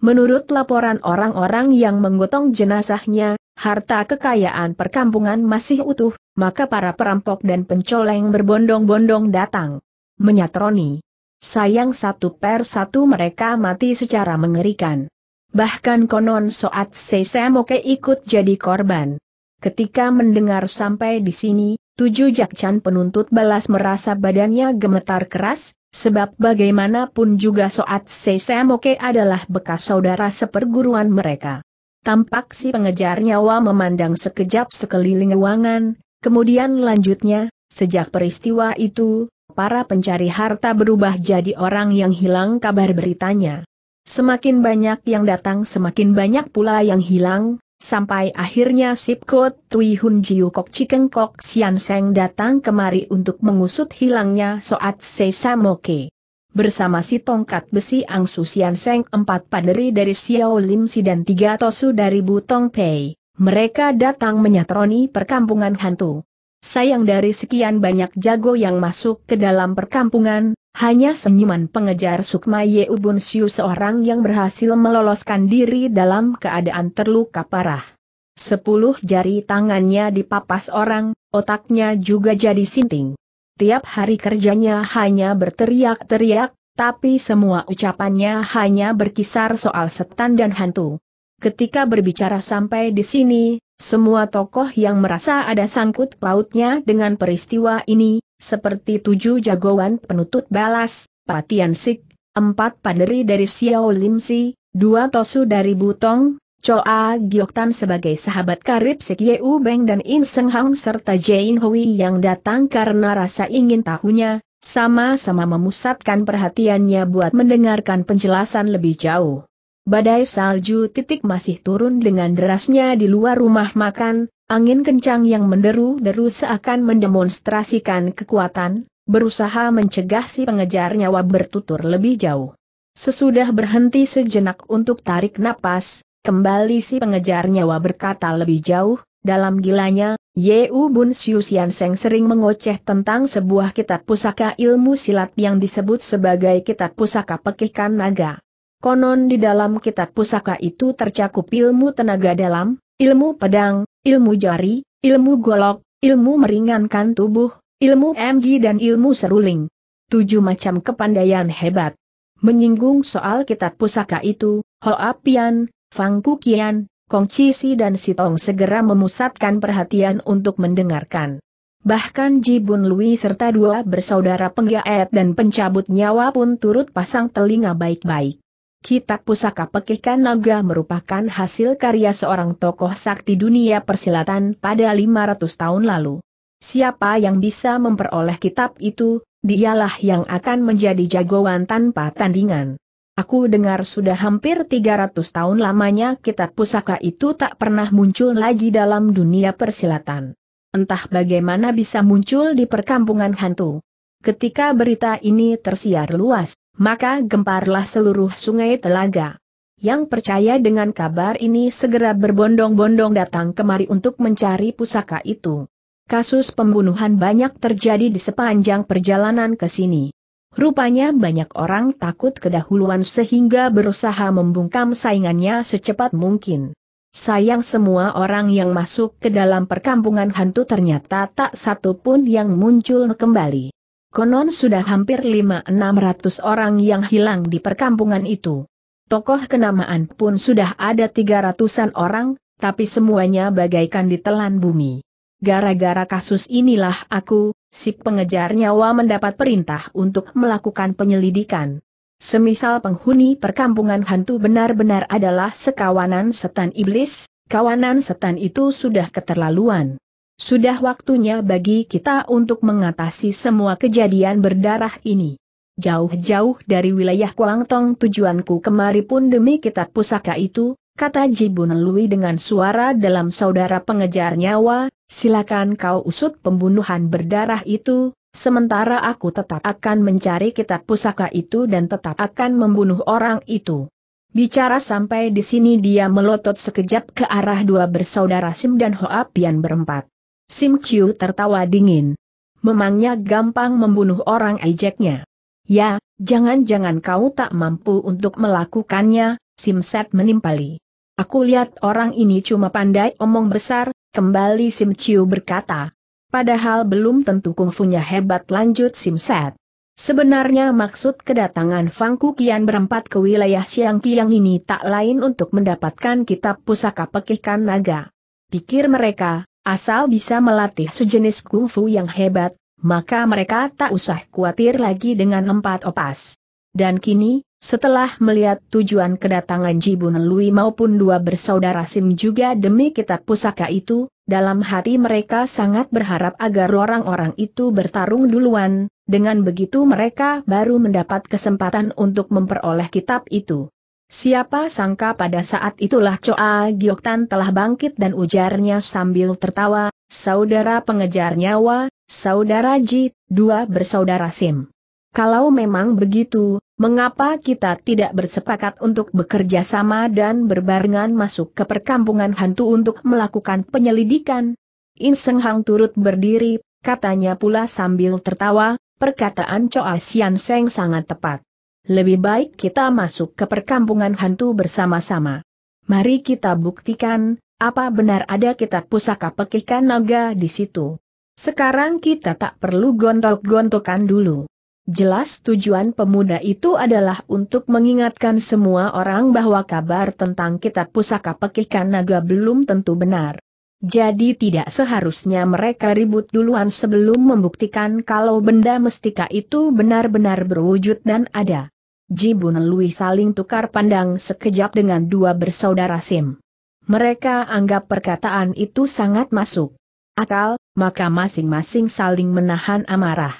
Menurut laporan orang-orang yang menggotong jenazahnya, harta kekayaan perkampungan masih utuh, maka para perampok dan pencoleng berbondong-bondong datang. Menyatroni. Sayang satu per satu mereka mati secara mengerikan. Bahkan konon Soat Sesemoke ikut jadi korban. Ketika mendengar sampai di sini, tujuh jakcan penuntut balas merasa badannya gemetar keras, sebab bagaimanapun juga Soat Sesemoke adalah bekas saudara seperguruan mereka. Tampak si pengejar nyawa memandang sekejap sekeliling ruangan, kemudian lanjutnya, sejak peristiwa itu, para pencari harta berubah jadi orang yang hilang kabar beritanya. Semakin banyak yang datang semakin banyak pula yang hilang, sampai akhirnya Sipkot Tui Hun Jiu Kok Cikeng Kok Sian Seng datang kemari untuk mengusut hilangnya Soat Sesamoke. Bersama si tongkat besi Ang Sian Seng empat paderi dari Xiao Lim Si dan tiga tosu dari Butong Pei, mereka datang menyatroni perkampungan hantu. Sayang dari sekian banyak jago yang masuk ke dalam perkampungan, hanya senyuman pengejar Sukma Yeubun Siu seorang yang berhasil meloloskan diri dalam keadaan terluka parah. Sepuluh jari tangannya dipapas orang, otaknya juga jadi sinting. Tiap hari kerjanya hanya berteriak-teriak, tapi semua ucapannya hanya berkisar soal setan dan hantu. Ketika berbicara sampai di sini, semua tokoh yang merasa ada sangkut pautnya dengan peristiwa ini, seperti tujuh jagoan penuntut balas, Patian Sik, empat paderi dari Xiao Limsi, dua tosu dari Butong, Choa Gioktan sebagai sahabat karib Sik Yeu Beng dan In Seng Hang serta Jain Hui yang datang karena rasa ingin tahunya, sama-sama memusatkan perhatiannya buat mendengarkan penjelasan lebih jauh. Badai salju titik masih turun dengan derasnya di luar rumah makan, angin kencang yang menderu-deru seakan mendemonstrasikan kekuatan, berusaha mencegah si pengejar nyawa bertutur lebih jauh. Sesudah berhenti sejenak untuk tarik napas, Kembali si pengejar nyawa berkata lebih jauh, dalam gilanya, Yeu Bun Siu Sian Seng sering mengoceh tentang sebuah kitab pusaka ilmu silat yang disebut sebagai kitab pusaka pekihkan naga. Konon di dalam kitab pusaka itu tercakup ilmu tenaga dalam, ilmu pedang, ilmu jari, ilmu golok, ilmu meringankan tubuh, ilmu MG dan ilmu seruling. Tujuh macam kepandaian hebat. Menyinggung soal kitab pusaka itu, Hoa Pian, Fang Kukian, Kong Chi Si dan Sitong segera memusatkan perhatian untuk mendengarkan. Bahkan Ji Bun Lui serta dua bersaudara penggaet dan pencabut nyawa pun turut pasang telinga baik-baik. Kitab Pusaka Pekihkan Naga merupakan hasil karya seorang tokoh sakti dunia persilatan pada 500 tahun lalu. Siapa yang bisa memperoleh kitab itu, dialah yang akan menjadi jagoan tanpa tandingan. Aku dengar sudah hampir 300 tahun lamanya kitab pusaka itu tak pernah muncul lagi dalam dunia persilatan. Entah bagaimana bisa muncul di perkampungan hantu. Ketika berita ini tersiar luas, maka gemparlah seluruh sungai telaga. Yang percaya dengan kabar ini segera berbondong-bondong datang kemari untuk mencari pusaka itu. Kasus pembunuhan banyak terjadi di sepanjang perjalanan ke sini. Rupanya banyak orang takut kedahuluan sehingga berusaha membungkam saingannya secepat mungkin. Sayang semua orang yang masuk ke dalam perkampungan hantu ternyata tak satu pun yang muncul kembali. Konon sudah hampir 5-600 orang yang hilang di perkampungan itu. Tokoh kenamaan pun sudah ada 300-an orang, tapi semuanya bagaikan ditelan bumi. Gara-gara kasus inilah aku, si pengejar nyawa mendapat perintah untuk melakukan penyelidikan. Semisal penghuni perkampungan hantu benar-benar adalah sekawanan setan iblis, kawanan setan itu sudah keterlaluan. Sudah waktunya bagi kita untuk mengatasi semua kejadian berdarah ini. Jauh-jauh dari wilayah Kuangtong tujuanku kemari pun demi kitab pusaka itu, kata Jibun Lui dengan suara dalam saudara pengejar nyawa, silakan kau usut pembunuhan berdarah itu, sementara aku tetap akan mencari kitab pusaka itu dan tetap akan membunuh orang itu. Bicara sampai di sini dia melotot sekejap ke arah dua bersaudara Sim dan Hoa Pian berempat. Sim Chiu tertawa dingin. Memangnya gampang membunuh orang ejeknya. Ya, jangan-jangan kau tak mampu untuk melakukannya, Sim Set menimpali. Aku lihat orang ini cuma pandai omong besar, kembali Sim Chiu berkata. Padahal belum tentu kungfunya hebat lanjut Sim Set. Sebenarnya maksud kedatangan Fang Kukian berempat ke wilayah Siang Kiang ini tak lain untuk mendapatkan kitab pusaka pekikan naga. Pikir mereka, asal bisa melatih sejenis kungfu yang hebat, maka mereka tak usah khawatir lagi dengan empat opas. Dan kini, setelah melihat tujuan kedatangan Jibun Lui maupun dua bersaudara Sim juga demi kitab pusaka itu, dalam hati mereka sangat berharap agar orang-orang itu bertarung duluan, dengan begitu mereka baru mendapat kesempatan untuk memperoleh kitab itu. Siapa sangka pada saat itulah Choa Gioktan telah bangkit dan ujarnya sambil tertawa, saudara pengejar nyawa, saudara Ji, dua bersaudara Sim. Kalau memang begitu, mengapa kita tidak bersepakat untuk bekerja sama dan berbarengan masuk ke perkampungan hantu untuk melakukan penyelidikan? In Seng Hang turut berdiri, katanya pula sambil tertawa, perkataan Choa Sian Seng sangat tepat. Lebih baik kita masuk ke perkampungan hantu bersama-sama. Mari kita buktikan, apa benar ada kitab pusaka pekikan naga di situ. Sekarang kita tak perlu gontok-gontokan dulu. Jelas tujuan pemuda itu adalah untuk mengingatkan semua orang bahwa kabar tentang kitab pusaka pekikan naga belum tentu benar. Jadi tidak seharusnya mereka ribut duluan sebelum membuktikan kalau benda mestika itu benar-benar berwujud dan ada. Jibun Lui saling tukar pandang sekejap dengan dua bersaudara Sim. Mereka anggap perkataan itu sangat masuk akal, maka masing-masing saling menahan amarah.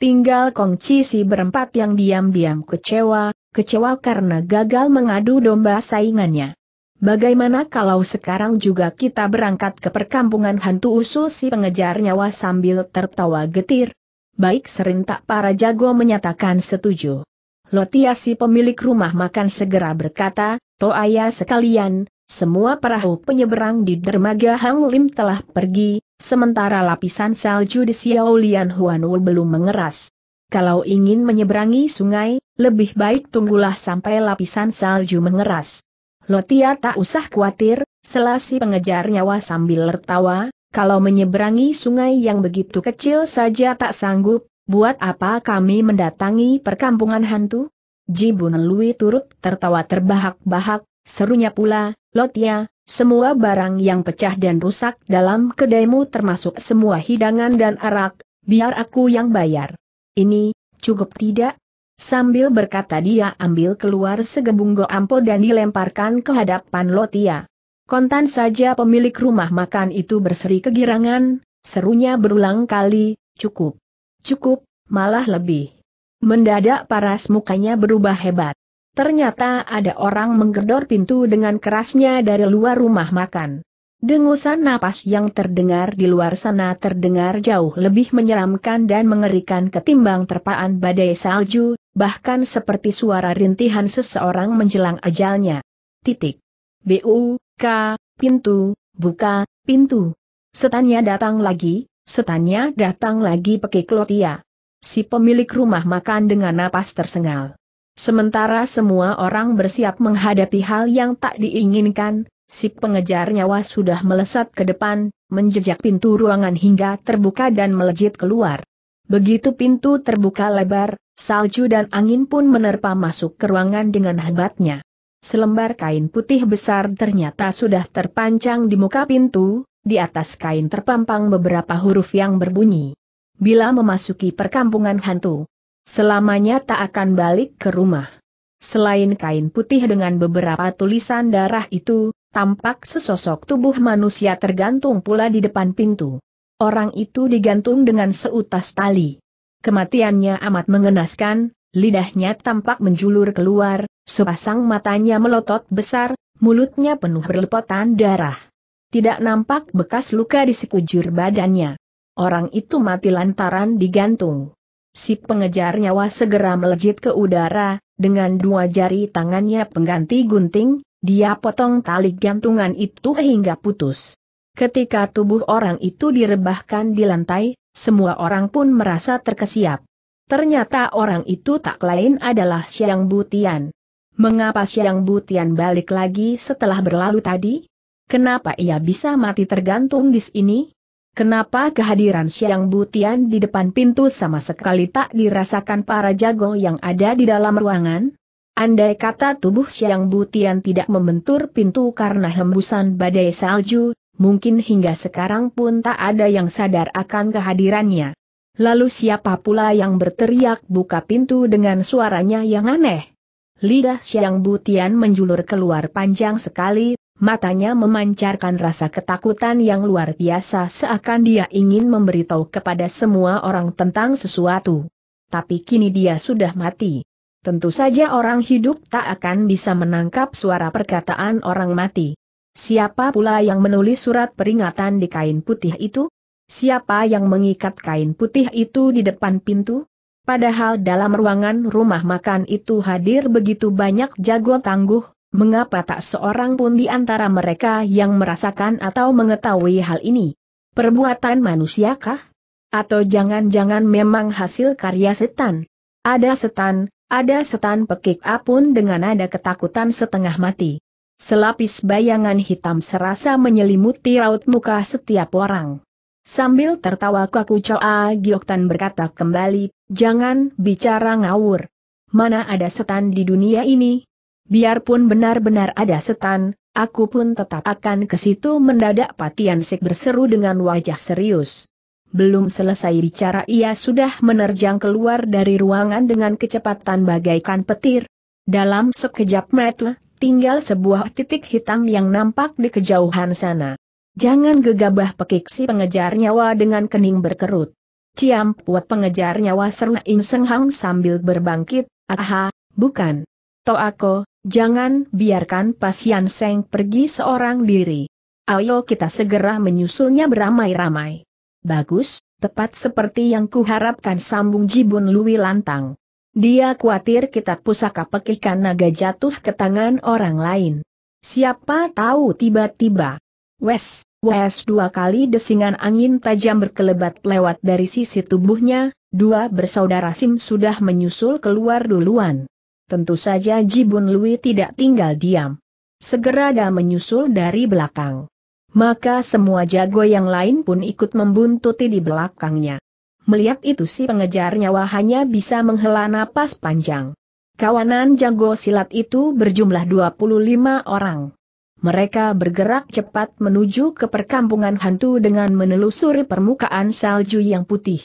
Tinggal Kong Chi berempat yang diam-diam kecewa, kecewa karena gagal mengadu domba saingannya. Bagaimana kalau sekarang juga kita berangkat ke perkampungan hantu usul si pengejar nyawa sambil tertawa getir? Baik serentak para jago menyatakan setuju. Lotia si pemilik rumah makan segera berkata, Toaya sekalian, semua perahu penyeberang di dermaga Hang Lim telah pergi, sementara lapisan salju di Xiaolian Huanwu belum mengeras. Kalau ingin menyeberangi sungai, lebih baik tunggulah sampai lapisan salju mengeras. Lotia tak usah khawatir, selasi pengejar nyawa sambil tertawa, kalau menyeberangi sungai yang begitu kecil saja tak sanggup, buat apa kami mendatangi perkampungan hantu? Jibun Lui turut tertawa terbahak-bahak, serunya pula, Lotia, semua barang yang pecah dan rusak dalam kedaimu termasuk semua hidangan dan arak, biar aku yang bayar. Ini, cukup tidak? Sambil berkata dia ambil keluar segembung ampo dan dilemparkan ke hadapan Lotia. Kontan saja pemilik rumah makan itu berseri kegirangan, serunya berulang kali, cukup. Cukup, malah lebih. Mendadak paras mukanya berubah hebat. Ternyata ada orang menggedor pintu dengan kerasnya dari luar rumah makan. Dengusan napas yang terdengar di luar sana terdengar jauh lebih menyeramkan dan mengerikan ketimbang terpaan badai salju, bahkan seperti suara rintihan seseorang menjelang ajalnya. Titik. Bu, K, pintu, buka, pintu. Setannya datang lagi, setannya datang lagi pekik Lotia. Si pemilik rumah makan dengan napas tersengal. Sementara semua orang bersiap menghadapi hal yang tak diinginkan, si pengejar nyawa sudah melesat ke depan, menjejak pintu ruangan hingga terbuka dan melejit keluar. Begitu pintu terbuka lebar, salju dan angin pun menerpa masuk ke ruangan dengan hebatnya. Selembar kain putih besar ternyata sudah terpancang di muka pintu, di atas kain terpampang beberapa huruf yang berbunyi. Bila memasuki perkampungan hantu, Selamanya tak akan balik ke rumah. Selain kain putih dengan beberapa tulisan darah itu, tampak sesosok tubuh manusia tergantung pula di depan pintu. Orang itu digantung dengan seutas tali. Kematiannya amat mengenaskan, lidahnya tampak menjulur keluar, sepasang matanya melotot besar, mulutnya penuh berlepotan darah. Tidak nampak bekas luka di sekujur badannya. Orang itu mati lantaran digantung. Si pengejar nyawa segera melejit ke udara, dengan dua jari tangannya pengganti gunting, dia potong tali gantungan itu hingga putus. Ketika tubuh orang itu direbahkan di lantai, semua orang pun merasa terkesiap. Ternyata orang itu tak lain adalah Siang Butian. Mengapa Siang Butian balik lagi setelah berlalu tadi? Kenapa ia bisa mati tergantung di sini? Kenapa kehadiran Siang Butian di depan pintu sama sekali tak dirasakan para jago yang ada di dalam ruangan? Andai kata tubuh Siang Butian tidak membentur pintu karena hembusan badai salju, mungkin hingga sekarang pun tak ada yang sadar akan kehadirannya. Lalu siapa pula yang berteriak buka pintu dengan suaranya yang aneh? Lidah Siang Butian menjulur keluar panjang sekali, matanya memancarkan rasa ketakutan yang luar biasa seakan dia ingin memberitahu kepada semua orang tentang sesuatu. Tapi kini dia sudah mati. Tentu saja orang hidup tak akan bisa menangkap suara perkataan orang mati. Siapa pula yang menulis surat peringatan di kain putih itu? Siapa yang mengikat kain putih itu di depan pintu? Padahal dalam ruangan rumah makan itu hadir begitu banyak jago tangguh, mengapa tak seorang pun di antara mereka yang merasakan atau mengetahui hal ini? Perbuatan manusiakah? Atau jangan-jangan memang hasil karya setan? Ada setan, ada setan pekik apun dengan ada ketakutan setengah mati. Selapis bayangan hitam serasa menyelimuti raut muka setiap orang. Sambil tertawa kaku Choa Gioktan berkata kembali, jangan bicara ngawur. Mana ada setan di dunia ini? Biarpun benar-benar ada setan, aku pun tetap akan ke situ mendadak Patian Sik berseru dengan wajah serius. Belum selesai bicara ia sudah menerjang keluar dari ruangan dengan kecepatan bagaikan petir. Dalam sekejap mata, tinggal sebuah titik hitam yang nampak di kejauhan sana. Jangan gegabah pekik si pengejar nyawa dengan kening berkerut. Ciam puat pengejar nyawa seru Ing Seng Hang sambil berbangkit, aha, bukan. Toako, jangan biarkan Pasian Seng pergi seorang diri. Ayo kita segera menyusulnya beramai-ramai. Bagus, tepat seperti yang kuharapkan sambung Jibun Lui Lantang. Dia khawatir kita pusaka pekikan naga jatuh ke tangan orang lain. Siapa tahu tiba-tiba. Wes, Wes dua kali desingan angin tajam berkelebat lewat dari sisi tubuhnya, dua bersaudara Sim sudah menyusul keluar duluan. Tentu saja Jibun Lui tidak tinggal diam. Segera ada menyusul dari belakang. Maka semua jago yang lain pun ikut membuntuti di belakangnya. Melihat itu si pengejar nyawa hanya bisa menghela napas panjang. Kawanan jago silat itu berjumlah 25 orang. Mereka bergerak cepat menuju ke perkampungan hantu dengan menelusuri permukaan salju yang putih.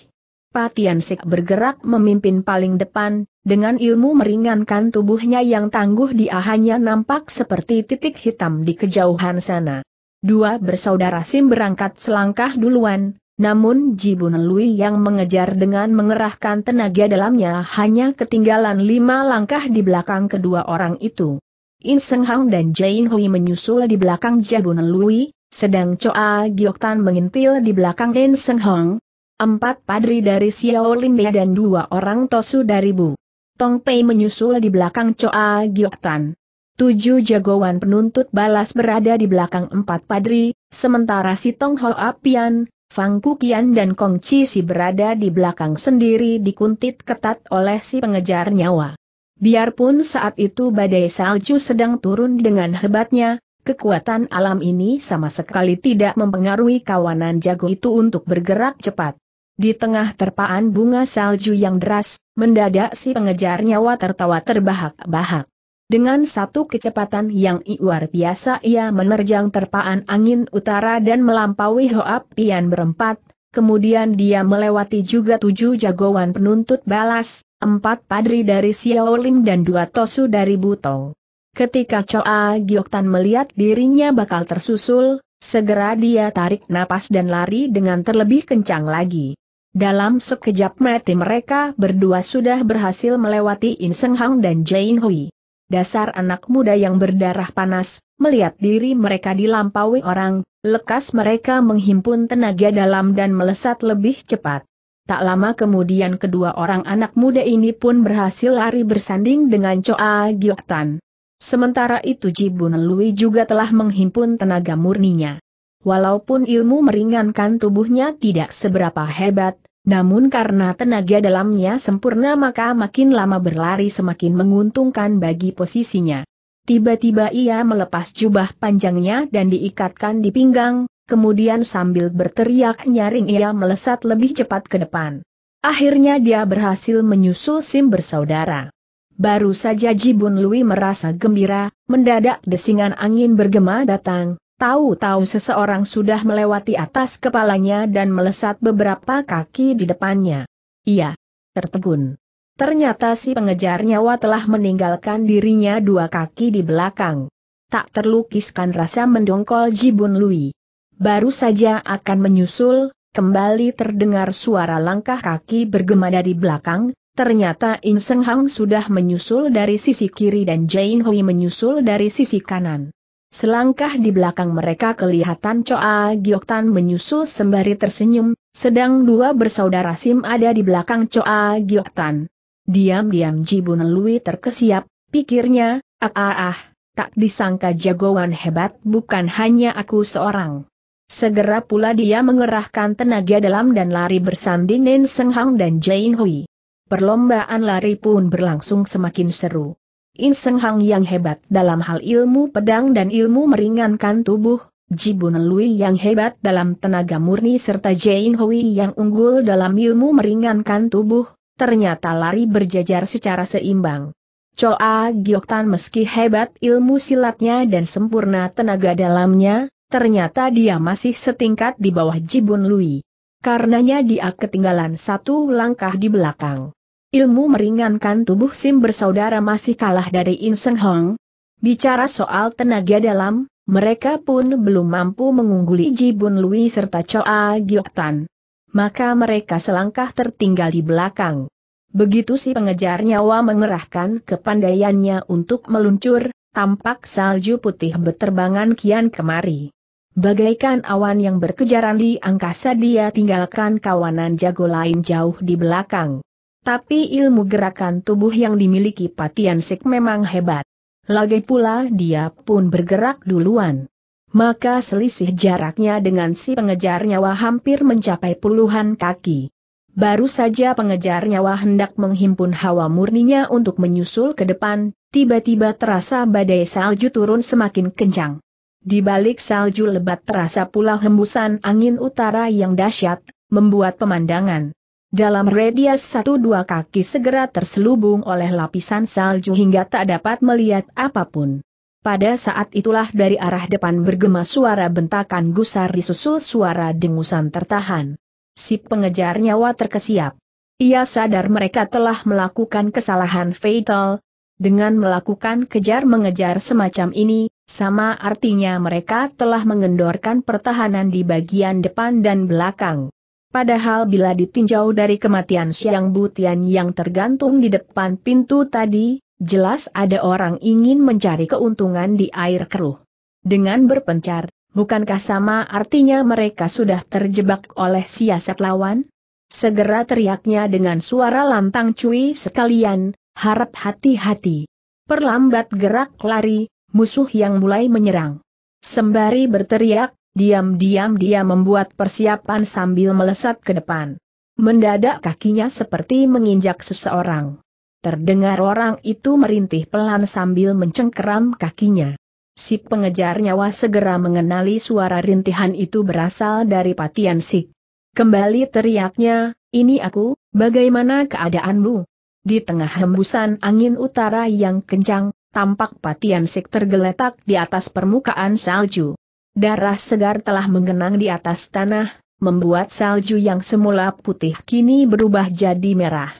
Patian Sik bergerak memimpin paling depan, dengan ilmu meringankan tubuhnya yang tangguh dia hanya nampak seperti titik hitam di kejauhan sana. Dua bersaudara Sim berangkat selangkah duluan, namun Jibun Lui yang mengejar dengan mengerahkan tenaga dalamnya hanya ketinggalan lima langkah di belakang kedua orang itu. In Seng Hang dan Jain Hui menyusul di belakang Jabun Lui, sedang Choa Gioktan mengintil di belakang In Seng Hang. Empat padri dari Xiao Limbe dan dua orang Tosu dari Bu. Tong Pei menyusul di belakang Choa Gioktan. Tujuh jagoan penuntut balas berada di belakang empat padri, sementara si Tong Ho Apian, Fang Kukian dan Kong Chi si berada di belakang sendiri dikuntit ketat oleh si pengejar nyawa. Biarpun saat itu badai salju sedang turun dengan hebatnya, kekuatan alam ini sama sekali tidak mempengaruhi kawanan jago itu untuk bergerak cepat. Di tengah terpaan bunga salju yang deras, mendadak si pengejar nyawa tertawa terbahak-bahak. Dengan satu kecepatan yang luar biasa ia menerjang terpaan angin utara dan melampaui Hoap Pian berempat, kemudian dia melewati juga tujuh jagoan penuntut balas, empat padri dari Xiao Lim dan dua tosu dari Butong. Ketika Choa Gioktan melihat dirinya bakal tersusul, segera dia tarik napas dan lari dengan terlebih kencang lagi. Dalam sekejap mati mereka berdua sudah berhasil melewati In Seng Hang dan Jain Hui. dasar anak muda yang berdarah panas, melihat diri mereka dilampaui orang, lekas mereka menghimpun tenaga dalam dan melesat lebih cepat. Tak lama kemudian kedua orang anak muda ini pun berhasil lari bersanding dengan Choa Giok Tan. Sementara itu Jibun Lui juga telah menghimpun tenaga murninya. Walaupun ilmu meringankan tubuhnya tidak seberapa hebat, namun karena tenaga dalamnya sempurna maka makin lama berlari semakin menguntungkan bagi posisinya. Tiba-tiba ia melepas jubah panjangnya dan diikatkan di pinggang, kemudian sambil berteriak nyaring ia melesat lebih cepat ke depan. Akhirnya dia berhasil menyusul Sim bersaudara. Baru saja Jibun Lui merasa gembira, mendadak desingan angin bergema datang, Tahu-tahu seseorang sudah melewati atas kepalanya dan melesat beberapa kaki di depannya. Ia tertegun. Ternyata si pengejar nyawa telah meninggalkan dirinya dua kaki di belakang. Tak terlukiskan rasa mendongkol Jibun Lui. Baru saja akan menyusul, kembali terdengar suara langkah kaki bergema dari belakang, ternyata In Seng Hang sudah menyusul dari sisi kiri dan Jain Hui menyusul dari sisi kanan. Selangkah di belakang mereka kelihatan Choa Gioktan menyusul sembari tersenyum, sedang dua bersaudara Sim ada di belakang Choa Gioktan. Diam-diam Jibun Lui terkesiap, pikirnya, ah ah ah, tak disangka jagoan hebat bukan hanya aku seorang. Segera pula dia mengerahkan tenaga dalam dan lari bersanding Nen Seng Hang dan Jain Hui. Perlombaan lari pun berlangsung semakin seru. In Seng Hang yang hebat dalam hal ilmu pedang dan ilmu meringankan tubuh, Jibun Lui yang hebat dalam tenaga murni serta Jain Hui yang unggul dalam ilmu meringankan tubuh, ternyata lari berjajar secara seimbang. Choa Gioktan meski hebat ilmu silatnya dan sempurna tenaga dalamnya, ternyata dia masih setingkat di bawah Jibun Lui. Karenanya dia ketinggalan satu langkah di belakang. Ilmu meringankan tubuh Sim bersaudara masih kalah dari In Seng Hong. Bicara soal tenaga dalam, mereka pun belum mampu mengungguli Ji Bun Lui serta Choa Giok Tan. Maka mereka selangkah tertinggal di belakang. Begitu si pengejar nyawa mengerahkan kepandaiannya untuk meluncur, tampak salju putih berterbangan kian kemari. Bagaikan awan yang berkejaran di angkasa dia tinggalkan kawanan jago lain jauh di belakang. Tapi ilmu gerakan tubuh yang dimiliki Patian Sik memang hebat. Lagi pula dia pun bergerak duluan. Maka selisih jaraknya dengan si pengejar nyawa hampir mencapai puluhan kaki. Baru saja pengejar nyawa hendak menghimpun hawa murninya untuk menyusul ke depan, tiba-tiba terasa badai salju turun semakin kencang. Di balik salju lebat terasa pula hembusan angin utara yang dahsyat, membuat pemandangan dalam radius satu dua kaki segera terselubung oleh lapisan salju hingga tak dapat melihat apa pun. Pada saat itulah dari arah depan bergema suara bentakan gusar disusul suara dengusan tertahan. Si pengejar nyawa terkesiap. Ia sadar mereka telah melakukan kesalahan fatal. Dengan melakukan kejar-mengejar semacam ini, sama artinya mereka telah mengendorkan pertahanan di bagian depan dan belakang. Padahal bila ditinjau dari kematian Siang Butian yang tergantung di depan pintu tadi, jelas ada orang ingin mencari keuntungan di air keruh. Dengan berpencar, bukankah sama artinya mereka sudah terjebak oleh siasat lawan? Segera teriaknya dengan suara lantang cuy sekalian, harap hati-hati. Perlambat gerak lari, musuh yang mulai menyerang. Sembari berteriak, Diam-diam dia membuat persiapan sambil melesat ke depan. Mendadak kakinya seperti menginjak seseorang. Terdengar orang itu merintih pelan sambil mencengkeram kakinya. Si pengejar nyawa segera mengenali suara rintihan itu berasal dari Patian Sik. Kembali teriaknya, ini aku, bagaimana keadaanmu? Di tengah hembusan angin utara yang kencang, tampak Patian Sik tergeletak di atas permukaan salju. Darah segar telah menggenang di atas tanah, membuat salju yang semula putih kini berubah jadi merah.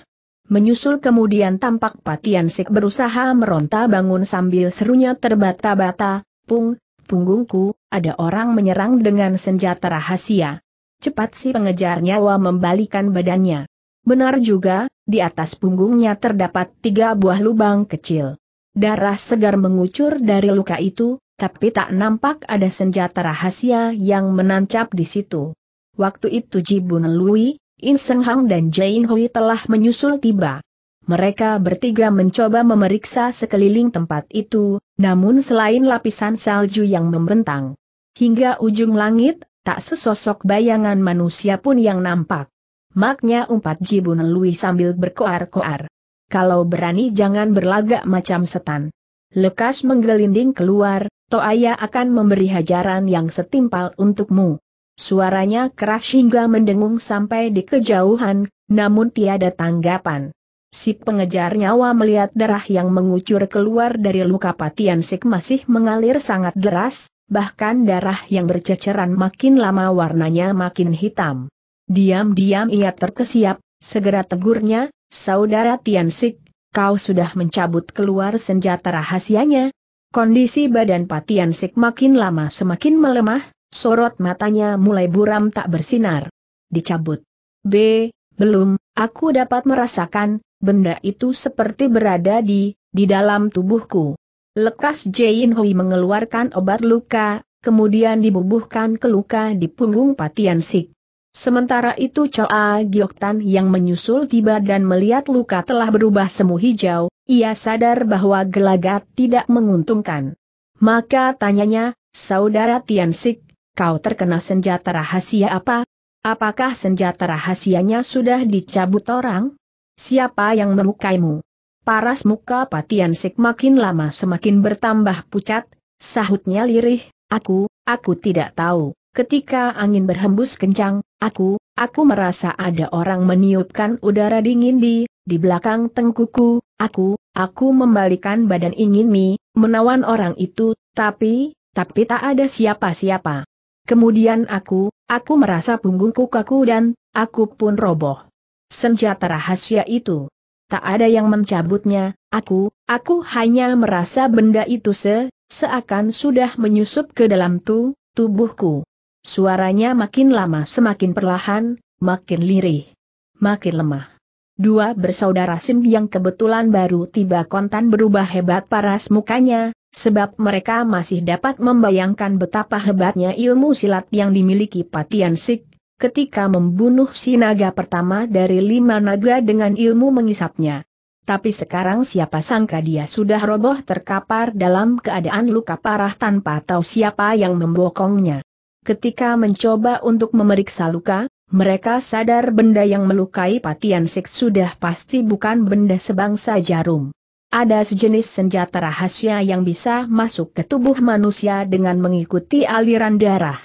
Menyusul kemudian tampak Patian Sik berusaha meronta bangun sambil serunya terbata-bata, Pung, punggungku, ada orang menyerang dengan senjata rahasia. Cepat si pengejar nyawa membalikan badannya. Benar juga, di atas punggungnya terdapat tiga buah lubang kecil. darah segar mengucur dari luka itu, tapi tak nampak ada senjata rahasia yang menancap di situ. Waktu itu Jibun Lui, In Seng Hang dan Jain Hui telah menyusul tiba. Mereka bertiga mencoba memeriksa sekeliling tempat itu, namun selain lapisan salju yang membentang, hingga ujung langit, tak sesosok bayangan manusia pun yang nampak. Maknya umpat Jibun Lui sambil berkoar-koar. Kalau berani jangan berlagak macam setan. Lekas menggelinding keluar, Toaya akan memberi hajaran yang setimpal untukmu. Suaranya keras hingga mendengung sampai di kejauhan, namun tiada tanggapan. Si pengejar nyawa melihat darah yang mengucur keluar dari luka Patian Sik masih mengalir sangat deras, bahkan darah yang berceceran makin lama warnanya makin hitam. Diam-diam ia terkesiap, segera tegurnya, Saudara Tian Sik, kau sudah mencabut keluar senjata rahasianya? Kondisi badan Patian Sik makin lama semakin melemah, sorot matanya mulai buram tak bersinar. Dicabut. B. Belum, aku dapat merasakan, benda itu seperti berada di, di dalam tubuhku. Lekas Jain Hui mengeluarkan obat luka, kemudian dibubuhkan ke luka di punggung Patian Sik. Sementara itu Choa Gioktan yang menyusul tiba dan melihat luka telah berubah semu hijau, ia sadar bahwa gelagat tidak menguntungkan. Maka tanyanya, Saudara Tian Sik, kau terkena senjata rahasia apa? Apakah senjata rahasianya sudah dicabut orang? Siapa yang melukaimu? Paras muka Patian Sik makin lama semakin bertambah pucat, sahutnya lirih, aku, aku tidak tahu. Ketika angin berhembus kencang, aku, aku merasa ada orang meniupkan udara dingin di, di belakang tengkuku, aku, aku membalikan badan ingin mi, menawan orang itu, tapi, tapi tak ada siapa-siapa. Kemudian aku, aku merasa punggungku kaku dan, aku pun roboh senjata rahasia itu. Tak ada yang mencabutnya, aku, aku hanya merasa benda itu se, seakan sudah menyusup ke dalam tu, tubuhku. Suaranya makin lama semakin perlahan, makin lirih, makin lemah. Dua bersaudara Sim yang kebetulan baru tiba kontan berubah hebat paras mukanya, sebab mereka masih dapat membayangkan betapa hebatnya ilmu silat yang dimiliki Patian Sik, ketika membunuh si naga pertama dari lima naga dengan ilmu mengisapnya. Tapi sekarang siapa sangka dia sudah roboh terkapar dalam keadaan luka parah tanpa tahu siapa yang membokongnya. Ketika mencoba untuk memeriksa luka, mereka sadar benda yang melukai Patian Sik sudah pasti bukan benda sebangsa jarum. Ada sejenis senjata rahasia yang bisa masuk ke tubuh manusia dengan mengikuti aliran darah.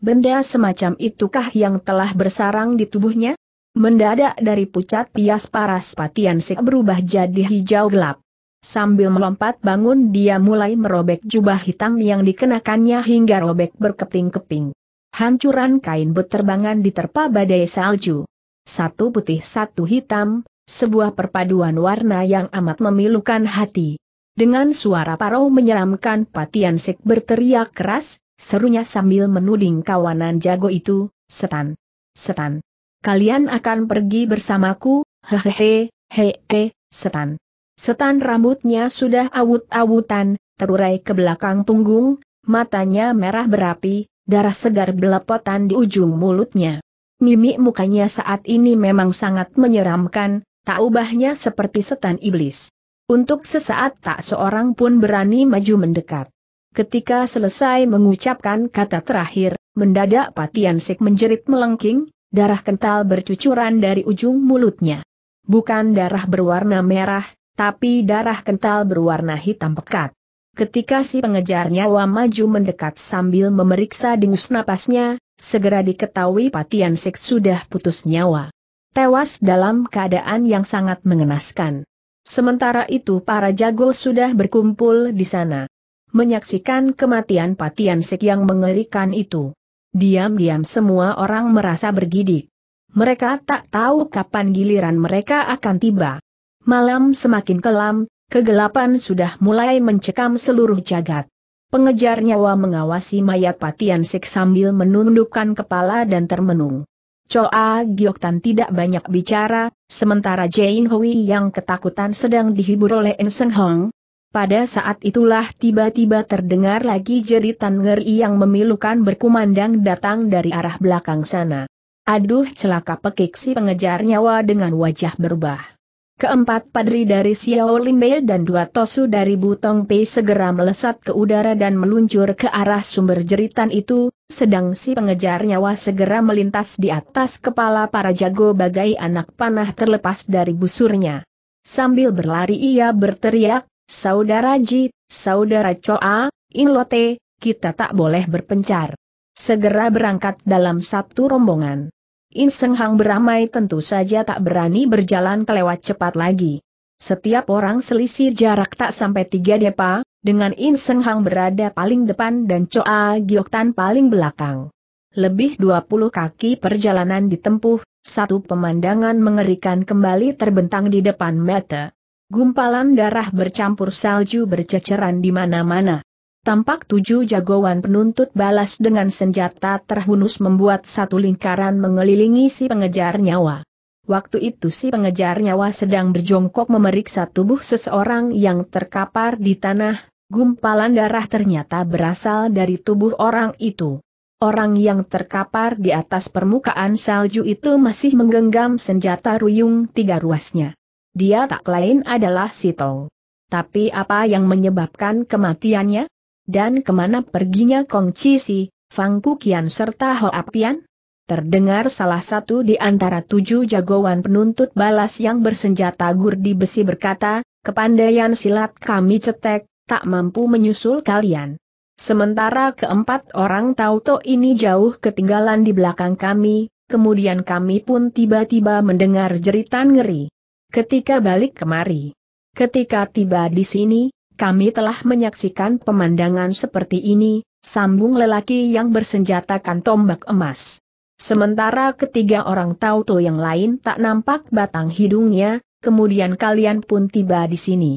Benda semacam itukah yang telah bersarang di tubuhnya? Mendadak dari pucat pias paras Patian Sik berubah jadi hijau gelap. Sambil melompat bangun dia mulai merobek jubah hitam yang dikenakannya hingga robek berkeping-keping. Hancuran kain beterbangan diterpa badai salju. Satu putih satu hitam, sebuah perpaduan warna yang amat memilukan hati. Dengan suara parau menyeramkan Patian Sik berteriak keras, Serunya sambil menuding kawanan jago itu, setan. Setan. Kalian akan pergi bersamaku, hehehe, hehe, setan. Setan rambutnya sudah awut-awutan, terurai ke belakang punggung, matanya merah berapi, darah segar belepotan di ujung mulutnya. Mimik mukanya saat ini memang sangat menyeramkan, tak ubahnya seperti setan iblis. Untuk sesaat tak seorang pun berani maju mendekat. Ketika selesai mengucapkan kata terakhir, mendadak Patian Sik menjerit melengking, darah kental bercucuran dari ujung mulutnya. Bukan darah berwarna merah, tapi darah kental berwarna hitam pekat. Ketika si pengejar nyawa maju mendekat sambil memeriksa dengus napasnya, segera diketahui Patian Sik sudah putus nyawa. Tewas dalam keadaan yang sangat mengenaskan. Sementara itu para jago sudah berkumpul di sana menyaksikan kematian Patian Sik yang mengerikan itu. Diam-diam semua orang merasa bergidik. Mereka tak tahu kapan giliran mereka akan tiba. Malam semakin kelam, kegelapan sudah mulai mencekam seluruh jagat. Pengejar nyawa mengawasi mayat Patian Sik sambil menundukkan kepala dan termenung. Choa Gioktan tidak banyak bicara, sementara Jane Hui yang ketakutan sedang dihibur oleh Enseng Hong, Pada saat itulah tiba-tiba terdengar lagi jeritan ngeri yang memilukan berkumandang datang dari arah belakang sana. Aduh celaka pekik si pengejar nyawa dengan wajah berubah. Keempat padri dari Xiao Limbe dan dua tosu dari Butong Pei segera melesat ke udara dan meluncur ke arah sumber jeritan itu, sedang si pengejar nyawa segera melintas di atas kepala para jago bagai anak panah terlepas dari busurnya. Sambil berlari ia berteriak, Saudara Ji, Saudara Choa, Inlote, kita tak boleh berpencar. Segera berangkat dalam satu rombongan. In Seng Hang beramai tentu saja tak berani berjalan kelewat cepat lagi. Setiap orang selisih jarak tak sampai tiga depa, dengan In Seng Hang berada paling depan dan Choa Giok Tan paling belakang. Lebih 20 kaki perjalanan ditempuh, satu pemandangan mengerikan kembali terbentang di depan mata. Gumpalan darah bercampur salju berceceran di mana-mana. Tampak tujuh jagoan penuntut balas dengan senjata terhunus membuat satu lingkaran mengelilingi si pengejar nyawa. Waktu itu si pengejar nyawa sedang berjongkok memeriksa tubuh seseorang yang terkapar di tanah, gumpalan darah ternyata berasal dari tubuh orang itu. Orang yang terkapar di atas permukaan salju itu masih menggenggam senjata ruyung tiga ruasnya dia tak lain adalah Sitong. Tapi apa yang menyebabkan kematiannya? Dan ke mana perginya Kong Chi Si, Fang Kukian serta Ho Apian? Terdengar salah satu di antara tujuh jagoan penuntut balas yang bersenjata gurdi besi berkata, kepandaian silat kami cetek, tak mampu menyusul kalian. Sementara keempat orang Tauto ini jauh ketinggalan di belakang kami, kemudian kami pun tiba-tiba mendengar jeritan ngeri ketika balik kemari. Ketika tiba di sini, kami telah menyaksikan pemandangan seperti ini, sambung lelaki yang bersenjatakan tombak emas. Sementara ketiga orang tauto yang lain tak nampak batang hidungnya, kemudian kalian pun tiba di sini.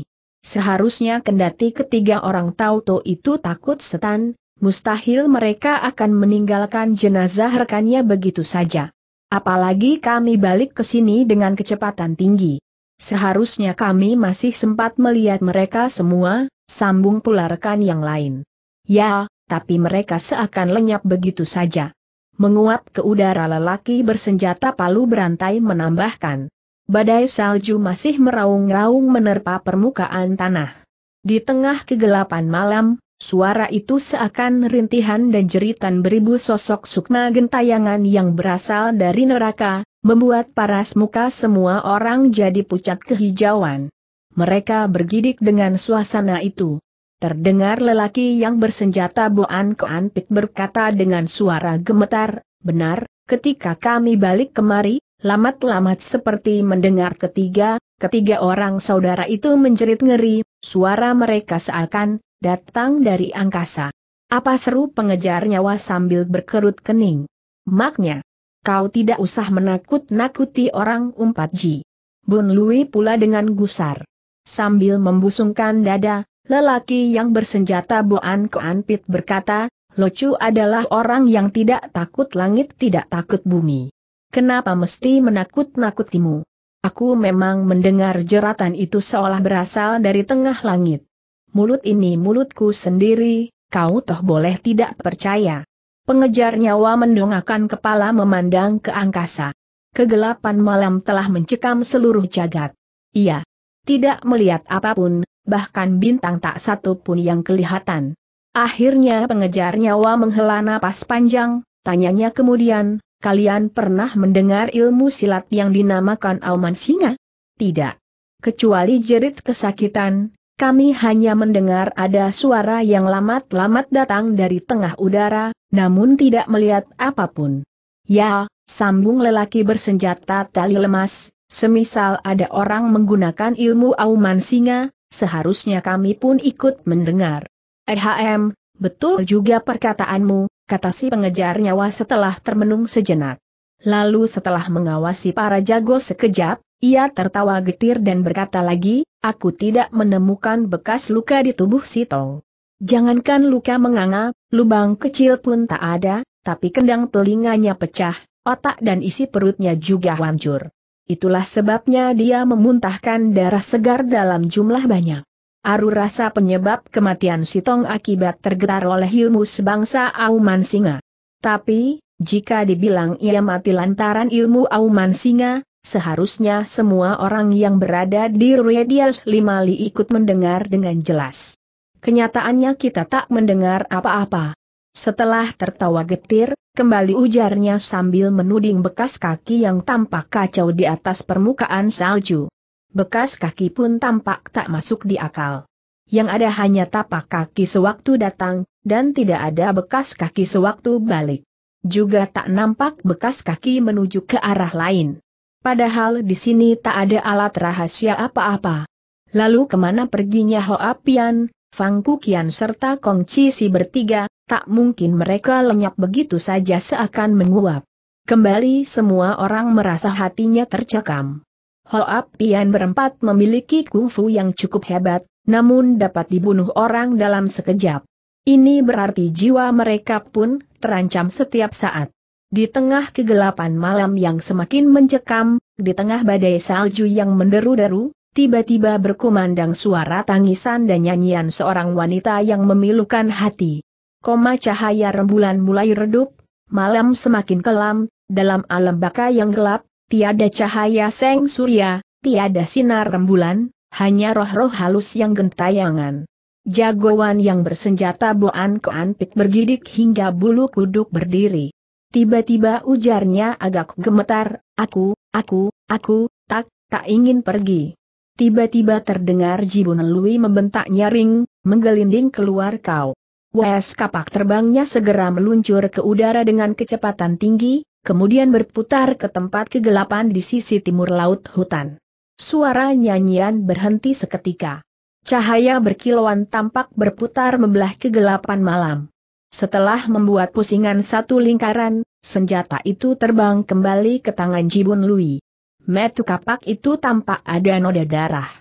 Seharusnya kendati ketiga orang tauto itu takut setan, mustahil mereka akan meninggalkan jenazah rekannya begitu saja. Apalagi kami balik ke sini dengan kecepatan tinggi. Seharusnya kami masih sempat melihat mereka semua, sambung pula rekan yang lain. Ya, tapi mereka seakan lenyap begitu saja. Menguap ke udara lelaki bersenjata palu berantai menambahkan. Badai salju masih meraung-raung menerpa permukaan tanah. Di tengah kegelapan malam, suara itu seakan rintihan dan jeritan beribu sosok sukma gentayangan yang berasal dari neraka, membuat paras muka semua orang jadi pucat kehijauan. Mereka bergidik dengan suasana itu. Terdengar lelaki yang bersenjata Boan Keanpik berkata dengan suara gemetar, benar, ketika kami balik kemari, lamat-lamat seperti mendengar ketiga, ketiga orang saudara itu menjerit ngeri, suara mereka seakan datang dari angkasa. Apa seru pengejar nyawa sambil berkerut kening? Maknya, kau tidak usah menakut-nakuti orang umpat Ji. Bun Lui pula dengan gusar. Sambil membusungkan dada, lelaki yang bersenjata Boan Keanpit berkata, Locu adalah orang yang tidak takut langit tidak takut bumi. Kenapa mesti menakut-nakutimu? Aku memang mendengar jeratan itu seolah berasal dari tengah langit. Mulut ini mulutku sendiri, kau toh boleh tidak percaya. Pengejar nyawa mendongakkan kepala memandang ke angkasa. Kegelapan malam telah mencekam seluruh jagat. Ia tidak melihat apa pun, bahkan bintang tak satu pun yang kelihatan. Akhirnya pengejar nyawa menghela napas panjang, tanyanya kemudian, kalian pernah mendengar ilmu silat yang dinamakan Auman Singa? Tidak. Kecuali jerit kesakitan, kami hanya mendengar ada suara yang lamat-lamat datang dari tengah udara, namun tidak melihat apa pun. Ya, sambung lelaki bersenjata tali lemas, semisal ada orang menggunakan ilmu auman singa, seharusnya kami pun ikut mendengar. EHM, betul juga perkataanmu, kata si pengejar nyawa setelah termenung sejenak. Lalu setelah mengawasi para jago sekejap, ia tertawa getir dan berkata lagi, aku tidak menemukan bekas luka di tubuh si Tong. Jangankan luka menganga, lubang kecil pun tak ada, tapi kendang telinganya pecah, otak dan isi perutnya juga hancur. Itulah sebabnya dia memuntahkan darah segar dalam jumlah banyak. Aru rasa penyebab kematian Sitong akibat tergetar oleh ilmu sebangsa Auman Singa. Tapi, jika dibilang ia mati lantaran ilmu Auman Singa, seharusnya semua orang yang berada di Radius Limali ikut mendengar dengan jelas. Kenyataannya kita tak mendengar apa-apa. Setelah tertawa getir, kembali ujarnya sambil menuding bekas kaki yang tampak kacau di atas permukaan salju bekas kaki pun tampak tak masuk di akal. Yang ada hanya tapak kaki sewaktu datang, dan tidak ada bekas kaki sewaktu balik. Juga tak nampak bekas kaki menuju ke arah lain. Padahal di sini tak ada alat rahasia apa-apa. Lalu ke mana perginya Hoa Pian, Fang Kukian serta Kong Chi si bertiga, tak mungkin mereka lenyap begitu saja seakan menguap. Kembali semua orang merasa hatinya tercekam. Hoa Pian berempat memiliki kungfu yang cukup hebat, namun dapat dibunuh orang dalam sekejap. Ini berarti jiwa mereka pun terancam setiap saat. Di tengah kegelapan malam yang semakin mencekam, di tengah badai salju yang menderu-deru, tiba-tiba berkumandang suara tangisan dan nyanyian seorang wanita yang memilukan hati. Koma cahaya rembulan mulai redup, malam semakin kelam, dalam alam baka yang gelap, tiada cahaya seng surya, tiada sinar rembulan, hanya roh-roh halus yang gentayangan. Jagoan yang bersenjata boan keanpit bergidik hingga bulu kuduk berdiri. Tiba-tiba ujarnya agak gemetar, aku, aku, aku, tak, tak ingin pergi. Tiba-tiba terdengar Jibun Lui membentak nyaring, menggelinding keluar kau. Wes kapak terbangnya segera meluncur ke udara dengan kecepatan tinggi, kemudian berputar ke tempat kegelapan di sisi timur laut hutan. Suara nyanyian berhenti seketika. Cahaya berkilauan tampak berputar membelah kegelapan malam. Setelah membuat pusingan satu lingkaran, senjata itu terbang kembali ke tangan Jibun Lui. Metu kapak itu tampak ada noda darah.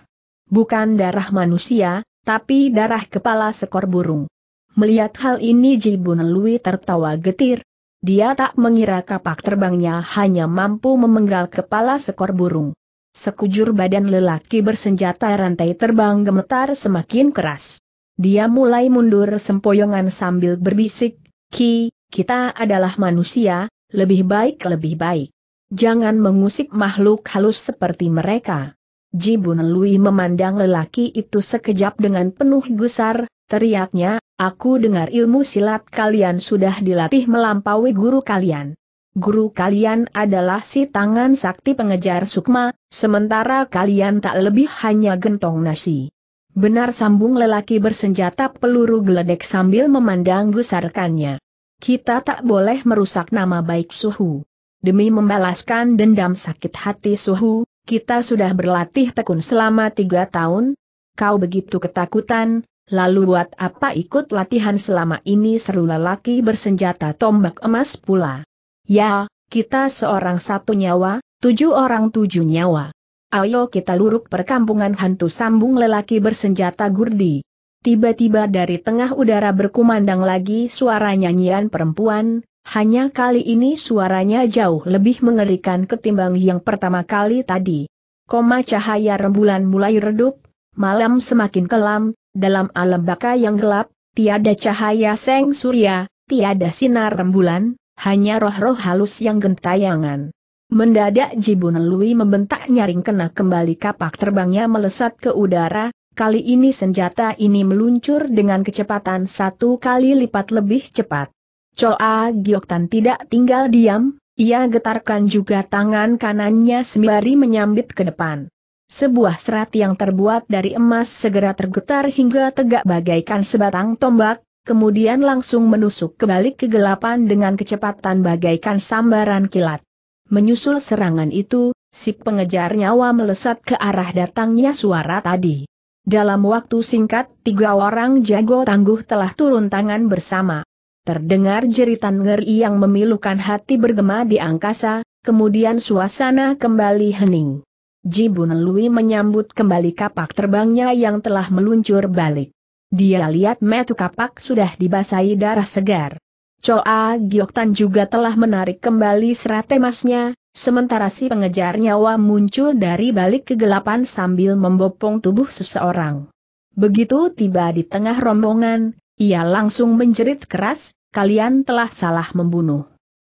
Bukan darah manusia, tapi darah kepala sekor burung. Melihat hal ini Jibun Lui tertawa getir, dia tak mengira kapak terbangnya hanya mampu memenggal kepala sekor burung. Sekujur badan lelaki bersenjata rantai terbang gemetar semakin keras. Dia mulai mundur sempoyongan sambil berbisik, Ki, kita adalah manusia, lebih baik lebih baik. Jangan mengusik makhluk halus seperti mereka. Jibun Lui memandang lelaki itu sekejap dengan penuh gusar, teriaknya, Aku dengar ilmu silat kalian sudah dilatih melampaui guru kalian. Guru kalian adalah si tangan sakti pengejar sukma, sementara kalian tak lebih hanya gentong nasi. Benar sambung lelaki bersenjata peluru geledek sambil memandang gusarkannya. Kita tak boleh merusak nama baik suhu. Demi membalaskan dendam sakit hati suhu, kita sudah berlatih tekun selama tiga tahun. Kau begitu ketakutan, Lalu buat apa ikut latihan selama ini seru lelaki bersenjata tombak emas pula. Ya, kita seorang satu nyawa, tujuh orang tujuh nyawa. Ayo kita luruk perkampungan hantu sambung lelaki bersenjata gurdi. Tiba-tiba dari tengah udara berkumandang lagi suara nyanyian perempuan, hanya kali ini suaranya jauh lebih mengerikan ketimbang yang pertama kali tadi. Koma cahaya rembulan mulai redup, malam semakin kelam, dalam alam baka yang gelap, tiada cahaya seng surya, tiada sinar rembulan, hanya roh-roh halus yang gentayangan. Mendadak Jibun Lui membentak nyaring kena kembali kapak terbangnya melesat ke udara, kali ini senjata ini meluncur dengan kecepatan satu kali lipat lebih cepat. Choa Gioktan tidak tinggal diam, ia getarkan juga tangan kanannya sembari menyambit ke depan. Sebuah serat yang terbuat dari emas segera tergetar hingga tegak bagaikan sebatang tombak, kemudian langsung menusuk ke balik kegelapan dengan kecepatan bagaikan sambaran kilat. Menyusul serangan itu, si pengejar nyawa melesat ke arah datangnya suara tadi. Dalam waktu singkat, tiga orang jago tangguh telah turun tangan bersama. Terdengar jeritan ngeri yang memilukan hati bergema di angkasa, kemudian suasana kembali hening. Jibun Lui menyambut kembali kapak terbangnya yang telah meluncur balik. Dia lihat metu kapak sudah dibasahi darah segar. Choa Gioktan juga telah menarik kembali serat emasnya, sementara si pengejar nyawa muncul dari balik kegelapan sambil membopong tubuh seseorang. Begitu tiba di tengah rombongan, ia langsung menjerit keras, kalian telah salah membunuh.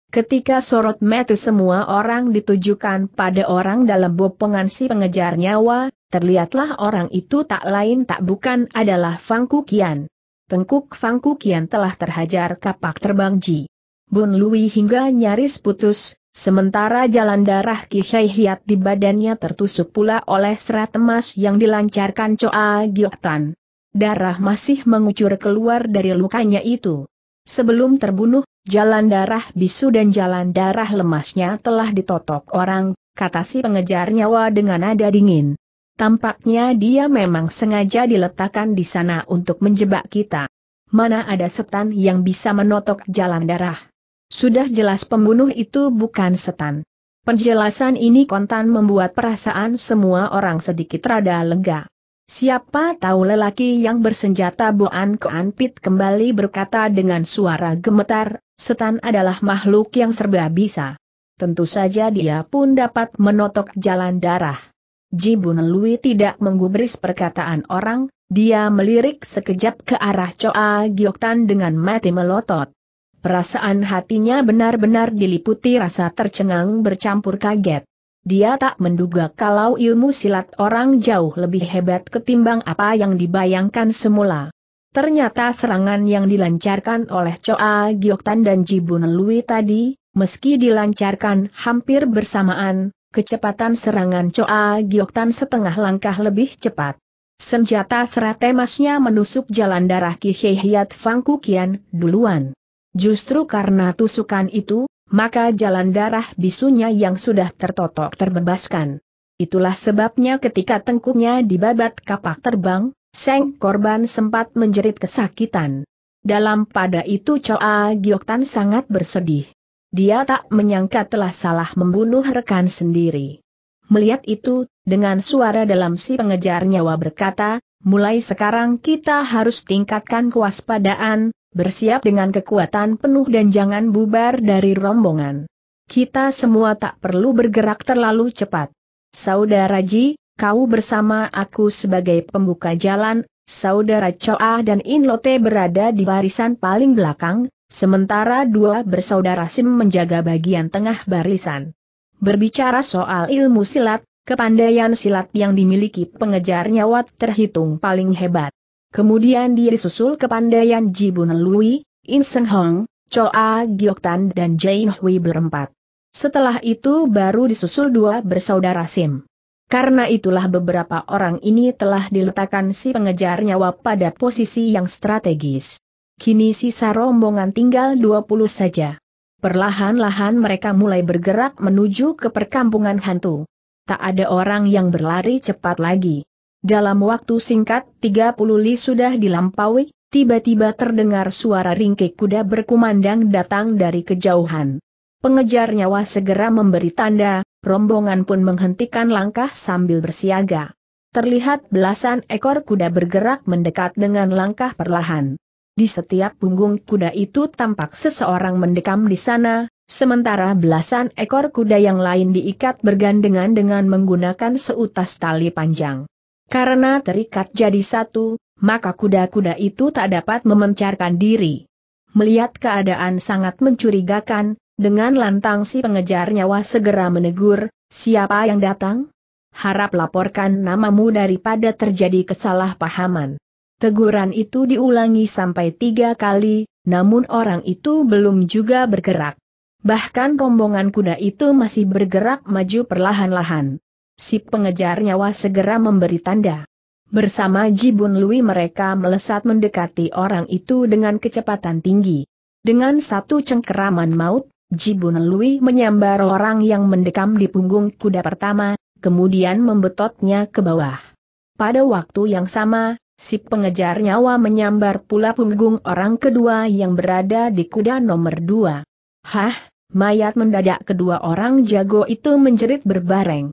Ketika sorot mata semua orang ditujukan pada orang dalam bopongan si pengejar nyawa, terlihatlah orang itu tak lain tak bukan adalah Fangku Kian. Tengkuk Fangku Kian telah terhajar kapak terbang Ji. Bun Lui hingga nyaris putus, sementara jalan darah Ki Hiat di badannya tertusuk pula oleh serat emas yang dilancarkan Choa Giok Tan darah masih mengucur keluar dari lukanya itu. Sebelum terbunuh, jalan darah bisu dan jalan darah lemasnya telah ditotok orang, kata si pengejar nyawa dengan nada dingin. Tampaknya dia memang sengaja diletakkan di sana untuk menjebak kita. Mana ada setan yang bisa menotok jalan darah? Sudah jelas pembunuh itu bukan setan. Penjelasan ini kontan membuat perasaan semua orang sedikit rada lega. Siapa tahu lelaki yang bersenjata Boan Keanpit kembali berkata dengan suara gemetar, setan adalah makhluk yang serba bisa. Tentu saja dia pun dapat menotok jalan darah. Jibun Lui tidak menggubris perkataan orang, dia melirik sekejap ke arah Choa Gioktan dengan mati melotot. Perasaan hatinya benar-benar diliputi rasa tercengang bercampur kaget. Dia tak menduga kalau ilmu silat orang jauh lebih hebat ketimbang apa yang dibayangkan semula. Ternyata serangan yang dilancarkan oleh Choa Gioktan dan Jibun Lui tadi, meski dilancarkan hampir bersamaan, kecepatan serangan Choa Gioktan setengah langkah lebih cepat. Senjata serat emasnya menusuk jalan darah Ki Hiat Fangkukian duluan. Justru karena tusukan itu, maka jalan darah bisunya yang sudah tertotok terbebaskan. Itulah sebabnya ketika tengkuknya dibabat kapak terbang, Seng korban sempat menjerit kesakitan. Dalam pada itu Choa Gioktan sangat bersedih. Dia tak menyangka telah salah membunuh rekan sendiri. Melihat itu, dengan suara dalam si pengejar nyawa berkata, mulai sekarang kita harus tingkatkan kewaspadaan, bersiap dengan kekuatan penuh dan jangan bubar dari rombongan. Kita semua tak perlu bergerak terlalu cepat. Saudara Ji, kau bersama aku sebagai pembuka jalan, saudara Choa dan Inlote berada di barisan paling belakang, sementara dua bersaudara Sim menjaga bagian tengah barisan. Berbicara soal ilmu silat, kepandaian silat yang dimiliki pengejar nyawa terhitung paling hebat. Kemudian dia disusul kepandaian Jibun Lui, In Seng Hong, Choa Gioktan dan Jane Hui berempat. Setelah itu baru disusul dua bersaudara Sim. Karena itulah beberapa orang ini telah diletakkan si pengejar nyawa pada posisi yang strategis. Kini sisa rombongan tinggal 20 saja. Perlahan-lahan mereka mulai bergerak menuju ke perkampungan hantu. Tak ada orang yang berlari cepat lagi. Dalam waktu singkat, 30 li sudah dilampaui, tiba-tiba terdengar suara ringkik kuda berkumandang datang dari kejauhan. Pengejar nyawa segera memberi tanda, rombongan pun menghentikan langkah sambil bersiaga. Terlihat belasan ekor kuda bergerak mendekat dengan langkah perlahan. Di setiap punggung kuda itu tampak seseorang mendekam di sana, sementara belasan ekor kuda yang lain diikat bergandengan dengan menggunakan seutas tali panjang. Karena terikat jadi satu, maka kuda-kuda itu tak dapat memencarkan diri. Melihat keadaan sangat mencurigakan, dengan lantang si pengejar nyawa segera menegur, siapa yang datang? Harap laporkan namamu daripada terjadi kesalahpahaman. Teguran itu diulangi sampai tiga kali, namun orang itu belum juga bergerak. Bahkan rombongan kuda itu masih bergerak maju perlahan-lahan si pengejar nyawa segera memberi tanda. Bersama Jibun Lui mereka melesat mendekati orang itu dengan kecepatan tinggi. Dengan satu cengkeraman maut, Jibun Lui menyambar orang yang mendekam di punggung kuda pertama, kemudian membetotnya ke bawah. Pada waktu yang sama, si pengejar nyawa menyambar pula punggung orang kedua yang berada di kuda nomor dua. Hah, mayat mendadak kedua orang jago itu menjerit berbareng.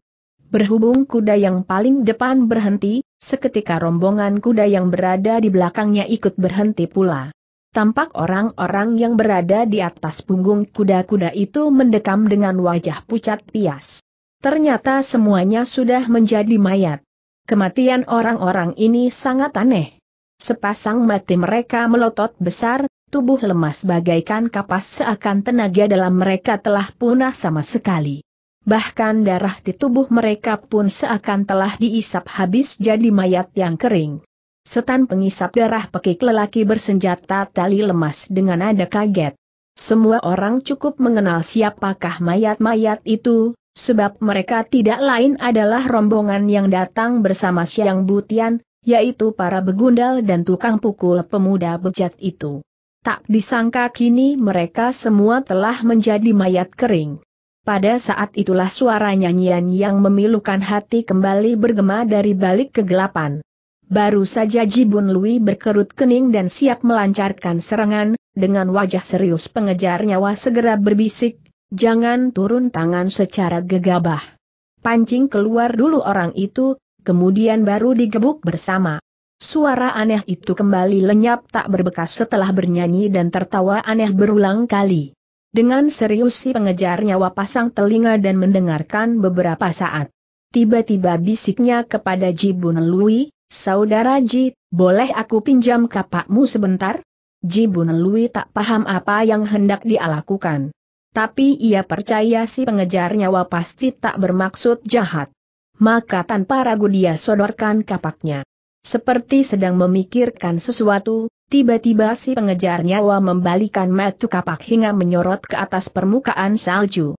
Berhubung kuda yang paling depan berhenti, seketika rombongan kuda yang berada di belakangnya ikut berhenti pula. Tampak orang-orang yang berada di atas punggung kuda-kuda itu mendekam dengan wajah pucat pias. Ternyata semuanya sudah menjadi mayat. Kematian orang-orang ini sangat aneh. Sepasang mati mereka melotot besar, tubuh lemas bagaikan kapas seakan tenaga dalam mereka telah punah sama sekali. Bahkan darah di tubuh mereka pun seakan telah diisap habis jadi mayat yang kering. Setan pengisap darah pekik lelaki bersenjata tali lemas dengan ada kaget. Semua orang cukup mengenal siapakah mayat-mayat itu, sebab mereka tidak lain adalah rombongan yang datang bersama Siang Butian, yaitu para begundal dan tukang pukul pemuda bejat itu. Tak disangka kini mereka semua telah menjadi mayat kering. Pada saat itulah suara nyanyian yang memilukan hati kembali bergema dari balik kegelapan. Baru saja Jibun Lui berkerut kening dan siap melancarkan serangan, dengan wajah serius pengejar nyawa segera berbisik, jangan turun tangan secara gegabah. Pancing keluar dulu orang itu, kemudian baru digebuk bersama. Suara aneh itu kembali lenyap tak berbekas setelah bernyanyi dan tertawa aneh berulang kali. Dengan serius si pengejar nyawa pasang telinga dan mendengarkan beberapa saat. Tiba-tiba bisiknya kepada Jibun Lui, Saudara Ji, boleh aku pinjam kapakmu sebentar? Ji Bunelui tak paham apa yang hendak dia lakukan. Tapi ia percaya si pengejar nyawa pasti tak bermaksud jahat. Maka tanpa ragu dia sodorkan kapaknya. Seperti sedang memikirkan sesuatu, tiba-tiba si pengejar nyawa membalikan metu kapak hingga menyorot ke atas permukaan salju.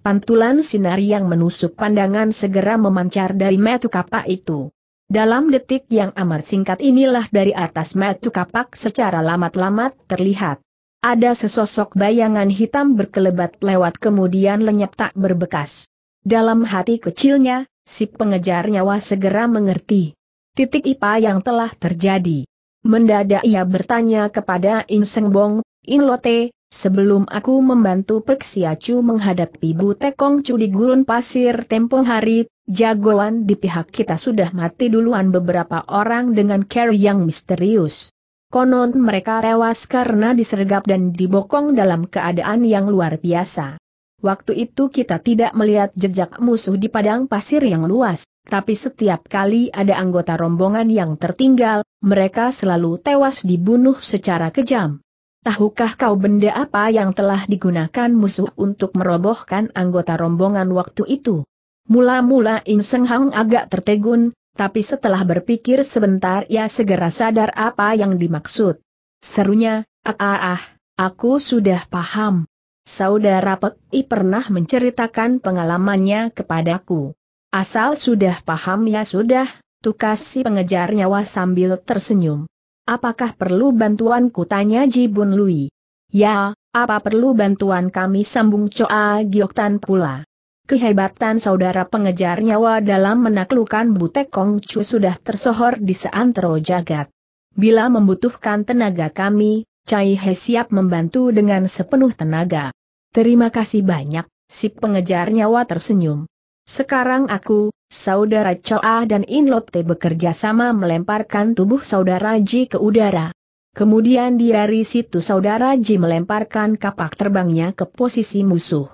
Pantulan sinar yang menusuk pandangan segera memancar dari metu kapak itu. Dalam detik yang amat singkat inilah dari atas metu kapak secara lamat-lamat terlihat. Ada sesosok bayangan hitam berkelebat lewat kemudian lenyap tak berbekas. Dalam hati kecilnya, si pengejar nyawa segera mengerti. Titik IPA yang telah terjadi. Mendadak ia bertanya kepada In Seng Bong, In Lote, sebelum aku membantu Peksiacu menghadapi Bu Tekong Cu di gurun pasir tempo hari, jagoan di pihak kita sudah mati duluan beberapa orang dengan cara yang misterius. Konon mereka tewas karena disergap dan dibokong dalam keadaan yang luar biasa. Waktu itu kita tidak melihat jejak musuh di padang pasir yang luas, tapi setiap kali ada anggota rombongan yang tertinggal, mereka selalu tewas dibunuh secara kejam. Tahukah kau benda apa yang telah digunakan musuh untuk merobohkan anggota rombongan waktu itu? Mula-mula In Seng Hang agak tertegun, tapi setelah berpikir sebentar ia segera sadar apa yang dimaksud. Serunya, ah ah ah, aku sudah paham. Saudara Pek I pernah menceritakan pengalamannya kepadaku. Asal sudah paham ya sudah, tukas si pengejar nyawa sambil tersenyum. Apakah perlu bantuan kutanya Jibun Lui? Ya, apa perlu bantuan kami sambung Choa Gioktan pula. Kehebatan saudara pengejar nyawa dalam menaklukkan Butek Kong Chu sudah tersohor di seantero jagat. Bila membutuhkan tenaga kami, Cai He siap membantu dengan sepenuh tenaga. Terima kasih banyak, si pengejar nyawa tersenyum. Sekarang aku, saudara Choa dan Inlote bekerja sama melemparkan tubuh saudara Ji ke udara. Kemudian dari situ saudara Ji melemparkan kapak terbangnya ke posisi musuh.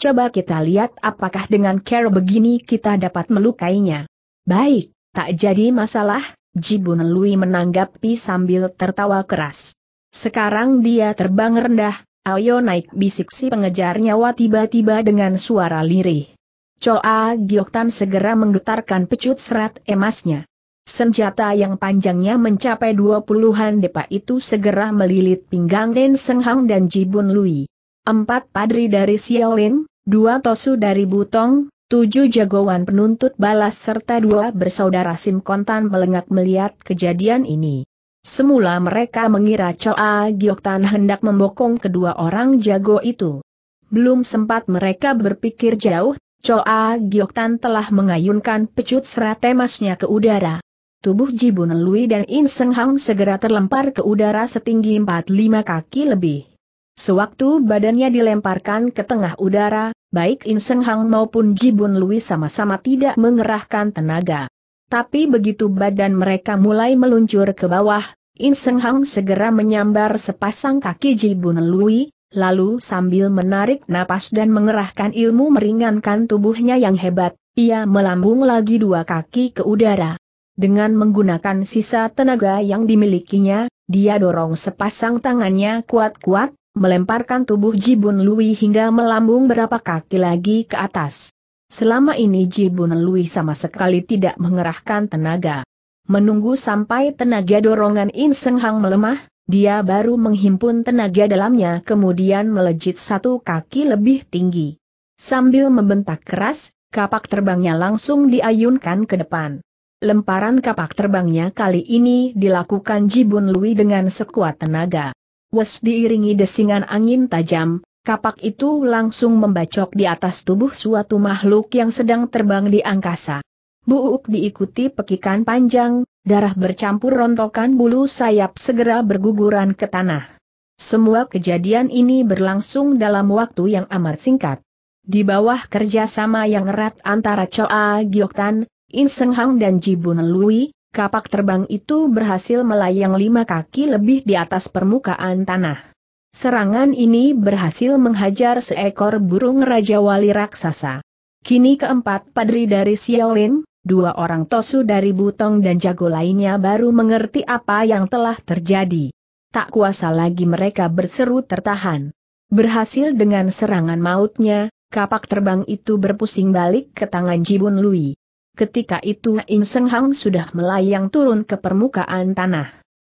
Coba kita lihat apakah dengan cara begini kita dapat melukainya. Baik, tak jadi masalah, Jibun Lui menanggapi sambil tertawa keras. Sekarang dia terbang rendah, ayo naik bisik si pengejar nyawa tiba-tiba dengan suara lirih. Choa Gioktan segera menggetarkan pecut serat emasnya. Senjata yang panjangnya mencapai dua puluhan depa itu segera melilit pinggang Den Senghang dan Jibun Lui. Empat padri dari Xiaolin, dua tosu dari Butong, tujuh jagoan penuntut balas serta dua bersaudara Sim Kontan melengak melihat kejadian ini. Semula mereka mengira Choa Gioktan hendak membokong kedua orang jago itu. Belum sempat mereka berpikir jauh, Choa Gioktan telah mengayunkan pecut serat emasnya ke udara. Tubuh Jibun Lui dan In Seng Hang segera terlempar ke udara setinggi 4-5 kaki lebih. Sewaktu badannya dilemparkan ke tengah udara, baik In Seng Hang maupun Jibun Lui sama-sama tidak mengerahkan tenaga. Tapi begitu badan mereka mulai meluncur ke bawah, In Seng Hang segera menyambar sepasang kaki Jibun Lui, lalu sambil menarik napas dan mengerahkan ilmu meringankan tubuhnya yang hebat, Ia melambung lagi dua kaki ke udara. Dengan menggunakan sisa tenaga yang dimilikinya, dia dorong sepasang tangannya kuat-kuat, melemparkan tubuh Jibun Lui hingga melambung berapa kaki lagi ke atas. Selama ini Jibun Lui sama sekali tidak mengerahkan tenaga. Menunggu sampai tenaga dorongan In Seng Hang melemah, dia baru menghimpun tenaga dalamnya kemudian melejit satu kaki lebih tinggi. Sambil membentak keras, kapak terbangnya langsung diayunkan ke depan. Lemparan kapak terbangnya kali ini dilakukan Jibun Lui dengan sekuat tenaga. Wes diiringi desingan angin tajam, kapak itu langsung membacok di atas tubuh suatu makhluk yang sedang terbang di angkasa. Buuk diikuti pekikan panjang, darah bercampur rontokan bulu sayap segera berguguran ke tanah. Semua kejadian ini berlangsung dalam waktu yang amat singkat. Di bawah kerjasama yang erat antara Choa Gioktan, In Seng Hang dan Jibun Lui, kapak terbang itu berhasil melayang lima kaki lebih di atas permukaan tanah. Serangan ini berhasil menghajar seekor burung Raja Wali raksasa. Kini keempat padri dari Xiaolin, dua orang Tosu dari Butong dan jago lainnya baru mengerti apa yang telah terjadi. Tak kuasa lagi mereka berseru tertahan. Berhasil dengan serangan mautnya, kapak terbang itu berpusing balik ke tangan Jibun Lui. Ketika itu In Seng Hang sudah melayang turun ke permukaan tanah.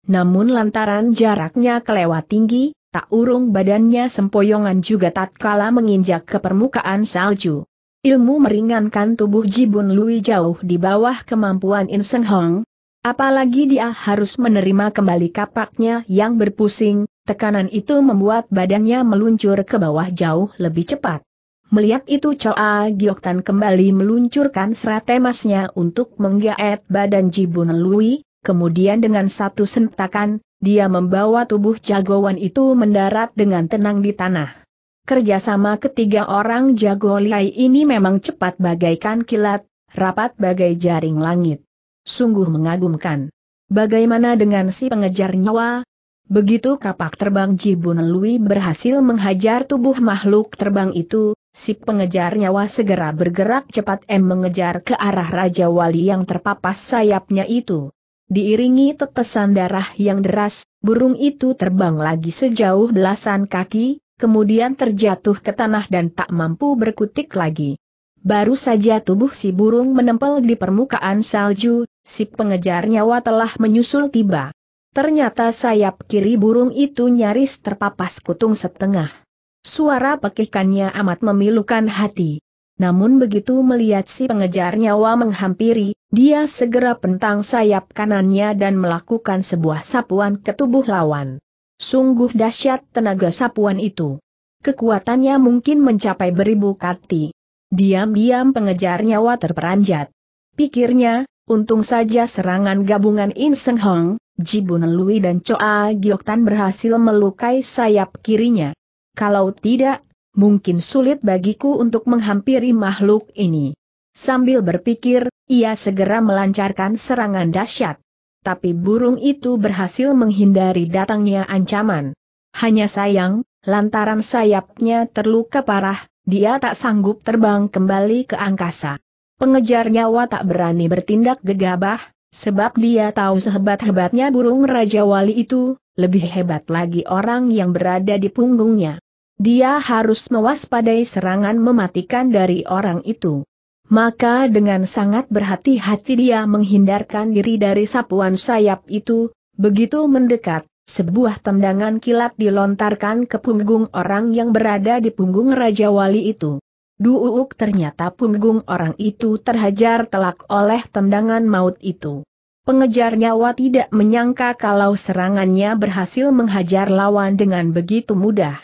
Namun lantaran jaraknya kelewat tinggi, tak urung badannya sempoyongan juga tatkala menginjak ke permukaan salju. Ilmu meringankan tubuh Jibun Lui jauh di bawah kemampuan In Seng Hong. Apalagi dia harus menerima kembali kapaknya yang berpusing, tekanan itu membuat badannya meluncur ke bawah jauh lebih cepat. Melihat itu Choa Gioktan kembali meluncurkan serat emasnya untuk menggaet badan Jibun Lui, kemudian dengan satu sentakan, dia membawa tubuh jagoan itu mendarat dengan tenang di tanah. Kerjasama ketiga orang jago liai ini memang cepat bagaikan kilat, rapat bagai jaring langit. Sungguh mengagumkan. Bagaimana dengan si pengejar nyawa? Begitu kapak terbang Jibun Lui berhasil menghajar tubuh makhluk terbang itu, Si pengejar nyawa segera bergerak cepat M mengejar ke arah Raja Wali yang terpapas sayapnya itu. Diiringi tetesan darah yang deras, burung itu terbang lagi sejauh belasan kaki, kemudian terjatuh ke tanah dan tak mampu berkutik lagi. Baru saja tubuh si burung menempel di permukaan salju, si pengejar nyawa telah menyusul tiba. Ternyata sayap kiri burung itu nyaris terpapas kutung setengah. Suara pekikannya amat memilukan hati. Namun begitu melihat si pengejar nyawa menghampiri, dia segera pentang sayap kanannya dan melakukan sebuah sapuan ke tubuh lawan. Sungguh dahsyat tenaga sapuan itu. Kekuatannya mungkin mencapai beribu kati. Diam-diam pengejar nyawa terperanjat. Pikirnya, untung saja serangan gabungan In Seng Hong, Jibun Lui dan Choa Gioktan berhasil melukai sayap kirinya. Kalau tidak, mungkin sulit bagiku untuk menghampiri makhluk ini. Sambil berpikir, ia segera melancarkan serangan dahsyat. Tapi burung itu berhasil menghindari datangnya ancaman. Hanya sayang, lantaran sayapnya terluka parah, dia tak sanggup terbang kembali ke angkasa. Pengejar nyawa tak berani bertindak gegabah, sebab dia tahu sehebat-hebatnya burung Raja Wali itu, lebih hebat lagi orang yang berada di punggungnya. Dia harus mewaspadai serangan mematikan dari orang itu. Maka dengan sangat berhati-hati dia menghindarkan diri dari sapuan sayap itu, begitu mendekat, sebuah tendangan kilat dilontarkan ke punggung orang yang berada di punggung Raja Wali itu. Duuk ternyata punggung orang itu terhajar telak oleh tendangan maut itu. Pengejar nyawa tidak menyangka kalau serangannya berhasil menghajar lawan dengan begitu mudah.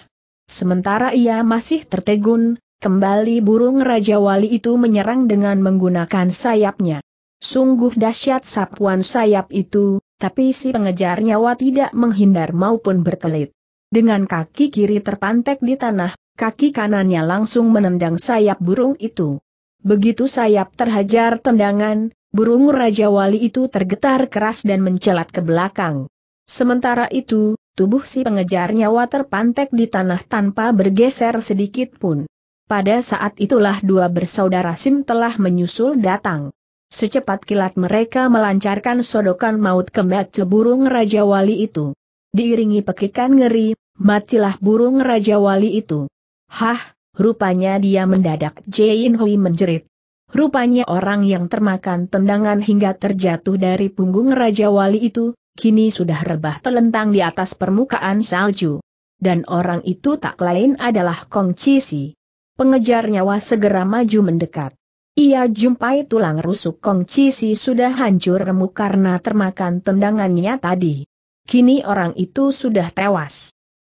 Sementara ia masih tertegun, kembali burung Raja Wali itu menyerang dengan menggunakan sayapnya. Sungguh dahsyat sapuan sayap itu, tapi si pengejar nyawa tidak menghindar maupun berkelit. Dengan kaki kiri terpantek di tanah, kaki kanannya langsung menendang sayap burung itu. Begitu sayap terhajar tendangan, burung Raja Wali itu tergetar keras dan mencelat ke belakang. Sementara itu, tubuh si pengejar nyawa terpantek di tanah tanpa bergeser sedikit pun. Pada saat itulah dua bersaudara Sim telah menyusul datang. Secepat kilat mereka melancarkan sodokan maut ke mata burung Raja Wali itu. Diiringi pekikan ngeri, matilah burung Raja Wali itu. Hah, rupanya dia mendadak Jain Hui menjerit. Rupanya orang yang termakan tendangan hingga terjatuh dari punggung Raja Wali itu, kini sudah rebah telentang di atas permukaan salju. Dan orang itu tak lain adalah Kong Cisi. Pengejar nyawa segera maju mendekat. Ia jumpai tulang rusuk Kong Cisi sudah hancur remuk karena termakan tendangannya tadi. Kini orang itu sudah tewas.